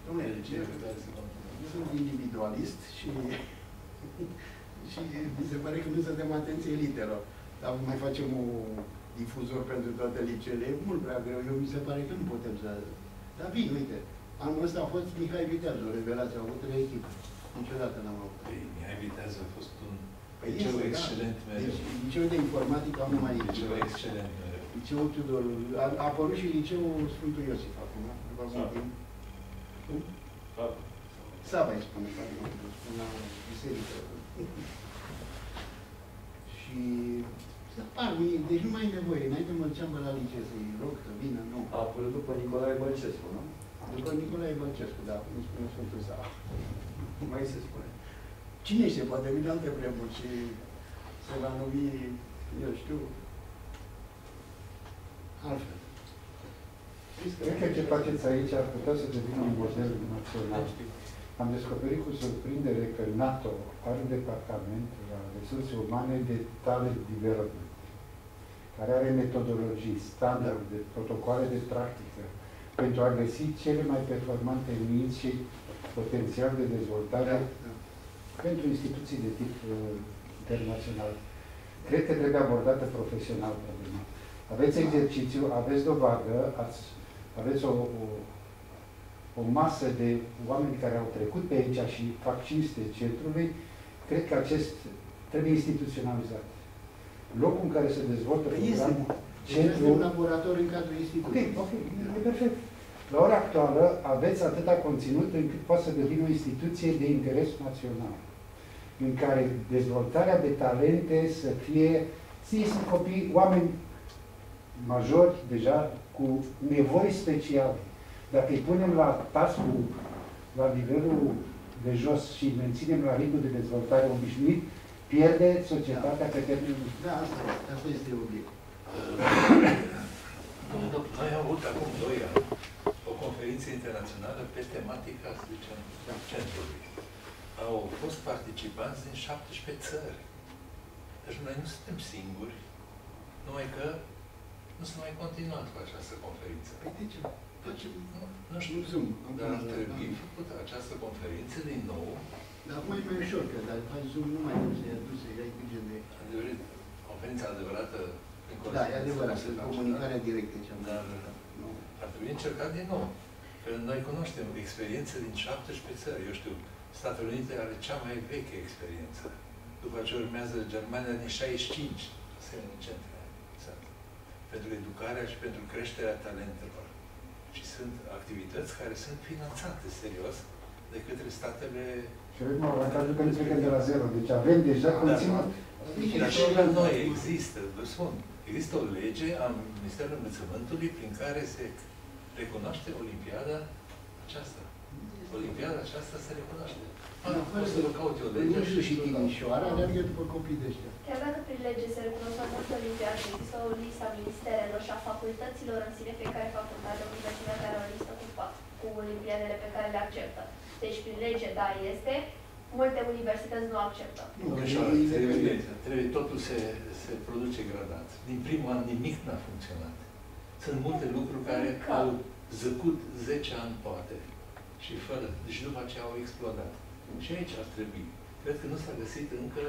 Dom'le, de licee eu- pe care se va Eu sunt individualist și, și mi se pare că nu suntem atenție literă. Dar mai facem un difuzor pentru toate liceele, e mult prea greu. Eu mi se pare că nu putem să... Dar bine, uite, anul ăsta a fost Mihai Viteaz, o revelație, a avut trei echipe. Niciodată n-am avut. Păi, Mihai Viteaz a fost un Păi liceu este, excelent da. mereu. Deci, liceul de informatică am numai Liceu liceu. excelent mereu. Liceul Tudor, a, a apărut și liceul Sfântul Iosif acum, după mult Sava. timp. Cum? Sava. Sava îi spune, Fatima, spune la biserică. Și să apar mie, deci nu mai e nevoie. Înainte mă duceam pe la liceu să-i rog să vină, nu. A apărut după Nicolae Bălcescu, nu? După Nicolae Bălcescu, da, cum spune Sfântul Sava. Mai se spune. Cine știe, poate vine alte vremuri și se va numi, eu știu, altfel. Cred că ce faceți aici ar putea să devină un model național. Am descoperit cu surprindere că NATO are un departament la resurse umane de talent development, care are metodologii, standarde, protocoale de practică, pentru a găsi cele mai performante minți și potențial de dezvoltare pentru instituții de tip uh, internațional. Cred că trebuie abordată profesional problema. Aveți exercițiu, aveți dovadă, ați, aveți o, o, o masă de oameni care au trecut pe aici și fac cinste centrului, cred că acest trebuie instituționalizat. Locul în care se dezvoltă Păi este, programul, deci este un laborator în cadrul Ok, instituției. ok, e perfect. La ora actuală aveți atâta conținut încât poate să devină o instituție de interes național, în care dezvoltarea de talente să fie, ții sunt copii, oameni majori, deja cu nevoi speciale, dacă îi punem la task-ul, la nivelul de jos și îi menținem la ritmul de dezvoltare obișnuit, pierde societatea pe termen lung. Da, asta, asta este obiectul. Domnul doctor, noi am avut acum 2 ani o conferință internațională pe tematica, să zicem, centrului. Au fost participanți din 17 țări. Deci noi nu suntem singuri, numai că nu s-a mai continuat cu această conferință. Păi de ce? Facem, nu, nu știu, Zoom. dar ar trebui făcută această conferință din nou. Dar acum e mai ușor, că dacă faci Zoom nu mai trebuie să-i aduci, să-i ai grijă de... Adevărat, conferința adevărată prin Da, e adevărat, corespondență sunt comunicarea directă cea mai Dar ar trebui încercat din nou. Că noi cunoaștem experiențe din 17 țări. Eu știu, Statele Unite are cea mai veche experiență. După ce urmează Germania din 65, asemenea centre. Sunt. Pentru educarea și pentru creșterea talentelor. Și sunt activități care sunt finanțate serios de către statele... Și avem avantajul că nu plecăm de la zero. Deci avem deja conținut. Dar și la noi există, vă spun, există o lege a Ministerului Învățământului prin care se recunoaște Olimpiada aceasta. Olimpiada aceasta se recunoaște. Nu, Poți să vă caut eu legea Nu știu și Timișoara, alergă după copii de ăștia. Chiar dacă prin lege se recunosc mai multe olimpiade, există o listă a ministerelor și a facultăților în sine, fiecare facultate, universitate are o listă cu, fa- cu olimpiadele pe care le acceptă. Deci prin lege, da, este, multe universități nu acceptă. Nu, Domnișoară, trebuie, trebuie, totul se, se produce gradat. Din primul an nimic n-a funcționat. Sunt multe lucruri care au zăcut 10 ani poate. Și fără, deci după aceea au explodat. Și aici ar trebui. Cred că nu s-a găsit încă,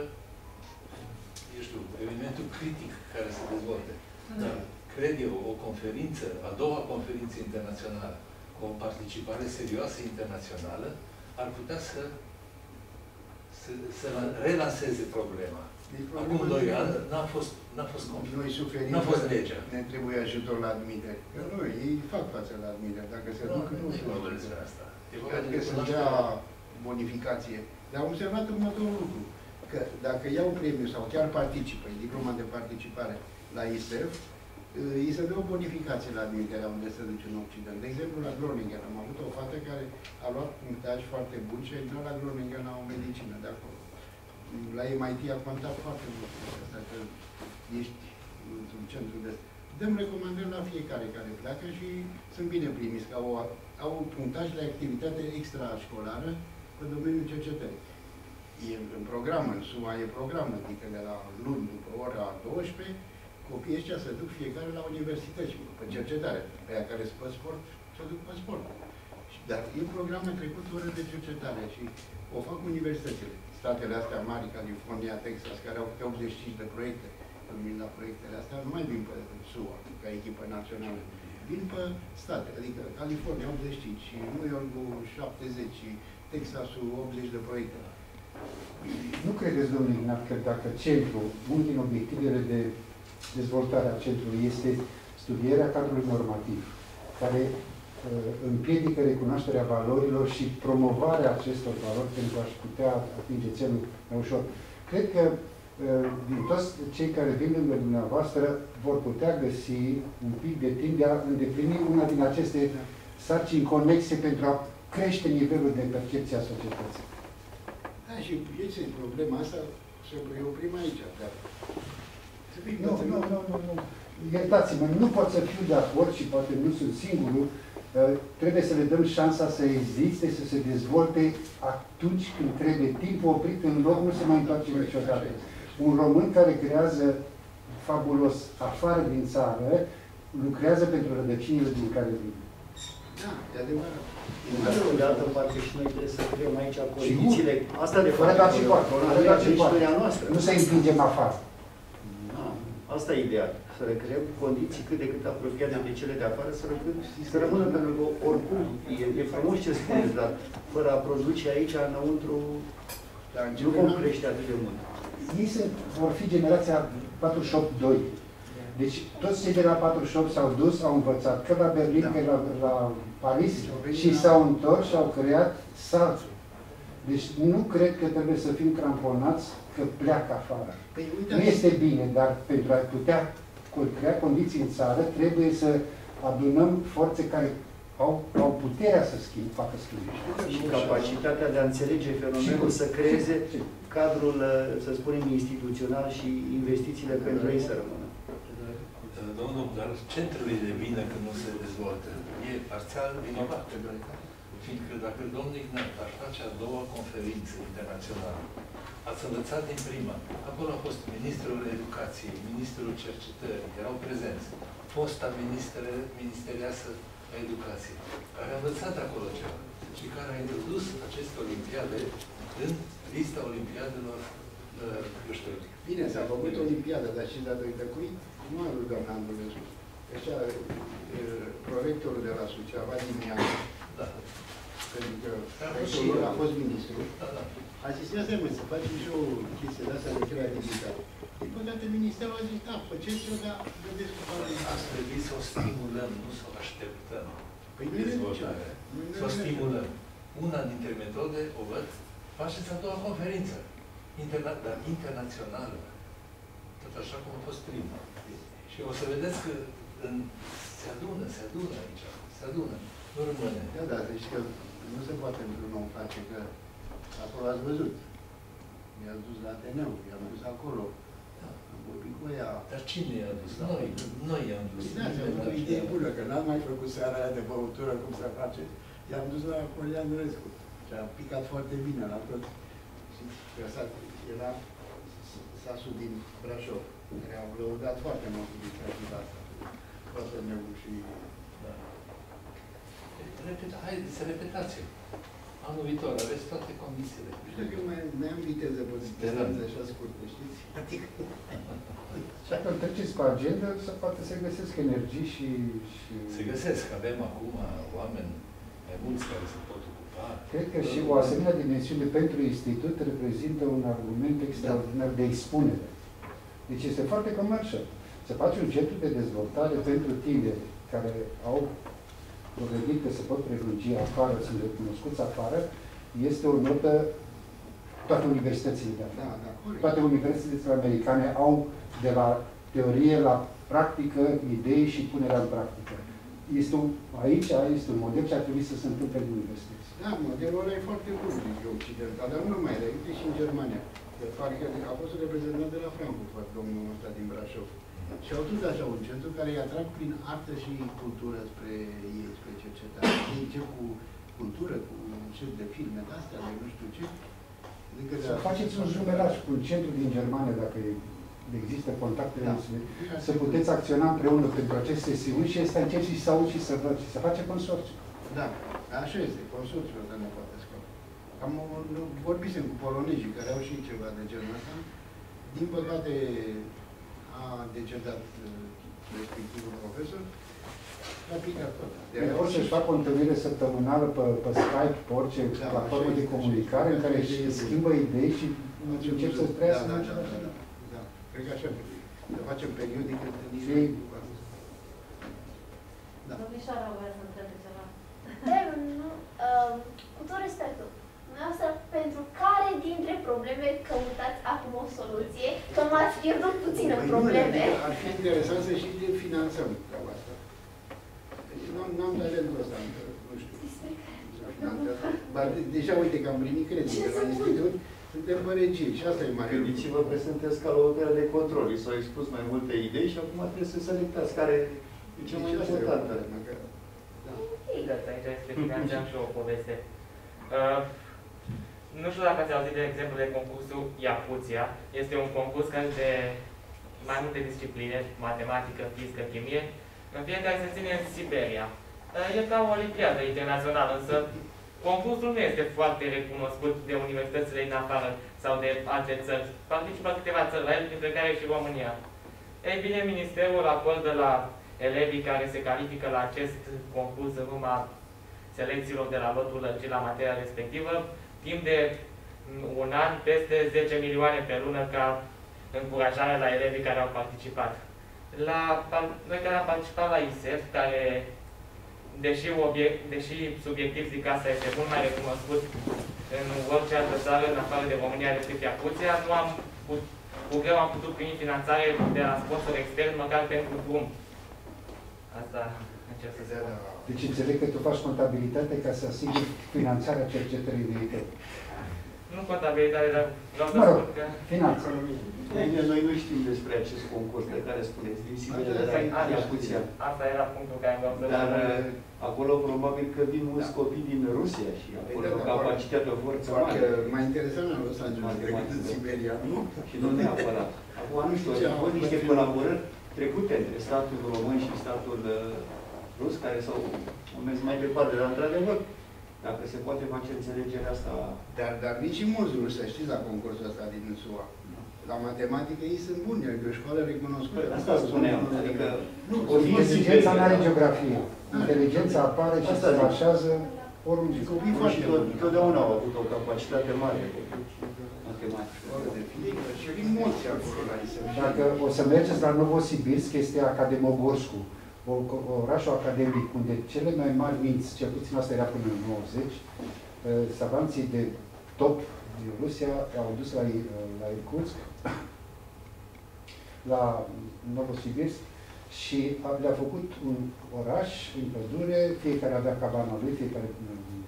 eu știu, elementul critic care să dezvolte. Dar, cred eu, o conferință, a doua conferință internațională, cu o participare serioasă internațională, ar putea să, să, să relanseze problema. Deci, Acum problema doi e că ani n-a fost, n-a fost conflict. Noi suferim N-a fost că legea. Ne trebuie ajutor la admitere. Că nu, ei fac față la admitere. Dacă se Nu, duc, nu nu e știu. vorba despre asta. E vorba Cred de că să recunoaștere. dea bonificație. Dar am observat următorul lucru. Că dacă iau premiu sau chiar participă, e diploma de participare la ISEF, îi se dă o bonificație la admiterea unde se duce în Occident. De exemplu, la Groningen am avut o fată care a luat punctaj foarte bun și a intrat la Groningen la o medicină de acolo. La MIT a contat foarte mult asta, că ești într-un centru de... Dăm recomandări la fiecare care pleacă și sunt bine primiți, că au, au punctaj de activitate extrașcolară pe domeniul cercetării. E în program, în SUA e program, adică de la luni după ora 12, copiii ăștia se duc fiecare la universități, pe cercetare. Pe aia care sunt pe sport, se duc pe sport. Și- Dar e program trecut ore de cercetare și o fac universitățile. Statele astea mari, California, Texas, care au câte 85 de proiecte, când vin la proiectele astea, nu mai vin pe SUA, ca echipă națională. Vin pe state, adică California 85 și New York 70 și Texasul 80 de proiecte. Nu credeți, domnule Ignat, că dacă centrul, unul din obiectivele de dezvoltare a centrului este studierea cadrului normativ, care uh, împiedică recunoașterea valorilor și promovarea acestor valori pentru a-și putea atinge țelul mai ușor. Cred că uh, din toți cei care vin lângă dumneavoastră vor putea găsi un pic de timp de a îndeplini una din aceste sarcini conexe pentru a crește nivelul de percepție a societății. Da, și este problema asta, se oprim aici, dar să fim Nu, nu, nu, nu, nu. Iertați-mă, nu pot să fiu de acord și poate nu sunt singurul. Uh, Trebuie să le dăm șansa să existe, să se dezvolte atunci când trebuie. Timpul oprit în loc nu se mai întoarce niciodată. Un român care creează fabulos afară din țară, lucrează pentru rădăcinile din care vine. Da, e adevărat. Pe de altă parte și noi trebuie să creăm aici condițiile. Asta de Fără fapt, dat și poate. Fără dat și poate. istoria noastră. Nu să împingem afară. Da, asta e ideea. Să le creăm condiții cât de cât apropiate de cele de afară, să, rămân, să rămână, pentru că oricum e, e frumos ce spuneți, dar fără a produce aici, înăuntru, nu vom crește atât de mult. Ei sunt, vor fi generația 48-2. Deci toți cei de la 48 s-au dus, au învățat, că la Berlin, da. că la, la Paris și s-au întors și au creat saltul. Deci nu cred că trebuie să fim cramponați că pleacă afară. Păi, nu este bine, dar pentru a putea co- crea condiții în țară, trebuie să adunăm forțe care au, au puterea să schimb, facă schimburi. Și capacitatea de a înțelege fenomenul, să creeze cadrul, uh, să spunem, instituțional și investițiile pentru ei să rămână. Domnul, dar centrele de vină când nu se dezvoltă e parțial vinovat. Fiindcă dacă domnul Ignat ar face a doua conferință internațională, ați învățat din prima, acolo a fost ministrul educației, ministrul cercetării, erau prezenți, fosta ministre, ministeriasă a educației, care a învățat acolo ceva și care a introdus aceste olimpiade în lista olimpiadelor, uh, eu știu, Bine, s-a făcut olimpiada, dar și datorită cui? Nu a lui doamna Andulescu. Deci, a, e, prorectorul de la Suceava, din Miana, da. pentru că Da, rectorul și lor eu. a fost ministru, Da, da. A zis, ia stai mă, să facem și o chestie de asta de creativitate. Din păcate, ministerul a zis, da, faceți-o, dar vedeți cu Ați trebuit să o stimulăm, nu să o așteptăm. Păi nu e dezvoltare. Nu e Să o nicio- stimulăm. Una dintre metode, o văd, faceți a doua conferință, interna- dar internațională. Tot așa cum a fost prima. Și o să vedeți că în, se adună, se adună aici, se adună, nu rămâne. Da, da, deci că nu se poate într-un om face, că acolo ați văzut. I-a dus la Ateneu, i-am dus acolo. Am vorbit cu ea. Dar cine i-a dus? Noi, noi i-am dus. Păi da, ți-am avut o idee bună, că n-am mai făcut seara aia de băutură, cum se face. I-am dus la Colia Andrescu. Și a picat foarte bine la tot. Și că s-a, era sasul din Brașov, care au lăudat foarte mult inițiativa asta. Toată meu și... Da. Repet, haideți să repetați Anul viitor aveți toate condițiile. Știu că mai, mai am viteză pe distanțe așa scurte, știți? Adică... Și dacă treceți pe agenda, să poate să găsesc energii și... și... Se găsesc, avem acum oameni mai mulți care se pot ocupa. Cred că și o asemenea dimensiune pentru institut reprezintă un argument extraordinar de expunere. Deci este foarte comercial. Se face un centru de dezvoltare pentru tineri care au dovedit că se pot prelungi afară, sunt recunoscuți afară, este o notă toate universitățile de afară. Da, da, corect. Toate universitățile americane au de la teorie la practică, idei și punerea în practică. Este un, aici este un model ce ar trebui să se întâmple în universități. Da, modelul ăla e foarte bun, zic eu, occidental, dar nu numai, dar uite și în Germania. De parcă a fost reprezentant de la Frankfurt, domnul ăsta din Brașov. Și au dus așa un centru care îi atrag prin artă și cultură spre ei, spre cercetare. Ei încep cu cultură, cu un set de filme de astea, de nu știu ce. Adică de Să faceți un jumelaj cu un centru din Germania, dacă există contactele, Da. da. să puteți acționa împreună pentru aceste sesiuni și este încep și să auzi și să văd și să face consorțiu. Da, așa este, consorțiul ăsta ne poate scăpa. Am vorbisem cu polonezii care au și ceva de genul ăsta. Din păcate a decedat uh, respectivul profesor a picat tot. De pot să-și facă o întâlnire săptămânală pe, pe Skype, pe orice Da, platformă așa de este, comunicare în așa care este. își schimbă idei și încep să trăiască da, în da, da, același da, timp. da, da. Cred că așa trebuie. Să facem periodic întâlniri. Și- Da. Domnișoara vrea să întrebe ceva. Da, nu, uh, cu tot respectul. Dumneavoastră, pentru care dintre probleme căutați acum o soluție? Că m-ați pierdut puțin în Păi nu, probleme. adică Ar fi interesant să și de finanțăm treaba asta. Deci Nu n-am talentul ăsta, încă, nu știu. să finanțez. Ba, de- deja uite că am primit credit de la institut, suntem pe regie și asta e mare lucru. Gândiți-vă că sunteți ca la o operă de control. I s-au expus mai multe idei și acum trebuie să selectați care e cea mai Deci asta e o importantă. problemă, că- Exact, aici este finanțeam și o poveste. Uh, nu știu dacă ați auzit de exemplu de concursul Iapuția. Este un concurs care de mai multe discipline, matematică, fizică, chimie. În fiecare se ține în Siberia. Uh, e ca o olimpiadă internațională, însă concursul nu este foarte recunoscut de universitățile din afară sau de alte țări. Participă câteva țări la el, printre care și România. Ei bine, Ministerul acordă la elevii care se califică la acest concurs în urma selecțiilor de la lotul lărgit la materia respectivă, timp de un an, peste 10 milioane pe lună ca încurajare la elevii care au participat. La, noi care am participat la ISEF, care, deși, obiect, deși subiectiv zic că asta este mult mai recunoscut în orice altă țară, în afară de România, decât Iapuția, nu am put, cu greu am putut primi finanțare de la sponsor extern, măcar pentru drum. Asta încerc să spun. Deci înțeleg că tu faci contabilitate ca să asiguri finanțarea cercetării viitoare. Nu contabilitate, dar vreau să Mă rog, spun că... finanță. Bine, Noi nu știm despre acest concurs de care spuneți, din Siberia, de Păi, la Iacuția. Asta era punctul care vreau să Dar spun. uh, acolo probabil că vin mulți copii din Rusia și acolo da, da, capacitatea de forță Parcă mare. mai interesant în Los Angeles decât în Siberia, nu? Și nu neapărat. Acum nu știu, Ce au fost am niște făcut? colaborări trecute între statul român și statul uh, rus care s-au mers mai departe. Dar, într-adevăr, dacă se poate face înțelegerea asta... Dar, dar nici mulți ruși, să știți, la concursul ăsta din SUA. La matematică ei sunt buni, e o școală recunoscută. Păi, asta spuneam, adică nu, o fi Inteligența nu are da. geografie. Inteligența apare și Asta se zic. așează oriunde. Copii Și foarte tot, buni. totdeauna au avut o capacitate mare matematică. Școală de fizică și vin mulți acolo la ISM. Dacă o să mergeți la Novosibirsk, este Akademogorsku, o- orașul academic unde cele mai mari minți, cel puțin asta era până în 90, eh, savanții de top din Rusia au dus la, I- la Irkutsk, la Novosibirsk și a- le-a făcut un oraș în pădure, fiecare avea cabana lui, fiecare mm,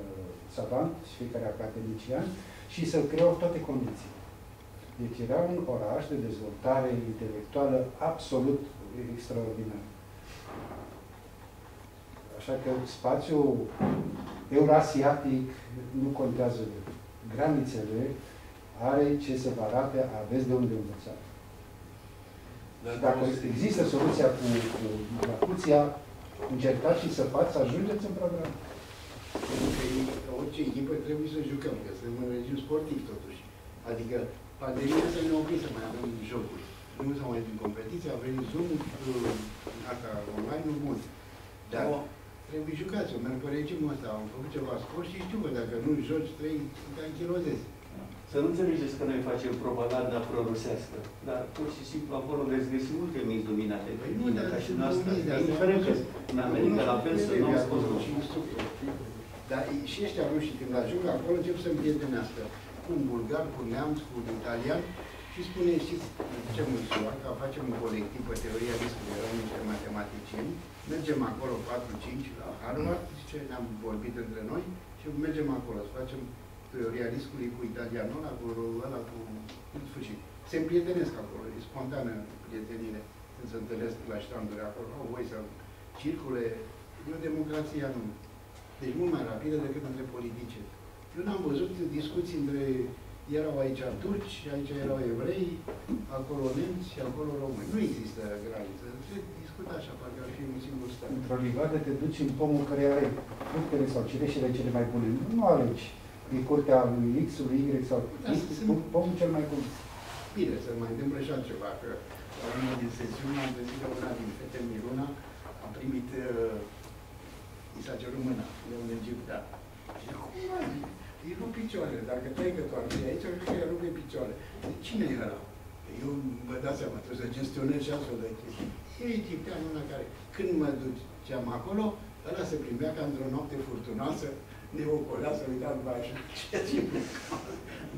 uh, savant și fiecare academician și să creau toate condiții. Deci era un oraș de dezvoltare intelectuală absolut extraordinar. Așa că spațiul eurasiatic nu contează granițele, are ce să vă arate, aveți de unde învăța. Dar Și dacă există soluția cu, cu Iacuția, încercați și să fați, să ajungeți în program. Pentru că ei, orice echipă trebuie să jucăm, că suntem în regim sportiv totuși. Adică pandemia să ne opri să mai avem jocuri. Nu să mai din competiție, a venit Zoom, asta online, nu mult. Dar trebuie jucați, eu merg pe regimul ăsta, am făcut ceva sport și știu că dacă nu joci, trei, te anchilozezi. Să nu înțelegeți că noi facem propaganda pro-rusească, dar pur și simplu acolo veți găsi multe minți luminate pe Păi nu, mine, dar ca și sunt noastră. luminți de astea. Indiferent că în America la fel să nu au scos și instructor. Dar e- și ăștia rușii, când ajung acolo, încep să împrietenească cu un bulgar, cu un neamț, cu un italian și spune, știți, zicem în SUA, că facem un colectiv pe teoria riscului, erau niște matematicieni, mergem acolo 4-5 la Harvard, zice, ne-am vorbit între noi și mergem acolo să facem teoria riscului cu italianul ăla, cu ăla, cu... în sfârșit. Se împrietenesc acolo, e spontană prietenire. Când se întâlnesc la ștanduri acolo, au voi să circule. E o democrație nu. Deci mult mai rapidă decât între politicieni. Eu n-am văzut discuții între... Erau aici turci, aici erau evrei, acolo nemți și acolo români. Nu există graniță. Se discută așa, parcă ar fi un singur stat. Într-o livadă te duci în pomul care are fructele sau cireșele cele mai bune. Nu, nu alegi. E curtea lui X, lui Y sau Da, X, sunt- pomul cel mai bun. Bine, să mai întâmplă și altceva, că la una din sesiuni am găsit că una din fete Miruna a primit, uh, i s-a cerut mâna de un egiptean. Și zic, cum mă, îi rup picioarele, dacă tai că tu ar fi aici, cred că i-ar rupe picioarele. Zic, cine e ăla? Eu vă dați seama, trebuie să gestionez și astfel de chestii. E egipteanul ăla care, când mă duceam acolo, ăla se primea ca într-o noapte furtunoasă, ne ocolea să uita după așa. Ceea ce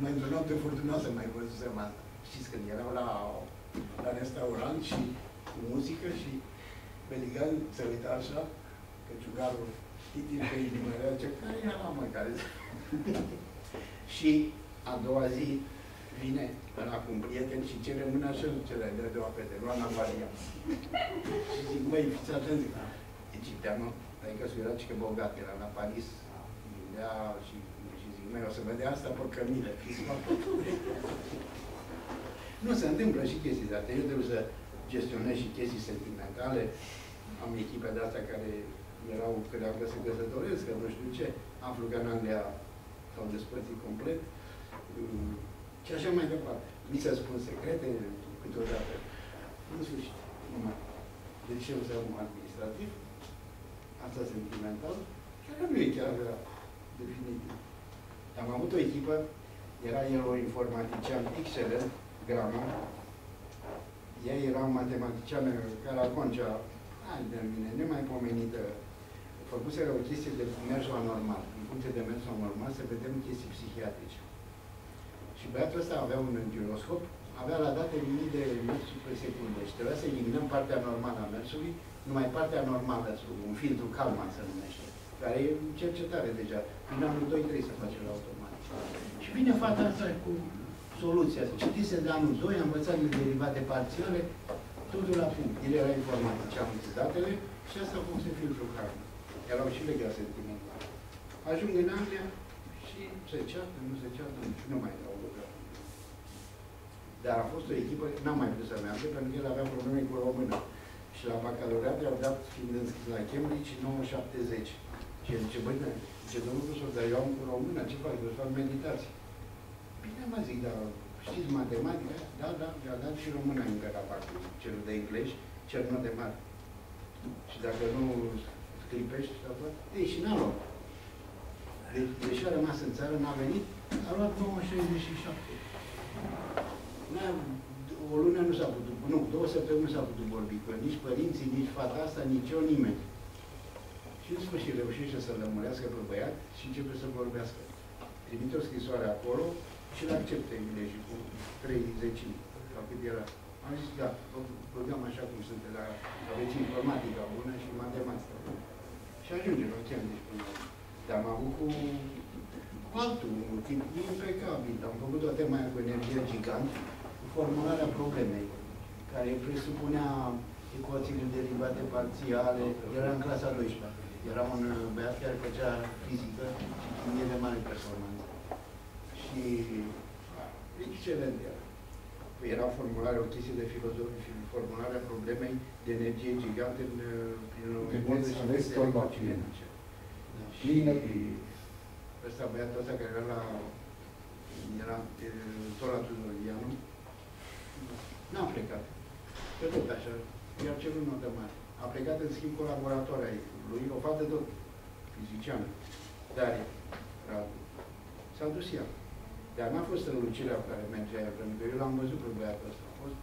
mai într-o noapte furtunoasă mai văzusem asta. Știți, când erau la, la restaurant și cu muzică și Beligan se uita așa, că ciugarul titir pe inimă, era ce, care era mă, care Și a doua zi vine ăla cu un prieten și cere mâna și îl cere de două fete, Luana Maria. și zic, măi, fiți atenți, egipteanul, adică să era că bogat, era la Paris, vindea și, și zic, măi, o să vedea asta pe cămile, fiți Nu, se întâmplă și chestii de astea. Eu trebuie să gestionez și chestii sentimentale. Am echipe de astea care erau credeau că se căsătoresc, că nu știu ce. Aflu că în Anglia s-au despărțit complet. Mm, Și așa mai departe. Mi se spun secrete câteodată. În sfârșit, nu mai. Deci eu sunt om administrativ, asta sentimental, care nu e chiar definitiv. Am avut o echipă, era el o informatician excelent, Grama, ea era o matematiciană care Aconcea, ai de mine, nemaipomenită, făcuse o chestie de mers la normal. În funcție de mers la normal să vedem chestii psihiatrice. Și băiatul ăsta avea un giroscop, avea la date mii de mersuri pe secundă și trebuia să eliminăm partea normală a mersului numai partea normală, un filtru Kalman se numește, care e cercetare deja. În anul 2 trebuie să face la automat. Și vine fata asta cu soluția. Citise de anul 2, a învățat de derivate parțiale, totul la punct. El era informatic, am înțeles datele și asta a fost filtru Kalman. Erau și legat sentimental. Ajung în Anglia și se ceartă, nu se ceartă, și nu mai dau lucruri. Dar a fost o echipă, n-am mai putut să meargă, pentru că el avea probleme cu română. Și la bacalaureat i-au dat, fiind înscris la Cambridge, 970. Și el zice, băi, ce domnul profesor, dar eu am cu română, ce fac? Eu fac meditații. Bine, mă zic, dar știți matematică? Da, da, mi-a dat și româna încă la parcă, cel de englez, cer note mari. Și dacă nu scripești, și tot, ei, și n-a luat. Deci, deși a rămas în țară, n-a venit, a luat 967. O lună nu s-a putut, nu, două săptămâni nu s-a putut vorbi cu el, nici părinții, nici fata asta, nici eu, nimeni. Și în sfârșit reușește să lămurească pe băiat și începe să vorbească. Trimite o scrisoare acolo și îl acceptă englezii cu trei zecimi, sau cât era. Am zis, da, băgăm așa cum sunt, la, aveți informatica bună și matematică bună. Și ajunge la Cambridge până la Dar am avut cu, cu altul, un timp impecabil. Am făcut o temă aia cu energie gigant, cu formularea problemei, care presupunea ecuațiile derivate parțiale. Era în clasa 12 era un băiat care făcea fizică și chimie de mare performanță. Și excelent era. Era formulare, o chestie de filozofie și formularea problemei de energie gigante în, prin o ipoteză și aveți tot la Plină, plină. Ăsta băiatul ăsta care era la era tot la Tudorianu, n-a plecat. Pe tot așa, i-a cerut notă mare. A plecat în schimb colaborator aici lui o fată tot, fiziciană, Daria Radu. S-a dus ea. Dar n-a fost strălucirea pe care mergea ea, pentru că eu l-am văzut pe băiatul ăsta. A fost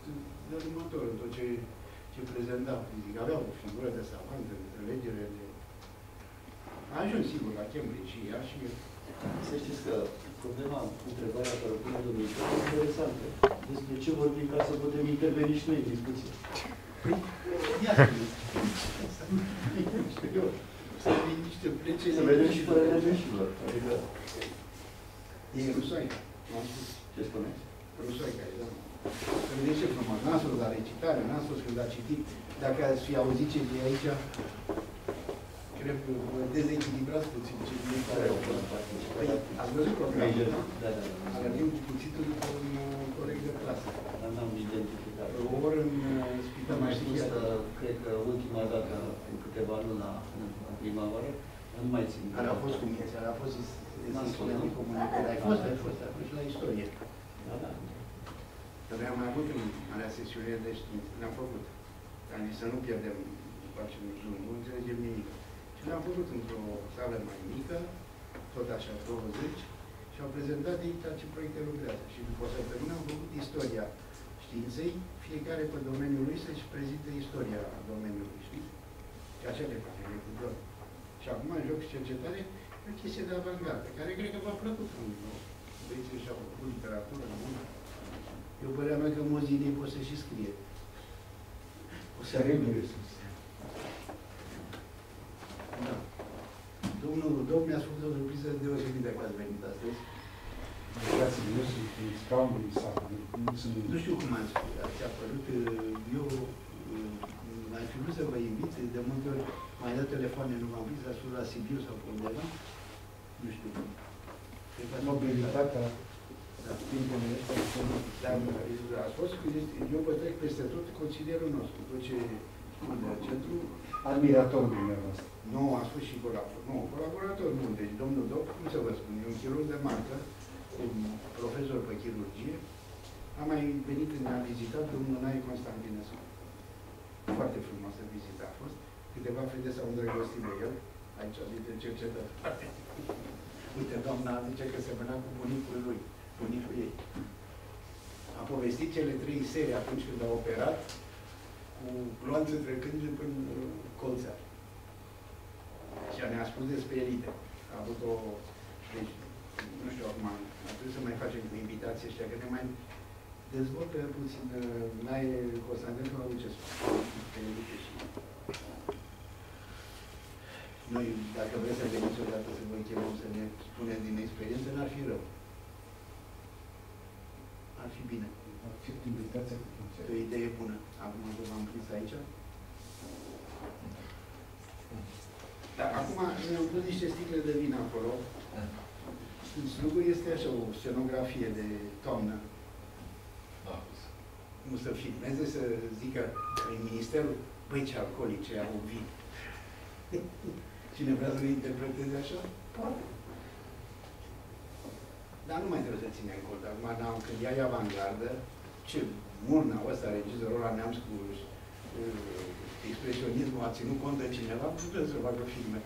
dărâmător în tot ce, ce prezenta fizic. Avea o figură de savant, de înțelegere, de... A ajuns sigur la Cambridge și ea și eu. Să știți că problema, întrebarea care o pune domnul e interesantă. Despre ce vorbim ca să putem interveni și noi în discuție. Păi, ia să fie niște precedente. Să vedem și părerea greșilor. Adică... E Rusoica. Ce spuneți? Rusoica, da. Să vedeți ce frumos. N-a spus la recitare, n-a spus când a citit. Dacă ați fi auzit ce e aici, cred că vă dezechilibrați puțin ce e care au fost. Păi, ați văzut programul, nu? Da, da. Arătim cuțitul după un coleg de clasă. Dar n-am identificat. Ori în spital mai spus că, cred că ultima dată, în câteva luni, la, în primăvară, nu mai țin. Care a fost cu mine, care a fost zis comunicare. Ai fost, ai fost, ai fost la istorie. Da, da. Că noi am mai avut în alea sesiune de știință, le-am făcut. Am zis să nu pierdem, facem zoom, nu înțelegem nimic. Și le-am făcut într-o sală mai mică, tot așa, 20, și au prezentat aici ce proiecte lucrează. Și după o săptămână am făcut istoria științei, fiecare pe domeniul lui să-și prezinte istoria domeniului, știi? Și așa le facem, e cu drog. Și acum în joc și cercetare e o chestie de avantgardă, care cred că v-a plăcut în băieții și-au făcut literatură în bună. Eu părea mea că mulți din ei pot să și scrie. O să Teribil Da. Domnul Rudov mi-a spus o surpriză deosebită că ați venit astăzi. Uitați, eu sunt în scaunul sau nu sunt... Nu știu cum ați, ați apărut. Eu uh, aș fi vrut să vă invit, de multe ori mai dat telefoane, nu v-am prins, ați fost la Sibiu sau pe undeva. Nu știu. Mobilitatea da. timpul ăsta, dar a fost, eu petrec peste tot consilierul nostru, tot ce spun de centru. Admirator dumneavoastră. Nu, a spus și colaborator. Nu, colaborator nu. Deci domnul Doc, cum să vă spun, e un chirurg de marcă, un profesor pe chirurgie, a mai venit, ne-a vizitat domnul Nae Constantinescu. Foarte frumoasă vizită a fost. Câteva fete s-au îndrăgostit de el, aici dintre cercetători. Uite, doamna zice că se venea cu bunicul lui, bunicul ei. A povestit cele trei serii atunci când a operat, cu gloanțe trecând până colțea. Și ne-a spus despre elite. A avut o... Deci, nu știu acum, ar trebui să mai facem cu invitații ăștia, că ne mai dezvoltă puțin, n-ai Constantin sau ce spune, pe elite și Noi, dacă vreți să veniți odată să vă chemăm să ne spuneți din experiență, n-ar fi rău. Ar fi bine. Accept invitația cu plăcere. E o idee bună. Acum că v-am prins aici. Da, acum ne-am pus niște sticle de vin acolo. În slugul este așa o scenografie de toamnă. Nu să filmeze, să zică în ministerul, băi ce alcoolice au vin. Cine vrea să le interpreteze așa, poate. Dar nu mai trebuie să ținem cont. Acum, n-am, când ea e avangardă, ce murna ăsta, regizorul ăla neamț cu uh, expresionismul a ținut cont de cineva, putem să facă filme.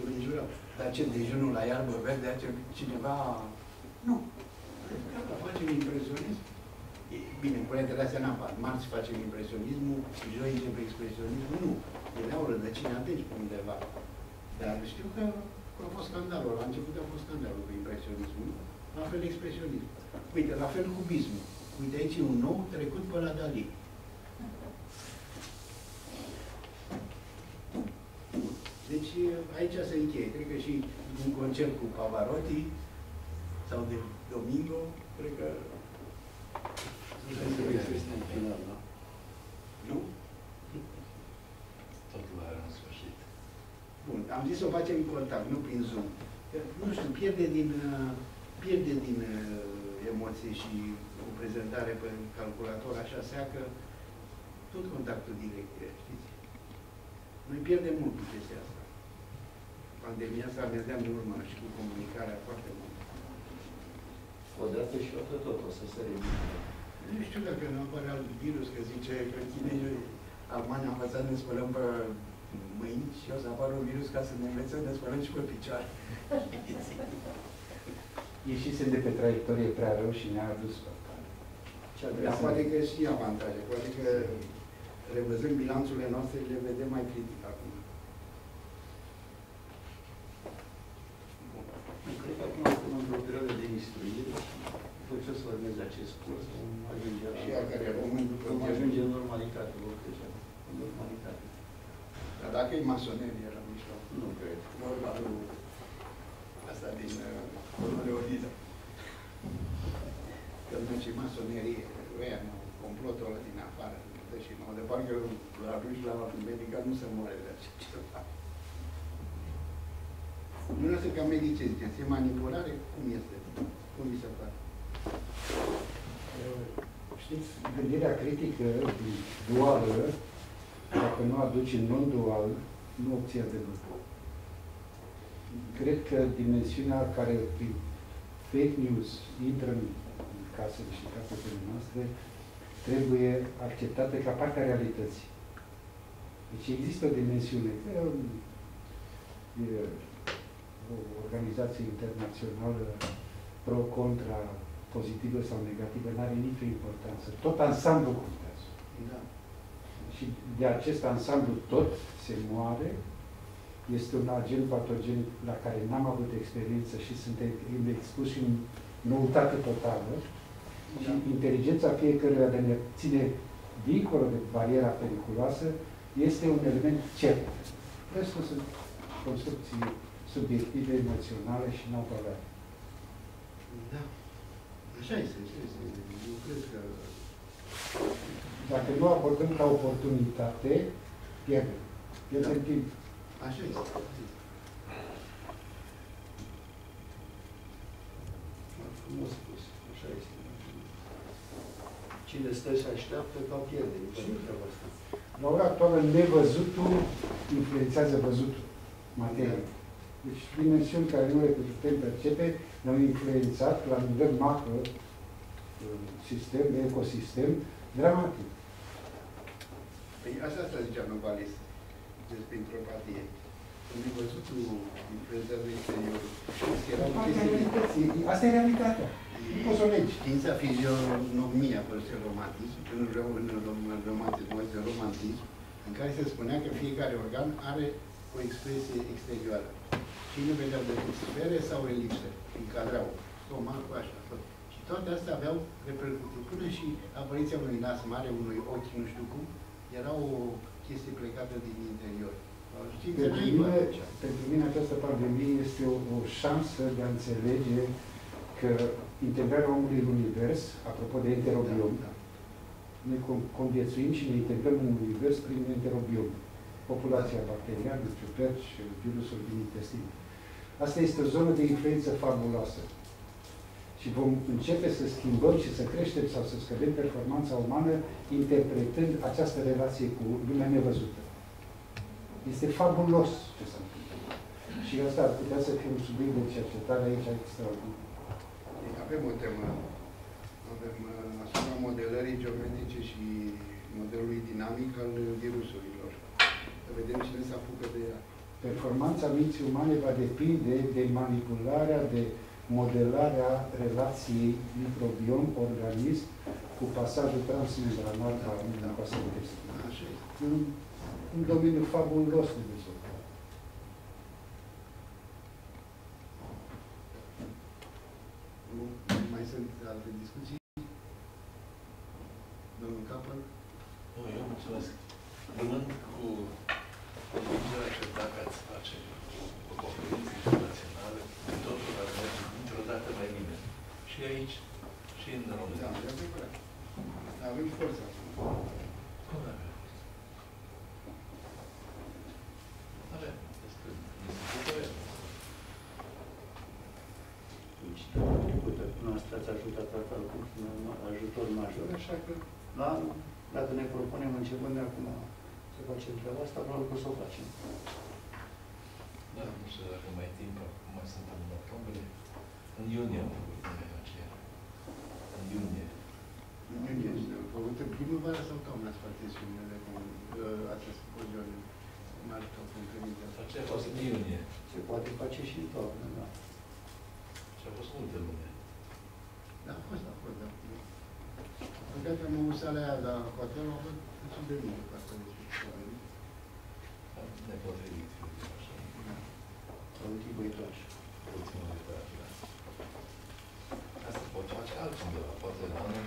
Îl înjurăm. Dar ce dejunul la iarbă verde, ce cineva... Nu. Gata, facem impresionism. E, Bine, proiectele astea n-am fac. Marți facem impresionismul, joi începe expresionismul. Nu. Ele au rădăcini adânci pe undeva. Dar știu că a fost scandalul. La început a fost scandalul cu impresionismul. La fel expresionism. Uite, la fel cubismul. Uite, aici e un nou trecut pe la Dali. Deci aici se încheie. Cred că și un concert cu Pavarotti sau de Domingo, cred că nu este în final, da? Nu? Totul are un sfârșit. Bun, am zis să o facem în contact, nu prin Zoom. Că, Nu știu, pierde din, uh, pierde din uh, emoție și o prezentare pe calculator așa seacă, tot contactul direct, știți? Noi pierdem mult cu chestia asta. Pandemia asta mergeam în urmă și cu comunicarea foarte mult. Odată și odată tot o să se ridice. Nu știu dacă nu apare alt virus, că zice că chinezii, acum ne-am învățat să ne spălăm pe mâini și o să apară un virus ca să ne învețe să ne spălăm și pe picioare. Ieșisem de pe traiectorie prea rău și ne-a adus pe Dar poate că și avantaje, poate că revăzând bilanțurile noastre, le vedem mai critic acum. Cred că acum suntem într-o perioadă de instruire și după ce o să urmeze acest curs, vom ajunge la... Și ea care rămân după Vom timp. ajunge în normalitate, vom trece în normalitate. Dar dacă e masonerie la mijloc, Nu cred. vorba lui asta din uh, Leonida. Că nu ce masonerie, ăia, nu, complotul ăla din afară, dă și nouă, de parcă la atunci la medical nu se moare de așa ceva. Dumneavoastră ca medice ziceți, e manipulare? Cum este? Cum vi se pare? Știți, gândirea critică duală, dacă nu aduci în non-dual, nu obții adevărul. Cred că dimensiunea care prin fake news intră în casele și casetele noastre trebuie acceptată ca parte a realității. Deci există o dimensiune. E, e o organizație internațională pro-contra, pozitivă sau negativă, nu are nicio importanță. Tot ansamblu contează. Da. Și de acest ansamblu tot se moare, este un agent patogen la care n-am avut experiență și suntem expuși în noutate totală. Și inteligența fiecăruia de a ne ține dincolo de bariera periculoasă este un element cert. Restul sunt construcții subiective, emoționale și n-au valoare. Da. Așa este, așa este. Eu cred că Dacă nu abordăm ca oportunitate, pierdem. Pierdem timp. Așa este. Frumos spus, așa este. Cine stă și așteaptă, ca pierde. E pentru treaba asta. La ora actuală, nevăzutul influențează văzutul, materie. Deci dimensiuni care nu le putem percepe ne-au influențat la nivel macro, uh, sistem, ecosistem, dramatic. Păi asta, asta zicea Novalis despre intropatie. Când văzutul influențează exteriorul. Știți că Era o Asta e chestie realitatea. Asta e realitatea. Nu poți să o legi. Știința fizionomia părței romantism, în, ro- în rom- romantism, mă zice romantism, în care se spunea că fiecare organ are o expresie exterioară. Și nu vedeau decât sfere sau elipse, încadrau stomacul așa, tot. Și toate astea aveau repercuții. Până și apariția unui nas mare, unui ochi, nu știu cum, era o chestie plecată din interior. Știți, Pentru naiva mine, aici. pentru mine această pandemie este o, o șansă de a înțelege că integrarea omului în univers, apropo de enterobiom, Da, noi con- conviețuim și ne integrăm în univers prin enterobiom. Populația bacteriană, ciuperci, virusul din intestin. Asta este o zonă de influență fabuloasă. Și vom începe să schimbăm și să creștem sau să scădem performanța umană interpretând această relație cu lumea nevăzută. Este fabulos ce s-a întâmplat. Și asta ar putea să fie un subiect de cercetare aici extraordinar. Deci Avem o temă. Avem uh, asupra modelării geometrice și modelului dinamic al virusurilor. Să vedem cine se apucă de ea. Performanța minții umane va depinde de manipularea, de modelarea relației microbiom-organism cu pasajul transmembranar al mucoasei intestinale. Așa este. E un, un domeniu fabulos de dezvoltare. Nu mai sunt alte discuții? Domnul Capăl? Nu, eu mulțumesc. Rămând cu convingerea că dacă ați face o conferință internațională, totul ar merge dintr-o dată mai bine. Și aici, și în Da, România. e adevărat. Avem forța. Cum avem? Avem. Destul. Destul de avem. Deci, trecută, noastră ați ajutat toată cu un ajutor major, așa că la anul, dacă ne propunem începând de acum să facem treaba asta, probabil că o să o facem. Da, nu știu dacă mai timp, acum mai suntem în octombrie. În iunie am făcut noi aceea. În iunie. În iunie este făcut în primăvară sau toamnă ați făcut sesiunile cu uh, acest simpozion mare sau conferință? Aceea a fost în iunie. Se poate face și în toamnă, da. Și a fost multe lume. Da, a fost, a fost, da. Păcat că am avut sala aia, dar cu atât a fost destul de bine ca să le Nepotrivit. Așa. Salutii băiețoși. Ultimul de da. Asta poate face altundeva. Poate la anul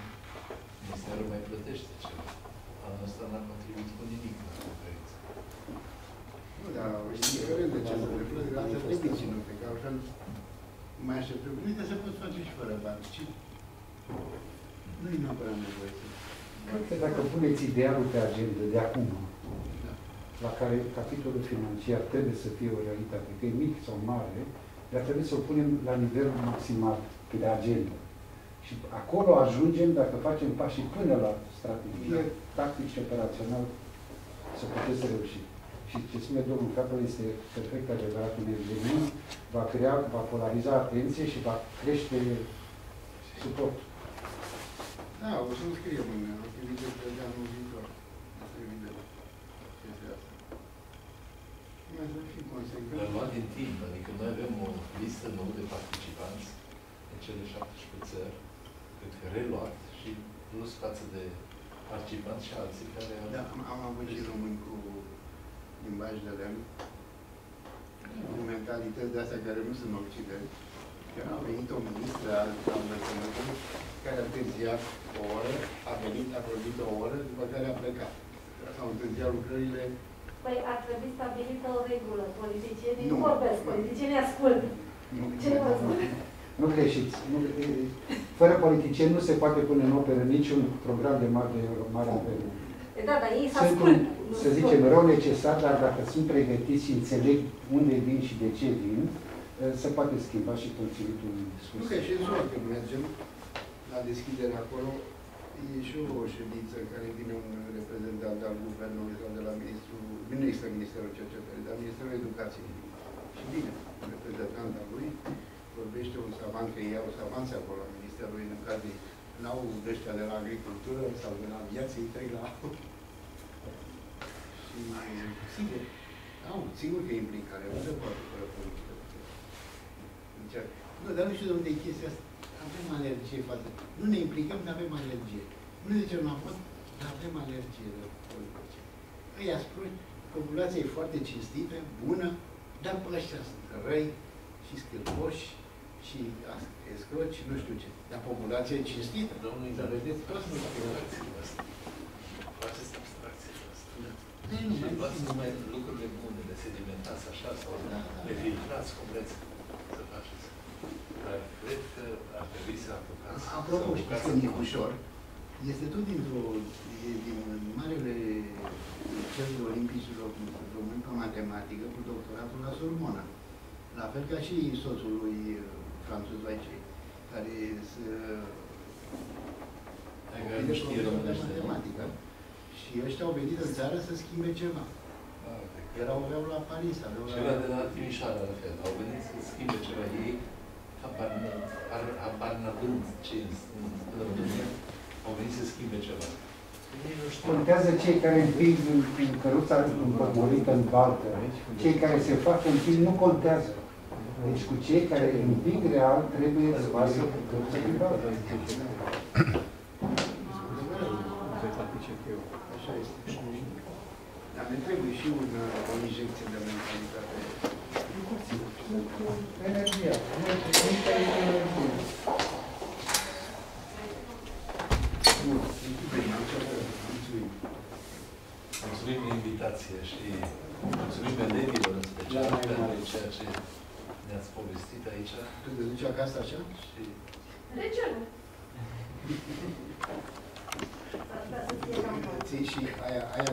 Ministerul mai plătește ceva. Anul ăsta n-a contribuit cu nimic la conferință. Nu, dar indiferent de ce se întâmplă, asta trebuie ținute, că altfel mai așteptăm. Uite, se pot face și fără bani. Ce? Nu-i neapărat nevoie să... Cred că dacă puneți idealul pe agenda de acum, la care capitolul financiar trebuie să fie o realitate, că e mic sau mare, dar trebuie să o punem la nivel maximal pe de agenda. Și acolo ajungem, dacă facem pașii până la strategie, tactic și operațional, să puteți reuși. Și ce spune domnul Capel este perfect adevărat în eveniment, va crea, va polariza atenție și va crește suport. Da, o să-mi scriem în activitățile de anul viitor. Este evident. Chestia asta. Mai să fim consecvenți. Dar luat din timp, adică noi avem o listă nouă de participanți în cele 17 țări, cred că reluat și plus față de participanți și alții care au... Da, am, am avut și români cu limbaj de lemn, cu mentalități de astea care nu sunt occident. Chiar a venit o ministră al al învățământului care a întârziat o oră, a venit, a vorbit o oră, după care a plecat. S-au întârziat lucrările. Păi ar trebui stabilită o regulă. Politicienii Nu. nu vorbesc, politicienii ascultă. Ce vă spun? Nu greșiți. Nu, e, fără politicieni nu se poate pune în operă niciun program de mare, mare anvergură. E da, dar ei se Sunt, ascultă. nu să zicem, rău necesar, dar dacă sunt pregătiți și înțeleg unde vin și de ce vin, eh, se poate schimba și conținutul Nu discurs. că și în ziua când mergem la deschidere acolo, e și o ședință în care vine un reprezentant al guvernului sau de la ministrul, nu există Ministerul Cercetării, dar Ministerul Educației. Și vine un reprezentant al lui, vorbește un savant, că ei au savanți acolo la Ministerul Educației, n-au de ăștia de la agricultură sau de la viață, ei trec la... și sigur, au, sigur că e implicare, nu se poate fără politică. Încerc. Nu, dar nu știu de unde e chestia asta. Avem alergie față. Nu ne implicăm, dar avem alergie. Nu ne zicem la vot, dar avem alergie de politice. Îi spui, populația e foarte cinstită, bună, dar pe ăștia sunt răi și scârboși și as- escroci și nu știu ce. Dar populația e cinstită. Domnul Să vedeți, toți nu abstracțiile astea. Faceți abstracțiile astea. Și luați numai lucrurile bune, le sedimentați așa sau le filtrați cum vreți să faceți. Dar cred că ar trebui să apucați. Apropo, să știți apucați că să- Nicușor este tot dintr-o, e din marele cercul olimpici român pe matematică cu doctoratul la Sorbona. La fel ca și soțul lui uh, Franțuz Vaicei, care se Adică nu știe românește, nu? matematică. Și ăștia au venit în țară să schimbe ceva. Erau, aveau la Paris, aveau la... Ceva de la Timișoara, la fel. Au venit să schimbe ceva. Ei, habar n- har- habar n-având ce în în România, au venit să schimbe ceva. Ei nu știu. Contează cei care împing în, în căruța împămurită în baltă. Cei care se fac împing nu contează. Deci cu cei care împing real trebuie să facă căruța din baltă. Așa este. Dar ne trebuie și un, uh, o injecție de mentalitate. Energia. Energia este energie. Bun, mulțumim. Mulțumim de invitație și mulțumim elevilor în special Da, mai pentru mare. ceea ce ne-ați povestit aici. Tu te duci acasă așa? Și De ce nu? Ții și aia, aia